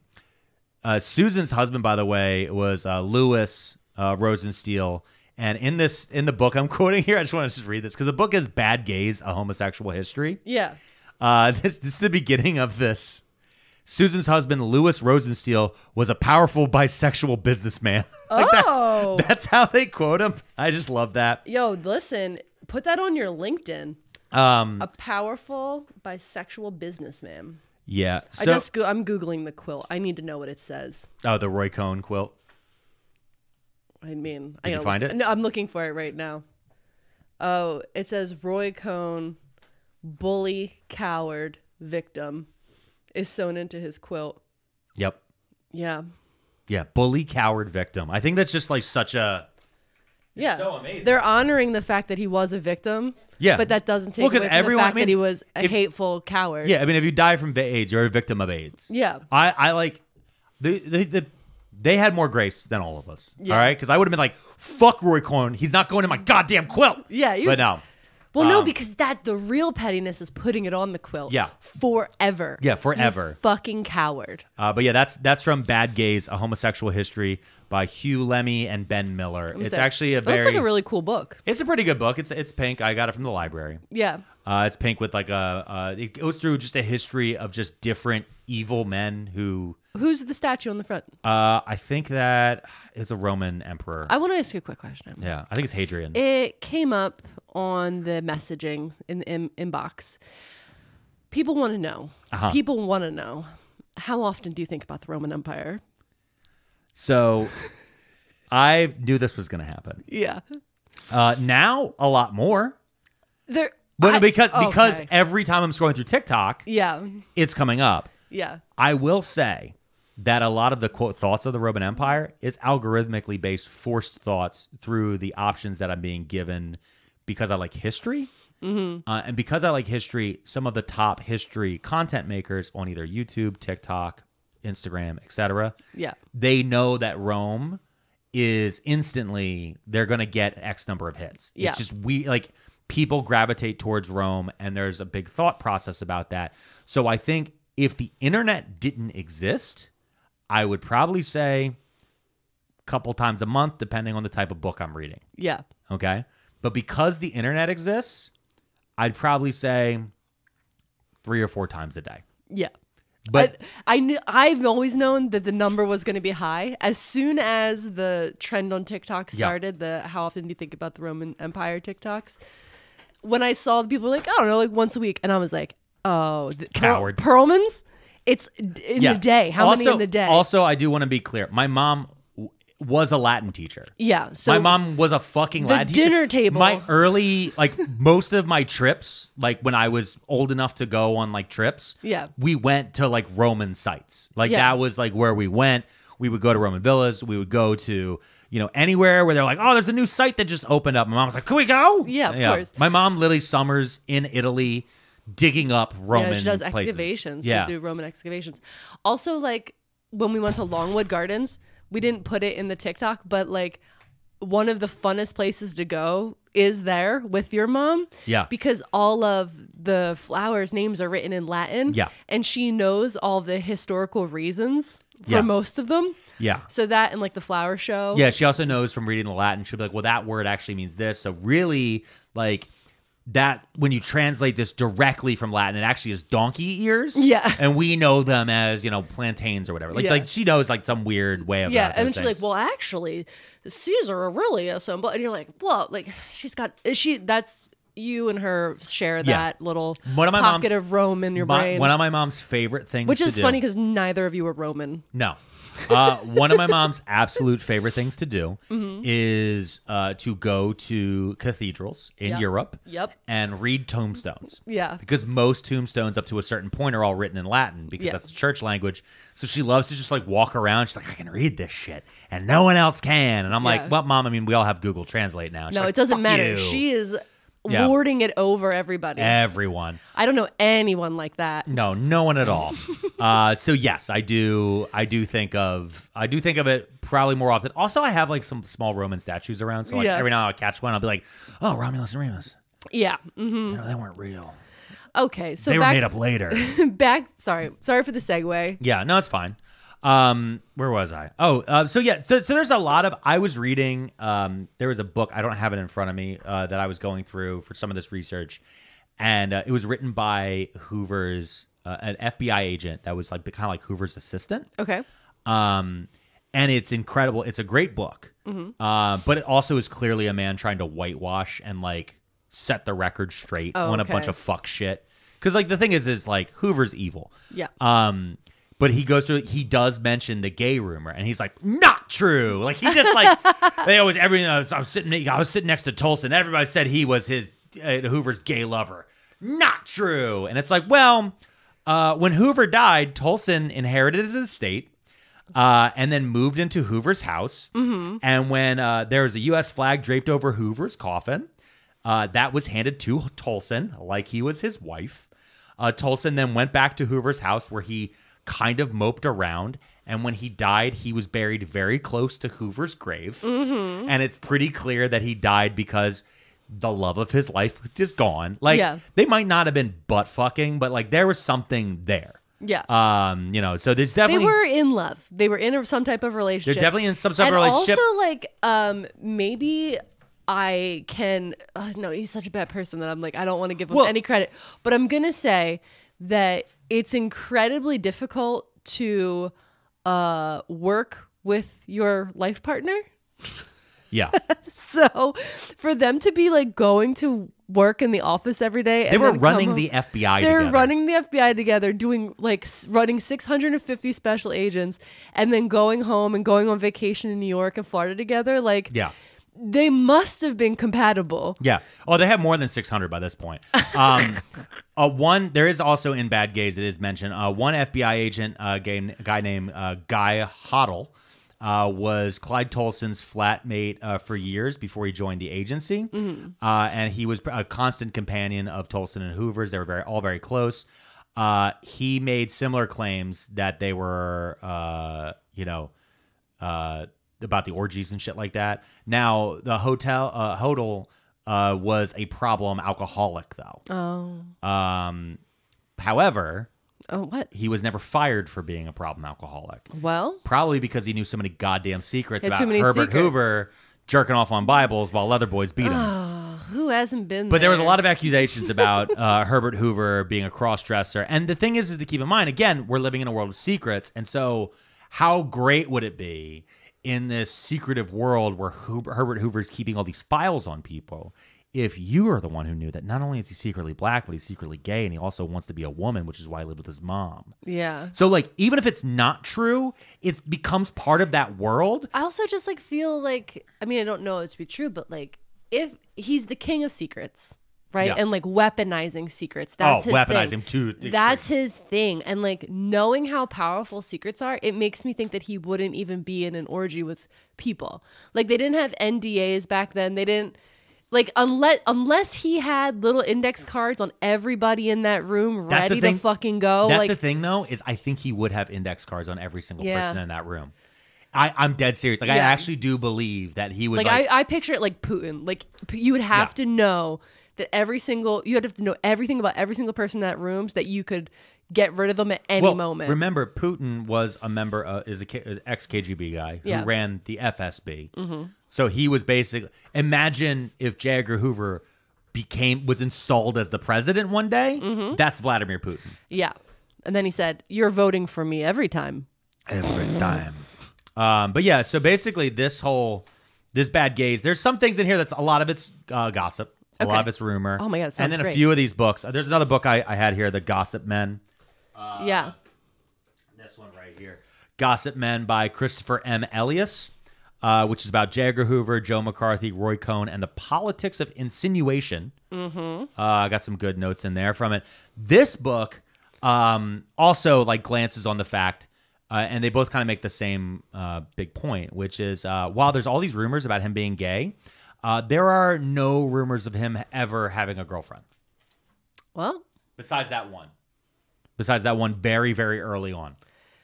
uh Susan's husband by the way was uh Lewis uh Rosenstiel and in this in the book I'm quoting here, I just want to just read this cuz the book is Bad Gays: A Homosexual History. Yeah. Uh this this is the beginning of this. Susan's husband, Louis Rosenstiel, was a powerful bisexual businessman. like Oh. that's, that's how they quote him. I just love that. Yo, listen, put that on your LinkedIn. Um, A powerful bisexual businessman. yeah. I So, just go- I'm googling the quilt. I need to know what it says. oh, the Roy Cohn quilt. I mean, I Did you find look- it? No, I'm looking for it right now. Oh, it says Roy Cohn, bully, coward, victim, is sewn into his quilt. Yep. Yeah, Yeah. Bully, coward, victim. I think that's just like such a. yeah. so amazing. They're honoring the fact that he was a victim. Yeah. but that doesn't take Well, 'cause away from everyone- the fact I mean, that he was a if- hateful coward. Yeah. I mean, if you die from AIDS, you're a victim of AIDS. yeah. I, I like. The, the, the, they had more grace than all of us. Yeah. All right. Because I would have been like, fuck Roy Cohn. He's not going in my goddamn quilt. Yeah, you- But no. Well, no, Um, because that the real pettiness is putting it on the quilt. Yeah. forever. Yeah, You forever. fucking coward. Uh, but yeah, that's that's from Bad Gays: A Homosexual History by Huw Lemmey and Ben Miller. It's So, actually a it very. looks like a really cool book. it's a pretty good book. It's it's pink. I got it from the library. Yeah. Uh, it's pink with like a. Uh, it goes through just a history of just different evil men who. Who's the statue on the front? Uh, I think that it's a Roman emperor. I want to ask you a quick question. yeah, I think it's Hadrian. It came up on the messaging in the in- inbox. People want to know. Uh-huh. People want to know. How often do you think about the Roman Empire? so, I knew this was going to happen. Yeah. Uh, now a lot more, There. but I- because because okay. every time I'm scrolling through TikTok, Yeah. it's coming up. Yeah. I will say that a lot of the quote thoughts of the Roman Empire it's algorithmically based forced thoughts through the options that I'm being given because I like history. Mm-hmm. Uh, and because I like history, some of the top history content makers on either YouTube, TikTok, Instagram, etc., Yeah. they know that Rome is instantly they're going to get X number of hits. Yeah. It's just we like people gravitate towards Rome and there's a big thought process about that. So I think if the internet didn't exist, I would probably say a couple times a month depending on the type of book I'm reading, Yeah. okay? But because the internet exists, I'd probably say 3 or 4 times a day. Yeah. But I, I knew I've always known that the number was going to be high. As soon as the trend on TikTok Yeah. started, the how often do you think about the Roman Empire TikToks? When I saw people like I don't know, like once a week, and I was like, oh, the, Cowards. Pearlman's. It's in yeah. a day. How also, many in the day? Also, I do want to be clear. My mom was a Latin teacher. yeah. So my mom was a fucking the Latin teacher. dinner table- My early, like most of my trips, like when I was old enough to go on like trips, Yeah. we went to like Roman sites. Like Yeah. that was like where we went. We would go to Roman villas. We would go to you know anywhere where they're like, oh, there's a new site that just opened up. My mom was like, can we go? Yeah, of course. My mom literally summers in Italy, digging up Roman. yeah, she does places. excavations Yeah, to do Roman excavations. Also, like when we went to Longwood Gardens, we didn't put it in the TikTok, but like one of the funnest places to go is there with your mom. Yeah. Because all of the flowers' names are written in Latin. Yeah. And she knows all the historical reasons for Yeah. most of them. yeah. So that and like the flower show. Yeah, she also knows from reading the Latin. She'll be like, well, that word actually means this. So really, like that when you translate this directly from Latin, it actually is donkey ears. Yeah. and we know them as you know plantains or whatever. Like, Yeah. like she knows like some weird way of Yeah, uh, and then those she's like, "Well, actually, Caesar Aurelius," um, and and you're like, "Well, like she's got is she that's you and her share that little One of my pocket mom's- of Rome in your My- brain, one of my mom's favorite things, which is funny because neither of you are Roman. No. Uh, one of my mom's absolute favorite things to do Mm-hmm. is uh, to go to cathedrals in Yep. Europe Yep. and read tombstones. Yeah. Because most tombstones up to a certain point are all written in Latin because that's the church language. So she loves to just like walk around. She's like, I can read this shit and no one else can. And I'm Yeah. like, well, mom, I mean, we all have Google Translate now. She's No, like, it doesn't matter. you." She is Yeah. lording it over everybody. Everyone. I don't know anyone like that. No, no one at all. uh, so yes, I do. I do think of. I do think of it probably more often. Also, I have like some small Roman statues around. So like Yeah. every now and I catch one, I'll be like, "Oh, Romulus and Remus. Yeah. Mm-hmm. You know, they weren't real. Okay. So they were made up later." back. Sorry. Sorry for the segue. yeah, no, it's fine. Um, where was I? Oh, uh, so yeah, so, so there's a lot of. I was reading. Um, there was a book. I don't have it in front of me. Uh, that I was going through for some of this research, and uh, it was written by Hoover's uh, an FBI agent that was like kind of like Hoover's assistant. Okay. um, and it's incredible. It's a great book, Mm-hmm. uh, but it also is clearly a man trying to whitewash and like set the record straight Oh, on a bunch of fuck shit. Because like the thing is, is like Hoover's evil. Yeah. Um, but he goes to he does mention the gay rumor, and he's like, not true. Like he just like they always everything. I was, I was sitting I was sitting next to Tolson. Everybody said he was his uh, Hoover's gay lover. Not true. And it's like, well, uh, when Hoover died, Tolson inherited his estate. Uh, and then moved into Hoover's house. And when uh, there was a U.S. flag draped over Hoover's coffin, uh, that was handed to Tolson like he was his wife. Uh, Tolson then went back to Hoover's house where he kind of moped around. And when he died, he was buried very close to Hoover's grave. And it's pretty clear that he died because the love of his life was just gone. Like, Yeah. they might not have been butt fucking, but like there was something there. Yeah. Um, you know, so there's definitely they were in love. They were in some type of relationship. they're definitely in some sort and of relationship. also like um maybe I can no he's such a bad person that I'm like I don't want to give him Well- any credit but I'm going to say that it's incredibly difficult to uh work with your life partner yeah. so for them to be like going to work in the office every day They were running home- the FBI they're together. running the FBI together, doing like running 650 special agents, and then going home and going on vacation in New York and Florida together. Like, Yeah. They must have been compatible. Yeah. Oh, they have more than 600 by this point. Um, uh, one, there is also in Bad Gays, it is mentioned, uh, one FBI agent, uh, guy named uh, Guy Hottel, uh, was Clyde Tolson's flatmate uh, for years before he joined the agency. Uh, and he was a constant companion of Tolson and Hoover's. They were very all very close. Uh, he made similar claims that they were, uh, you know, uh, about the orgies and shit like that. Now, the hotel uh, Hottel uh, was a problem alcoholic, though. Oh, Um, however, oh, what? he was never fired for being a problem alcoholic. Well, Probably because he knew so many goddamn secrets about Herbert secrets. Hoover jerking off on Bibles while other boys beat him. Who hasn't been But there was a lot of accusations about uh, Herbert Hoover being a cross-dresser, and the thing is, is to keep in mind again, we're living in a world of secrets, and so how great would it be in this secretive world where Herbert Hoover is keeping all these files on people? If you are the one who knew that not only is he secretly black, but he's secretly gay, and he also wants to be a woman, which is why he lived with his mom. Yeah. So, like, even if it's not true, it becomes part of that world. I also just like feel like I mean I don't know it to be true, but like if he's the king of secrets, right? Yeah. And like weaponizing secrets. Oh, That's oh, his weaponizing thing. too. That's his thing. And like knowing how powerful secrets are, it makes me think that he wouldn't even be in an orgy with people. Like they didn't have NDAs back then. They didn't like unless unless he had little index cards on everybody in that room That's the ready to fucking go. That's like the thing, though, is I think he would have index cards on every single Yeah. person in that room. I, I'm dead serious. Like, I actually do believe that he would. like, Like, I, I picture it like Putin. Like you would have Yeah. to know that every single you have to know everything about every single person in that room so that you could get rid of them at any well, moment. remember, Putin was a member, uh, is a ex KGB guy who Yeah. Mm-hmm. ran the FSB. So he was basically. Imagine if J. Edgar Hoover became was installed as the president one day. Mm-hmm. That's Vladimir Putin. yeah. And then he said, "You're voting for me every time." every time. Um, but yeah, so basically, this whole this Bad Gays. There's some things in here that's a lot of it's uh, gossip, a lot of it's rumor. Oh my God, and then a few of these books. There's another book I, I had here, The Gossip Men. Uh, yeah. This one right here, Gossip Men by Christopher M. Elias. Uh, which is about J. Edgar Hoover, Joe McCarthy, Roy Cohn, and the politics of insinuation. Mm-hmm. Uh, I got some good notes in there from it. This book um, also like glances on the fact, uh, and they both kind of make the same uh, big point, which is uh, while there's all these rumors about him being gay, uh, there are no rumors of him ever having a girlfriend. Well, Besides that one, besides that one, very very early on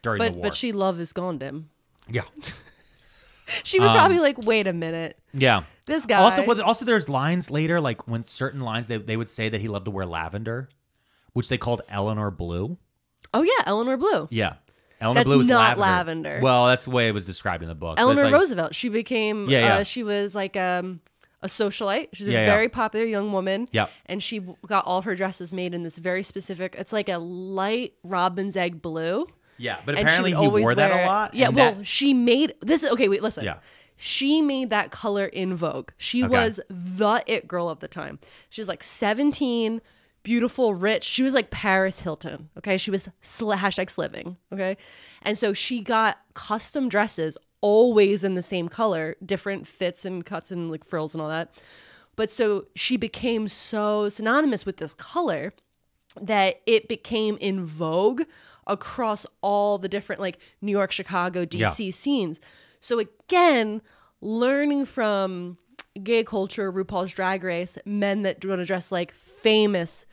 during the but war. but she love is gone dim. yeah, She Um, was probably like, "Wait a minute, yeah. this guy." Also, also there's lines later, like when certain lines they, they would say that he loved to wear lavender, which they called Eleanor Blue. oh yeah, Eleanor Blue. Yeah, Eleanor That's Blue is not lavender. lavender. Well, that's the way it was described in the book. Eleanor like- Roosevelt. She became. Yeah, yeah. Uh, she was like um, a socialite. She's a Yeah, yeah. very popular young woman. Yep. And she got all of her dresses made in this very specific. It's like a light robin's egg blue. Yeah, but apparently he always wore that wear- a lot. Yeah, well, that- she made this. Okay, wait, listen. Yeah. She made that color in Vogue. She Okay. was the it girl of the time. She was like 17, beautiful, rich. She was like Paris Hilton. Okay. She was sl- hashtag sliving. Okay. And so she got custom dresses always in the same color, different fits and cuts and like frills and all that. But so she became so synonymous with this color that it became in vogue across all the different like New York, Chicago, DC scenes. So again, learning from gay culture, RuPaul's Drag Race, men that want to dress like famous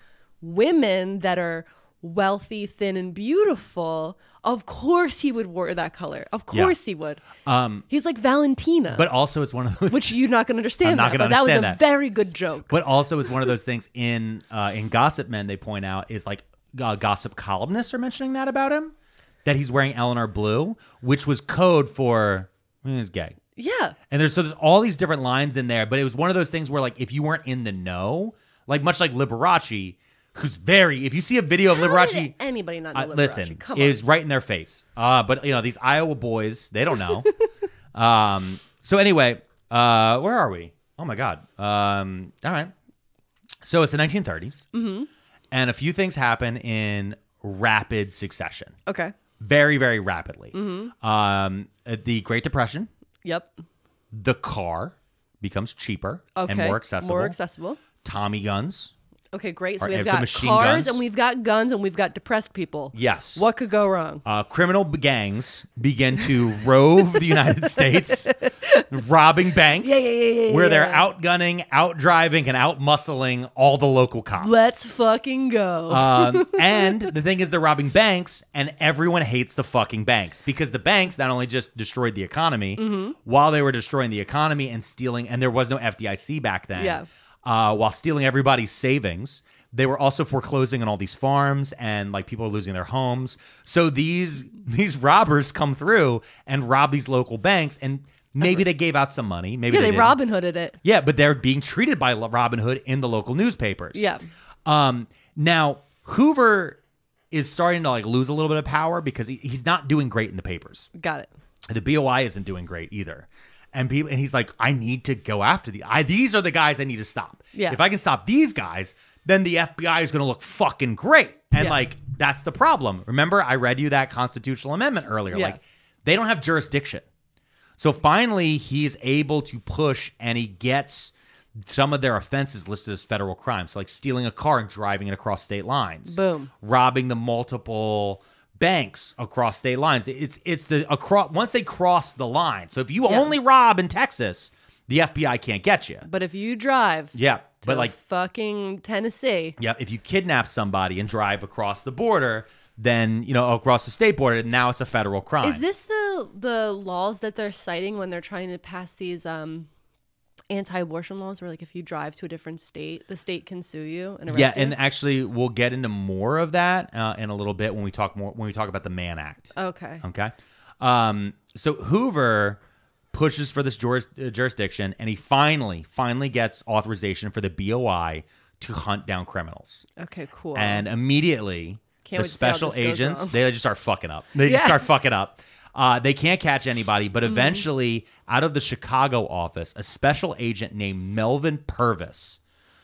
women that are wealthy, thin, and beautiful. Of course, he would wear that color. Of course, he would. Um, He's like Valentina, but also it's one of those. which you're not going to understand. I'm not that, gonna but that was a that. very good joke. but also it's one of those things in uh, in Gossip Men they point out is like uh, gossip columnists are mentioning that about him that he's wearing Eleanor Blue, which was code for eh, he's gay. Yeah. And there's so there's all these different lines in there, but it was one of those things where like if you weren't in the know, like much like Liberace, who's very if you see a video of How Liberace, anybody not know uh, listen, Come is right in their face. Uh, but you know these Iowa boys, they don't know. um, so anyway, uh, where are we? Oh my god. Um, all right. So it's the 1930s, Mm-hmm. and a few things happen in rapid succession. Okay. very very rapidly. Mm-hmm. Um, uh, the Great Depression, Yep. the car becomes cheaper Okay. and more accessible. More accessible. Tommy guns, Okay, great. So we've got cars guns? and we've got guns and we've got depressed people. yes. What could go wrong? uh, criminal gangs begin to rove the United States, robbing banks, Yeah, yeah, yeah, yeah, where they're outgunning, outdriving, and outmuscling all the local cops. Let's fucking go. um, and the thing is, they're robbing banks, and everyone hates the fucking banks because the banks not only just destroyed the economy Mm-hmm. while they were destroying the economy and stealing, and there was no FDIC back then. Yeah. Uh, while stealing everybody's savings, they were also foreclosing on all these farms, and like people are losing their homes. So these these robbers come through and rob these local banks, and Maybe they gave out some money. Maybe Yeah, they, they. Robin Hooded it. Yeah, but they're being treated by Robin Hood in the local newspapers. Yeah. Um, now Hoover is starting to like lose a little bit of power because he, he's not doing great in the papers. Got it. The BOI isn't doing great either. And people and he's like, I need to go after the I these are the guys I need to stop. Yeah. If I can stop these guys, then the FBI is gonna look fucking great. And Yeah. like that's the problem. Remember, I read you that constitutional amendment earlier. Yeah. Like they don't have jurisdiction. So finally he's able to push and he gets some of their offenses listed as federal crimes. So like stealing a car and driving it across state lines Boom. robbing the multiple banks across state lines. It's it's the across once they cross the line. So if you Yeah. only rob in Texas, the FBI can't get you. But if you drive Yeah, to but like fucking Tennessee, yeah, if you kidnap somebody and drive across the border, then you know across the state border, now it's a federal crime. is this the the laws that they're citing when they're trying to pass these um anti-abortion laws where like if you drive to a different state, the state can sue you and arrest yeah, you? and actually we'll get into more of that uh, in a little bit when we talk more when we talk about the Mann Act. okay. Okay. Um, so Hoover pushes for this juris, uh, jurisdiction, and he finally, finally gets authorization for the BOI to hunt down criminals. Okay, cool. And immediately, Can't the wait to see how special agents they just start fucking up. They just start fucking up. Uh, they can't catch anybody, but Mm-hmm. eventually, out of the Chicago office, a special agent named Melvin Purvis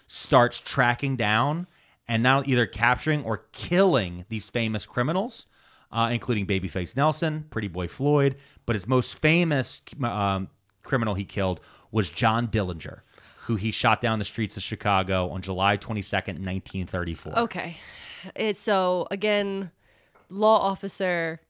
starts tracking down and now either capturing or killing these famous criminals, uh, including Babyface Nelson, Pretty Boy Floyd. But his most famous um, criminal he killed was John Dillinger, who he shot down the streets of Chicago on July 22nd, 1934. Okay. It's so again, law officer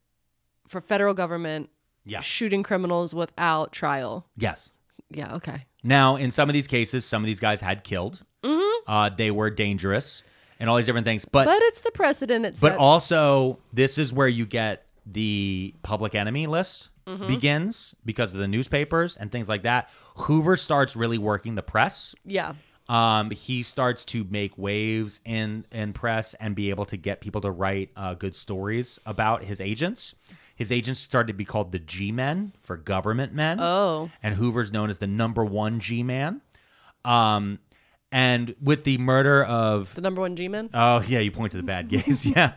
for federal government Yeah. shooting criminals without trial. Yes. Yeah, okay. Now, in some of these cases, some of these guys had killed. Mm. Uh, they were dangerous and all these different things. But But it's the precedent it But sets. also, this is where you get the public enemy list Mm-hmm. begins because of the newspapers and things like that. Hoover starts really working the press. yeah. Um, he starts to make waves in in press and be able to get people to write uh, good stories about his agents. His agents started to be called the G men for government men. Oh. and Hoover's known as the number one G man. Um, and with the murder of The number one G man? Oh yeah, you point to the bad guys. yeah.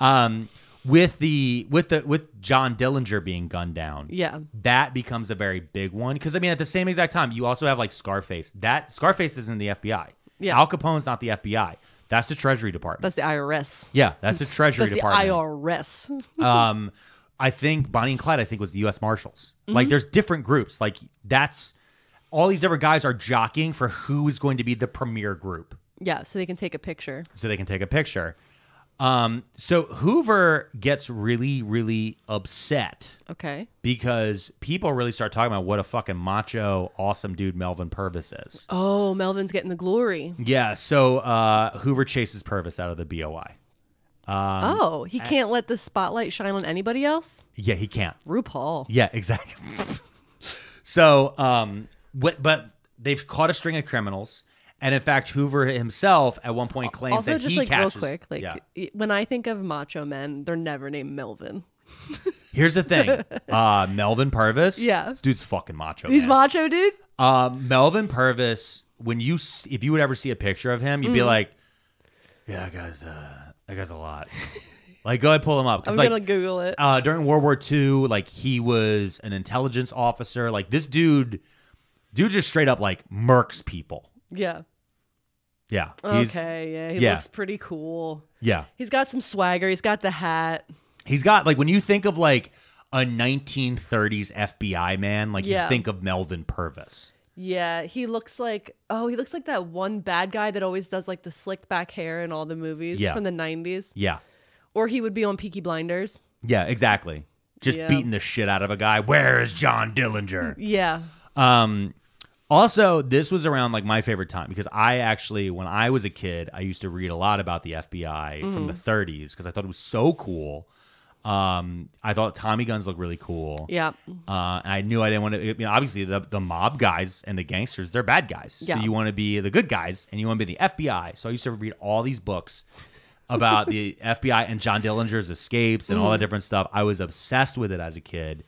Um, with the with the with John Dillinger being gunned down. Yeah. That becomes a very big one because I mean at the same exact time you also have like Scarface. That Scarface isn't the FBI. Yeah. Al Capone's not the FBI. That's the Treasury Department. That's the IRS. yeah, that's the Treasury That's Department. the IRS. um, I think Bonnie and Clyde. I think was the U.S. Marshals. Mm-hmm. Like there's different groups. Like that's all these other guys are jockeying for who is going to be the premier group. yeah, so they can take a picture. so they can take a picture. Um, so Hoover gets really, really upset Okay. because people really start talking about what a fucking macho, awesome dude Melvin Purvis is. Oh, Melvin's getting the glory. Yeah, so uh, Hoover chases Purvis out of the BOI. Um, oh, he can't let the spotlight shine on anybody else? Yeah, he can't. RuPaul. Yeah, exactly. so, um, what, but they've caught a string of criminals. And in fact, Hoover himself at one point claims Also, that just he like catches. real quick, like Yeah. when I think of macho men, they're never named Melvin. Here's the thing, uh, Melvin Purvis. Yeah. this dude's fucking macho. He's man. macho, dude. Um, Melvin Purvis. When you, if you would ever see a picture of him, Mm. you'd be like, "Yeah, guy's, uh, that guy's a lot." like, go ahead, pull him up. I'm like gonna Google it. uh, during World War II, like he was an intelligence officer. Like this dude, dude just straight up like murks people. yeah. Yeah. He's, Okay. Yeah. He yeah. looks pretty cool. Yeah. He's got some swagger. He's got the hat. He's got like when you think of like a 1930s FBI man, like Yeah. you think of Melvin Purvis. Yeah, he looks like oh, he looks like that one bad guy that always does like the slicked back hair in all the movies Yeah. from the '90s. Yeah. Or he would be on Peaky Blinders. Yeah, exactly. Just Yeah. beating the shit out of a guy. Where is John Dillinger? Yeah. Um, also, this was around like my favorite time because I actually, when I was a kid, I used to read a lot about the FBI from the 30s because I thought it was so cool. Um, I thought Tommy guns looked really cool. Yeah. Uh, and I knew I didn't want to. You know, obviously, the the mob guys and the gangsters, they're bad guys. Yeah. So you want to be the good guys, and you want to be the FBI. So I used to read all these books about the FBI and John Dillinger's escapes and all that different stuff. I was obsessed with it as a kid.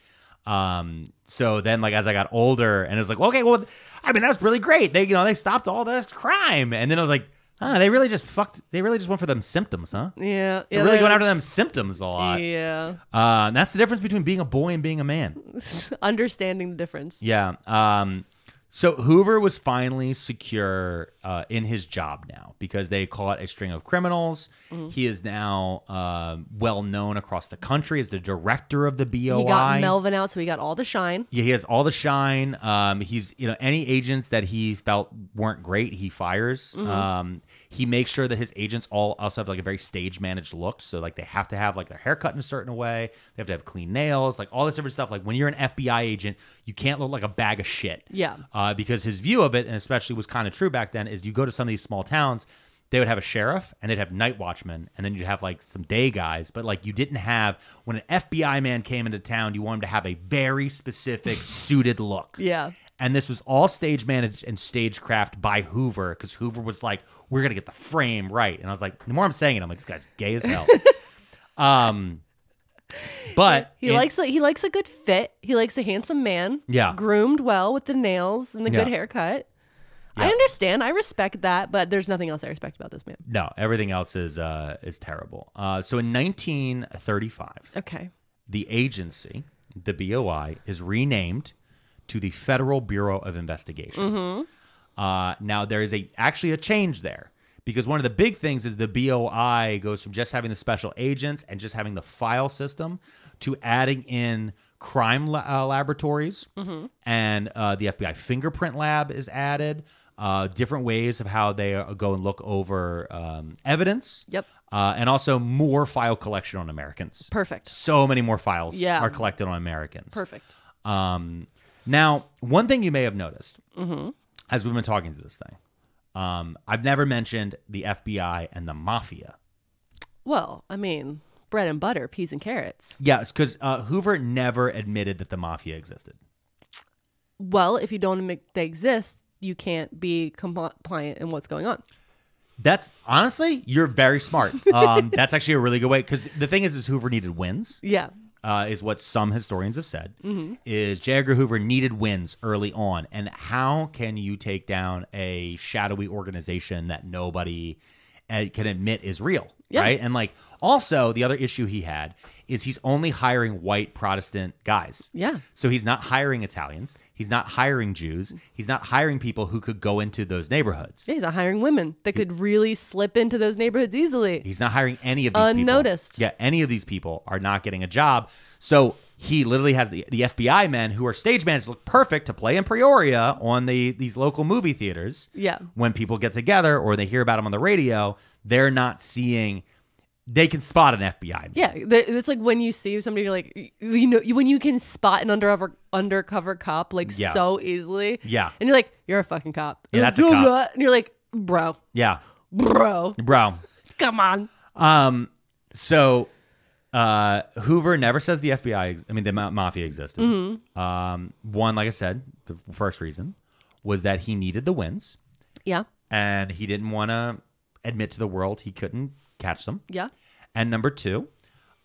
Um, so then, like as I got older, and it was like, okay, well, I mean, that's really great. They, you know, they stopped all this crime, and then I was like, huh, they really just fucked. They really just went for them symptoms, huh? Yeah, yeah. They're really going after them symptoms a lot. Yeah, Uh, that's the difference between being a boy and being a man. understanding the difference. Yeah. Um, so Hoover was finally secure uh, in his job now because they caught a string of criminals. Mm-hmm. He is now um well known across the country as the director of the BOI. He got Melvin out, so he got all the shine. Yeah, he has all the shine. Um, he's you know any agents that he felt weren't great, he fires. Mm-hmm. Um, he makes sure that his agents all also have like a very stage managed look. So like they have to have like their haircut in a certain way. They have to have clean nails, like all this different stuff. Like when you're an FBI agent, you can't look like a bag of shit. Yeah. Uh, because his view of it, and especially was kind of true back then, is you go to some of these small towns. They would have a sheriff and they'd have night watchmen, and then you'd have like some day guys. But like you didn't have when an FBI man came into town, you want him to have a very specific suited look. Yeah. And this was all stage managed and stagecraft by Hoover because Hoover was like, "We're gonna get the frame right." And I was like, the more I'm saying it, I'm like, "This guy's gay as hell." um, but He in- likes a he likes a good fit. He likes a handsome man. Yeah. groomed well with the nails and the good Yeah. haircut. I understand. I respect that, but there's nothing else I respect about this man. no, everything else is uh, is terrible. Uh, so in 1935, Okay. the agency, the BOI, is renamed to the Federal Bureau of Investigation. Uh, now there is a actually a change there because one of the big things is the BOI goes from just having the special agents and just having the file system to adding in crime la- uh, laboratories and uh, the FBI fingerprint lab is added. Uh, different ways of how they uh, go and look over um, evidence. Yep. Uh, and also more file collection on Americans. Perfect. So many more files Yeah. are collected on Americans. Perfect. Um, now, one thing you may have noticed as we've been talking through this thing, um, I've never mentioned the FBI and the mafia. Well, I mean, bread and butter, peas and carrots. Yeah, it's because uh, Hoover never admitted that the mafia existed. Well, if you don't admit they exist, you can't be compliant in what's going on. That's honestly, you're very smart. Um, that's actually a really good way because the thing is, is Hoover needed wins. Yeah. Uh, is what some historians have said is J. Edgar Hoover needed wins early on, and how can you take down a shadowy organization that nobody uh, can admit is real, Yeah. right? And like also the other issue he had is he's only hiring white Protestant guys. Yeah. So he's not hiring Italians. He's not hiring Jews. He's not hiring people who could go into those neighborhoods. Yeah, he's not hiring women that could really slip into those neighborhoods easily. He's not hiring any of these Unnoticed. people. Yeah, any of these people are not getting a job. So he literally has the, the FBI men who are stage managers look perfect to play in Peoria on the these local movie theaters. Yeah. When people get together or they hear about him on the radio, they're not seeing. They can spot an FBI. man. Yeah, it's like when you see somebody, like, you know, when you can spot an undercover undercover cop like Yeah. so easily. Yeah. and you're like, you're a fucking cop. Yeah, that's a cop. And you're like, bro, Yeah, bro, bro. come on. Um. So, uh, Hoover never says the FBI. ex- I mean, the ma- mafia existed. Mm-hmm. Um. One, like I said, the first reason was that he needed the wins. Yeah, and he didn't want to admit to the world he couldn't catch them. yeah, And number two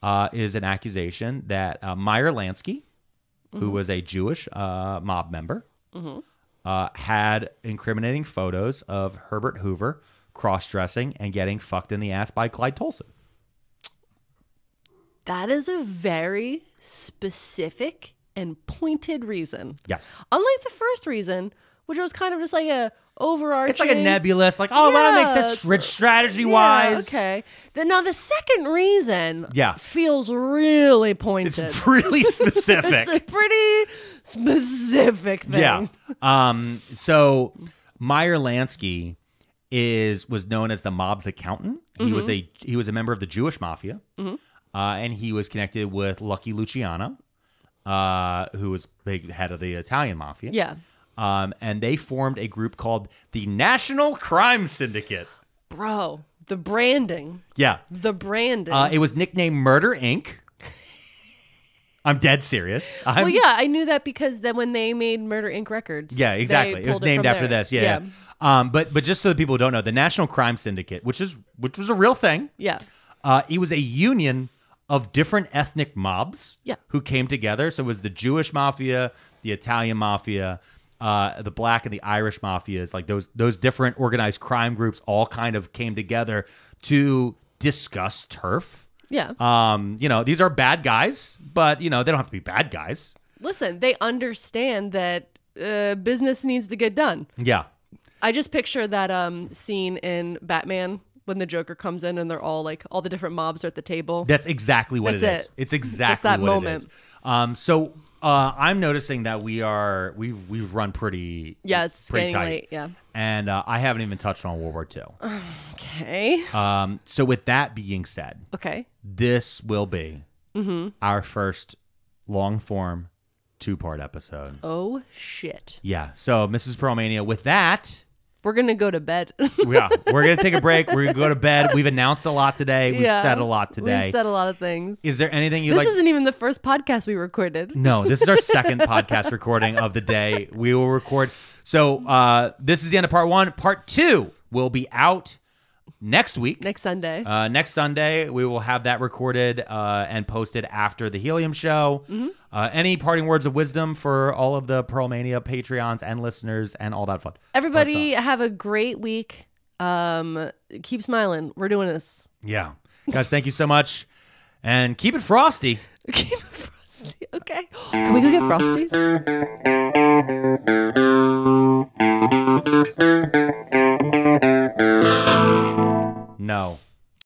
uh, is an accusation that uh, Meyer Lansky, who was a Jewish uh, mob member, uh, had incriminating photos of Herbert Hoover cross dressing and getting fucked in the ass by Clyde Tolson. that is a very specific and pointed reason. Yes. Unlike the first reason, which was kind of just like a overarching. It's like a nebulous, like, oh, well, that makes Yeah, sense rich strategy Yeah, wise. okay. Then now the second reason, Yeah. feels really pointed. It's really specific. It's a pretty specific thing. Yeah. Um. So Meyer Lansky is was known as the mob's accountant. He was a he was a member of the Jewish mafia, uh, and he was connected with Lucky Luciano, uh, who was big head of the Italian mafia. Yeah. Um, and they formed a group called the National Crime Syndicate. Bro, the branding. Yeah. The branding. Uh, it was nicknamed Murder Inc. I'm dead serious. I'm, well, yeah, I knew that because then when they made Murder Inc. records. Yeah, exactly. It was named from after there. this. Yeah, yeah. Um, but but just so people don't know, the National Crime Syndicate, which is which was a real thing, Yeah. uh, it was a union of different ethnic mobs Yeah. who came together. So it was the Jewish mafia, the Italian mafia, uh, the black and the Irish mafias, like those those different organized crime groups all kind of came together to discuss turf. Yeah. Um, you know, these are bad guys, but you know, they don't have to be bad guys. Listen, they understand that uh, business needs to get done. Yeah. I just picture that um scene in Batman when the Joker comes in and they're all like all the different mobs are at the table. That's exactly what That's it is. it. It's exactly that what moment. it is. Um, so uh, I'm noticing that we are we've we've run pretty Yeah, it's pretty getting tight. late, yeah. and uh, I haven't even touched on World War II. Okay. Um, so with that being said, Okay. this will be Mm-hmm. our first long form two part episode. Oh shit. Yeah. So Mrs. Pearlmania, with that. We're gonna go to bed. Yeah, we're gonna take a break. We're gonna go to bed. We've announced a lot today. We've Yeah. said a lot today. We've said a lot of things. Is there anything you This like? isn't even the first podcast we recorded. No, this is our second podcast recording of the day. We will record. So uh, this is the end of part one. Part two will be out next week. Next Sunday. Uh, next Sunday, we will have that recorded uh, and posted after the Helium Show. Mm-hmm. Uh, any parting words of wisdom for all of the Pearlmania Patreons and listeners and all that fun? Everybody have a great week. Um, keep smiling. We're doing this. Yeah. Guys, thank you so much. And keep it frosty. Keep it frosty. Okay. Can we go get frosties? No.